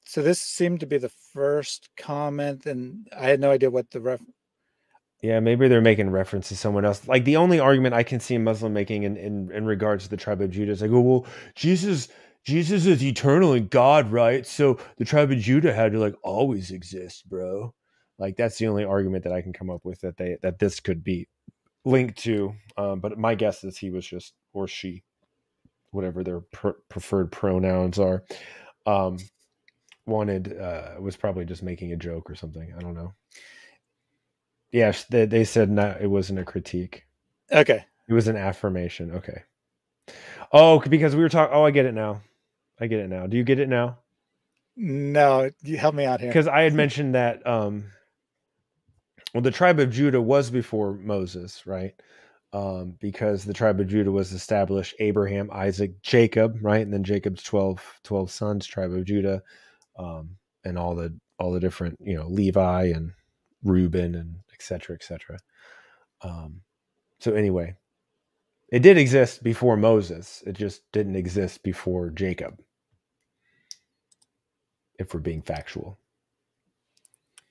So this seemed to be the first comment, and I had no idea what the ref yeah, maybe they're making reference to someone else. Like the only argument I can see a Muslim making in, in, in regards to the tribe of Judah is like, oh well, Jesus Jesus is eternal and God, right? So the tribe of Judah had to like always exist, bro. Like that's the only argument that I can come up with that they that this could be linked to. Um, but my guess is he was just or she, whatever their pr- preferred pronouns are, um, wanted uh, was probably just making a joke or something. I don't know. Yes, they, they said no, it wasn't a critique. Okay, it was an affirmation. Okay. Oh, because we were talking. Oh, I get it now. I get it now. Do you get it now? No, you help me out here. Because I had mentioned that um well the tribe of Judah was before Moses, right? Um, because the tribe of Judah was established Abraham, Isaac, Jacob, right? And then Jacob's 12, 12 sons, tribe of Judah, um, and all the all the different, you know, Levi and Reuben and et cetera, et cetera. Um, so anyway, it did exist before Moses. It just didn't exist before Jacob. If we're being factual.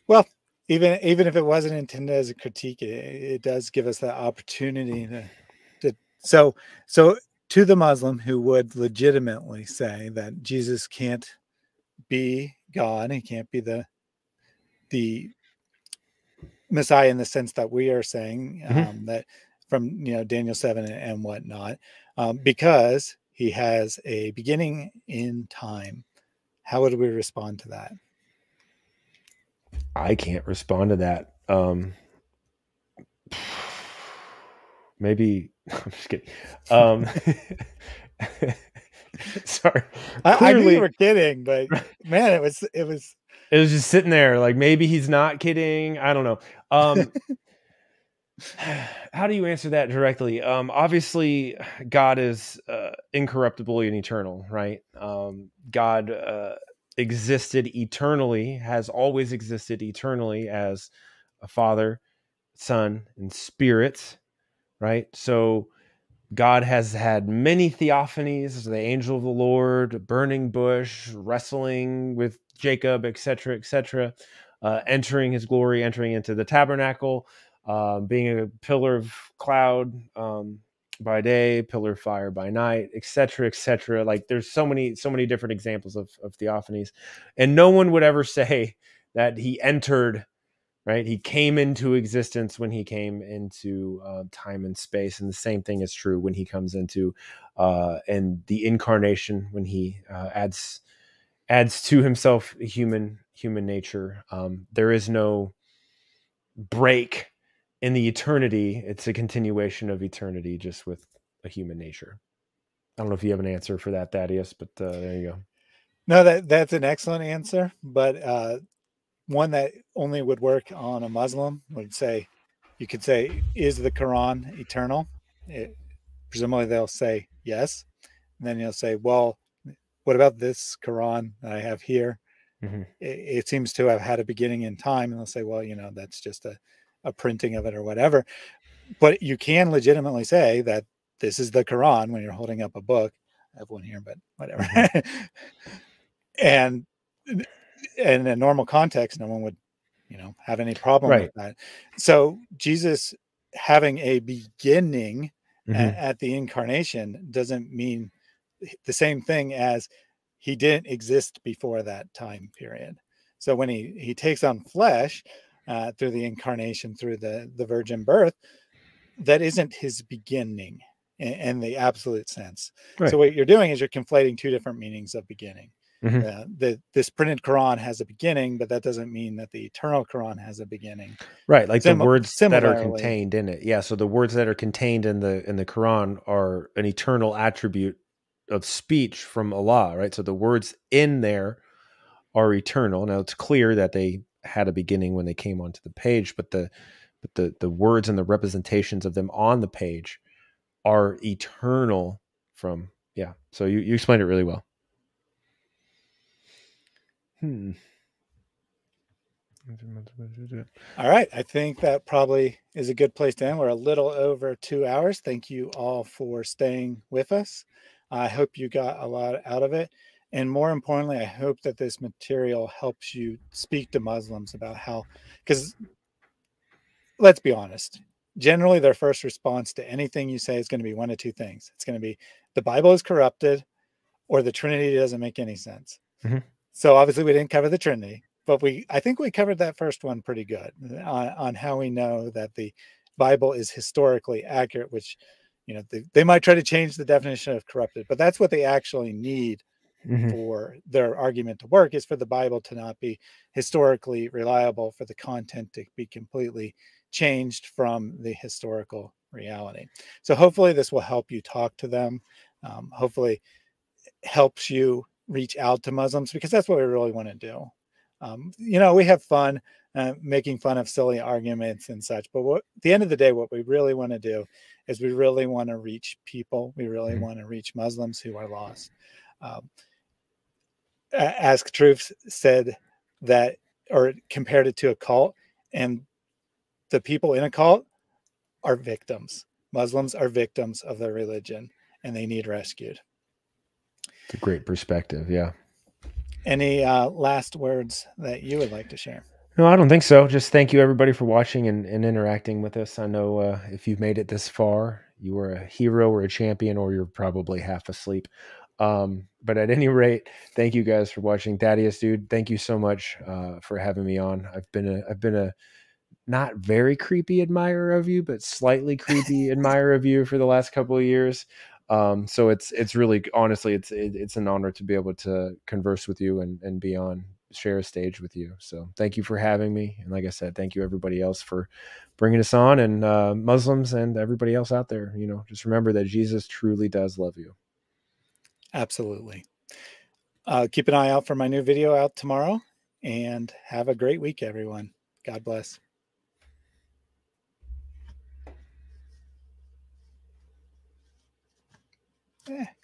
Well, even even if it wasn't intended as a critique, it, it does give us that opportunity to, to so so to the Muslim who would legitimately say that Jesus can't be God, he can't be the the Messiah in the sense that we are saying mm-hmm. um, that from you know Daniel seven and, and whatnot, um, because he has a beginning in time. How would we respond to that? I can't respond to that. Um, maybe I'm just kidding. Um, sorry. I, Clearly, I knew you were kidding, but man, it was it was it was just sitting there. Like maybe he's not kidding. I don't know. Um, how do you answer that directly? Um, obviously, God is uh, incorruptible and eternal, right? Um, God uh, existed eternally, has always existed eternally as a Father, Son, and Spirit, right? So, God has had many theophanies, the angel of the Lord, burning bush, wrestling with Jacob, etc., etc., uh, entering his glory, entering into the tabernacle, uh, being a pillar of cloud um, by day, pillar fire by night, etc., etc. Like there's so many, so many different examples of, of theophanies, and no one would ever say that he entered. Right, he came into existence when he came into uh, time and space, and the same thing is true when he comes into uh, and the incarnation when he uh, adds adds to himself human human nature. Um, there is no break in the eternity, it's a continuation of eternity just with a human nature. I don't know if you have an answer for that, Thaddeus, but uh, there you go. No, that that's an excellent answer, but uh, one that only would work on a Muslim would say, you could say, is the Quran eternal? It, presumably, they'll say yes, and then you'll say, well, what about this Quran that I have here? Mm-hmm. It, it seems to have had a beginning in time, and they'll say, well, you know, that's just a a printing of it or whatever. But you can legitimately say that this is the Quran when you're holding up a book. I have one here, but whatever. Mm-hmm. and in a normal context, no one would, you know, have any problem right. with that. So Jesus having a beginning mm-hmm. a- at the incarnation doesn't mean the same thing as he didn't exist before that time period. So when he he takes on flesh, uh, through the incarnation, through the the virgin birth, that isn't his beginning in, in the absolute sense. Right. So what you're doing is you're conflating two different meanings of beginning. Mm-hmm. Uh, the this printed Quran has a beginning, but that doesn't mean that the eternal Quran has a beginning. Right, like Sim- the words that are contained in it. Yeah, so the words that are contained in the in the Quran are an eternal attribute of speech from Allah, right? So the words in there are eternal. Now it's clear that they had a beginning when they came onto the page, but the but the the words and the representations of them on the page are eternal from yeah. So you, you explained it really well. Hmm. All right. I think that probably is a good place to end. We're a little over two hours. Thank you all for staying with us. I hope you got a lot out of it. And more importantly, I hope that this material helps you speak to Muslims about how, because let's be honest, generally their first response to anything you say is going to be one of two things. It's going to be the Bible is corrupted, or the Trinity doesn't make any sense. Mm-hmm. So obviously we didn't cover the Trinity, but we I think we covered that first one pretty good on, on how we know that the Bible is historically accurate, which you know they, they might try to change the definition of corrupted, but that's what they actually need mm-hmm. for their argument to work is for the Bible to not be historically reliable, for the content to be completely changed from the historical reality. So hopefully this will help you talk to them. Um, hopefully helps you reach out to Muslims because that's what we really want to do. Um, you know, we have fun uh, making fun of silly arguments and such, but what, at the end of the day, what we really want to do is we really want to reach people. We really mm-hmm. want to reach Muslims who are lost. Um, Ask Truth said that, or compared it to a cult, and the people in a cult are victims. Muslims are victims of their religion, and they need rescued. It's a great perspective. Yeah. Any uh, last words that you would like to share? No, I don't think so. Just thank you everybody for watching and, and interacting with us. I know uh, if you've made it this far, you are a hero or a champion, or you're probably half asleep. Um, but at any rate, thank you guys for watching. Thaddeus, dude, thank you so much uh, for having me on. I've been a I've been a not very creepy admirer of you, but slightly creepy admirer of you for the last couple of years. Um, so it's it's really honestly it's it, it's an honor to be able to converse with you and and be on share a stage with you. So thank you for having me, and like I said, thank you everybody else for bringing us on, and uh, Muslims and everybody else out there. You know, just remember that Jesus truly does love you. Absolutely. Uh, keep an eye out for my new video out tomorrow, and have a great week, everyone. God bless. Eh.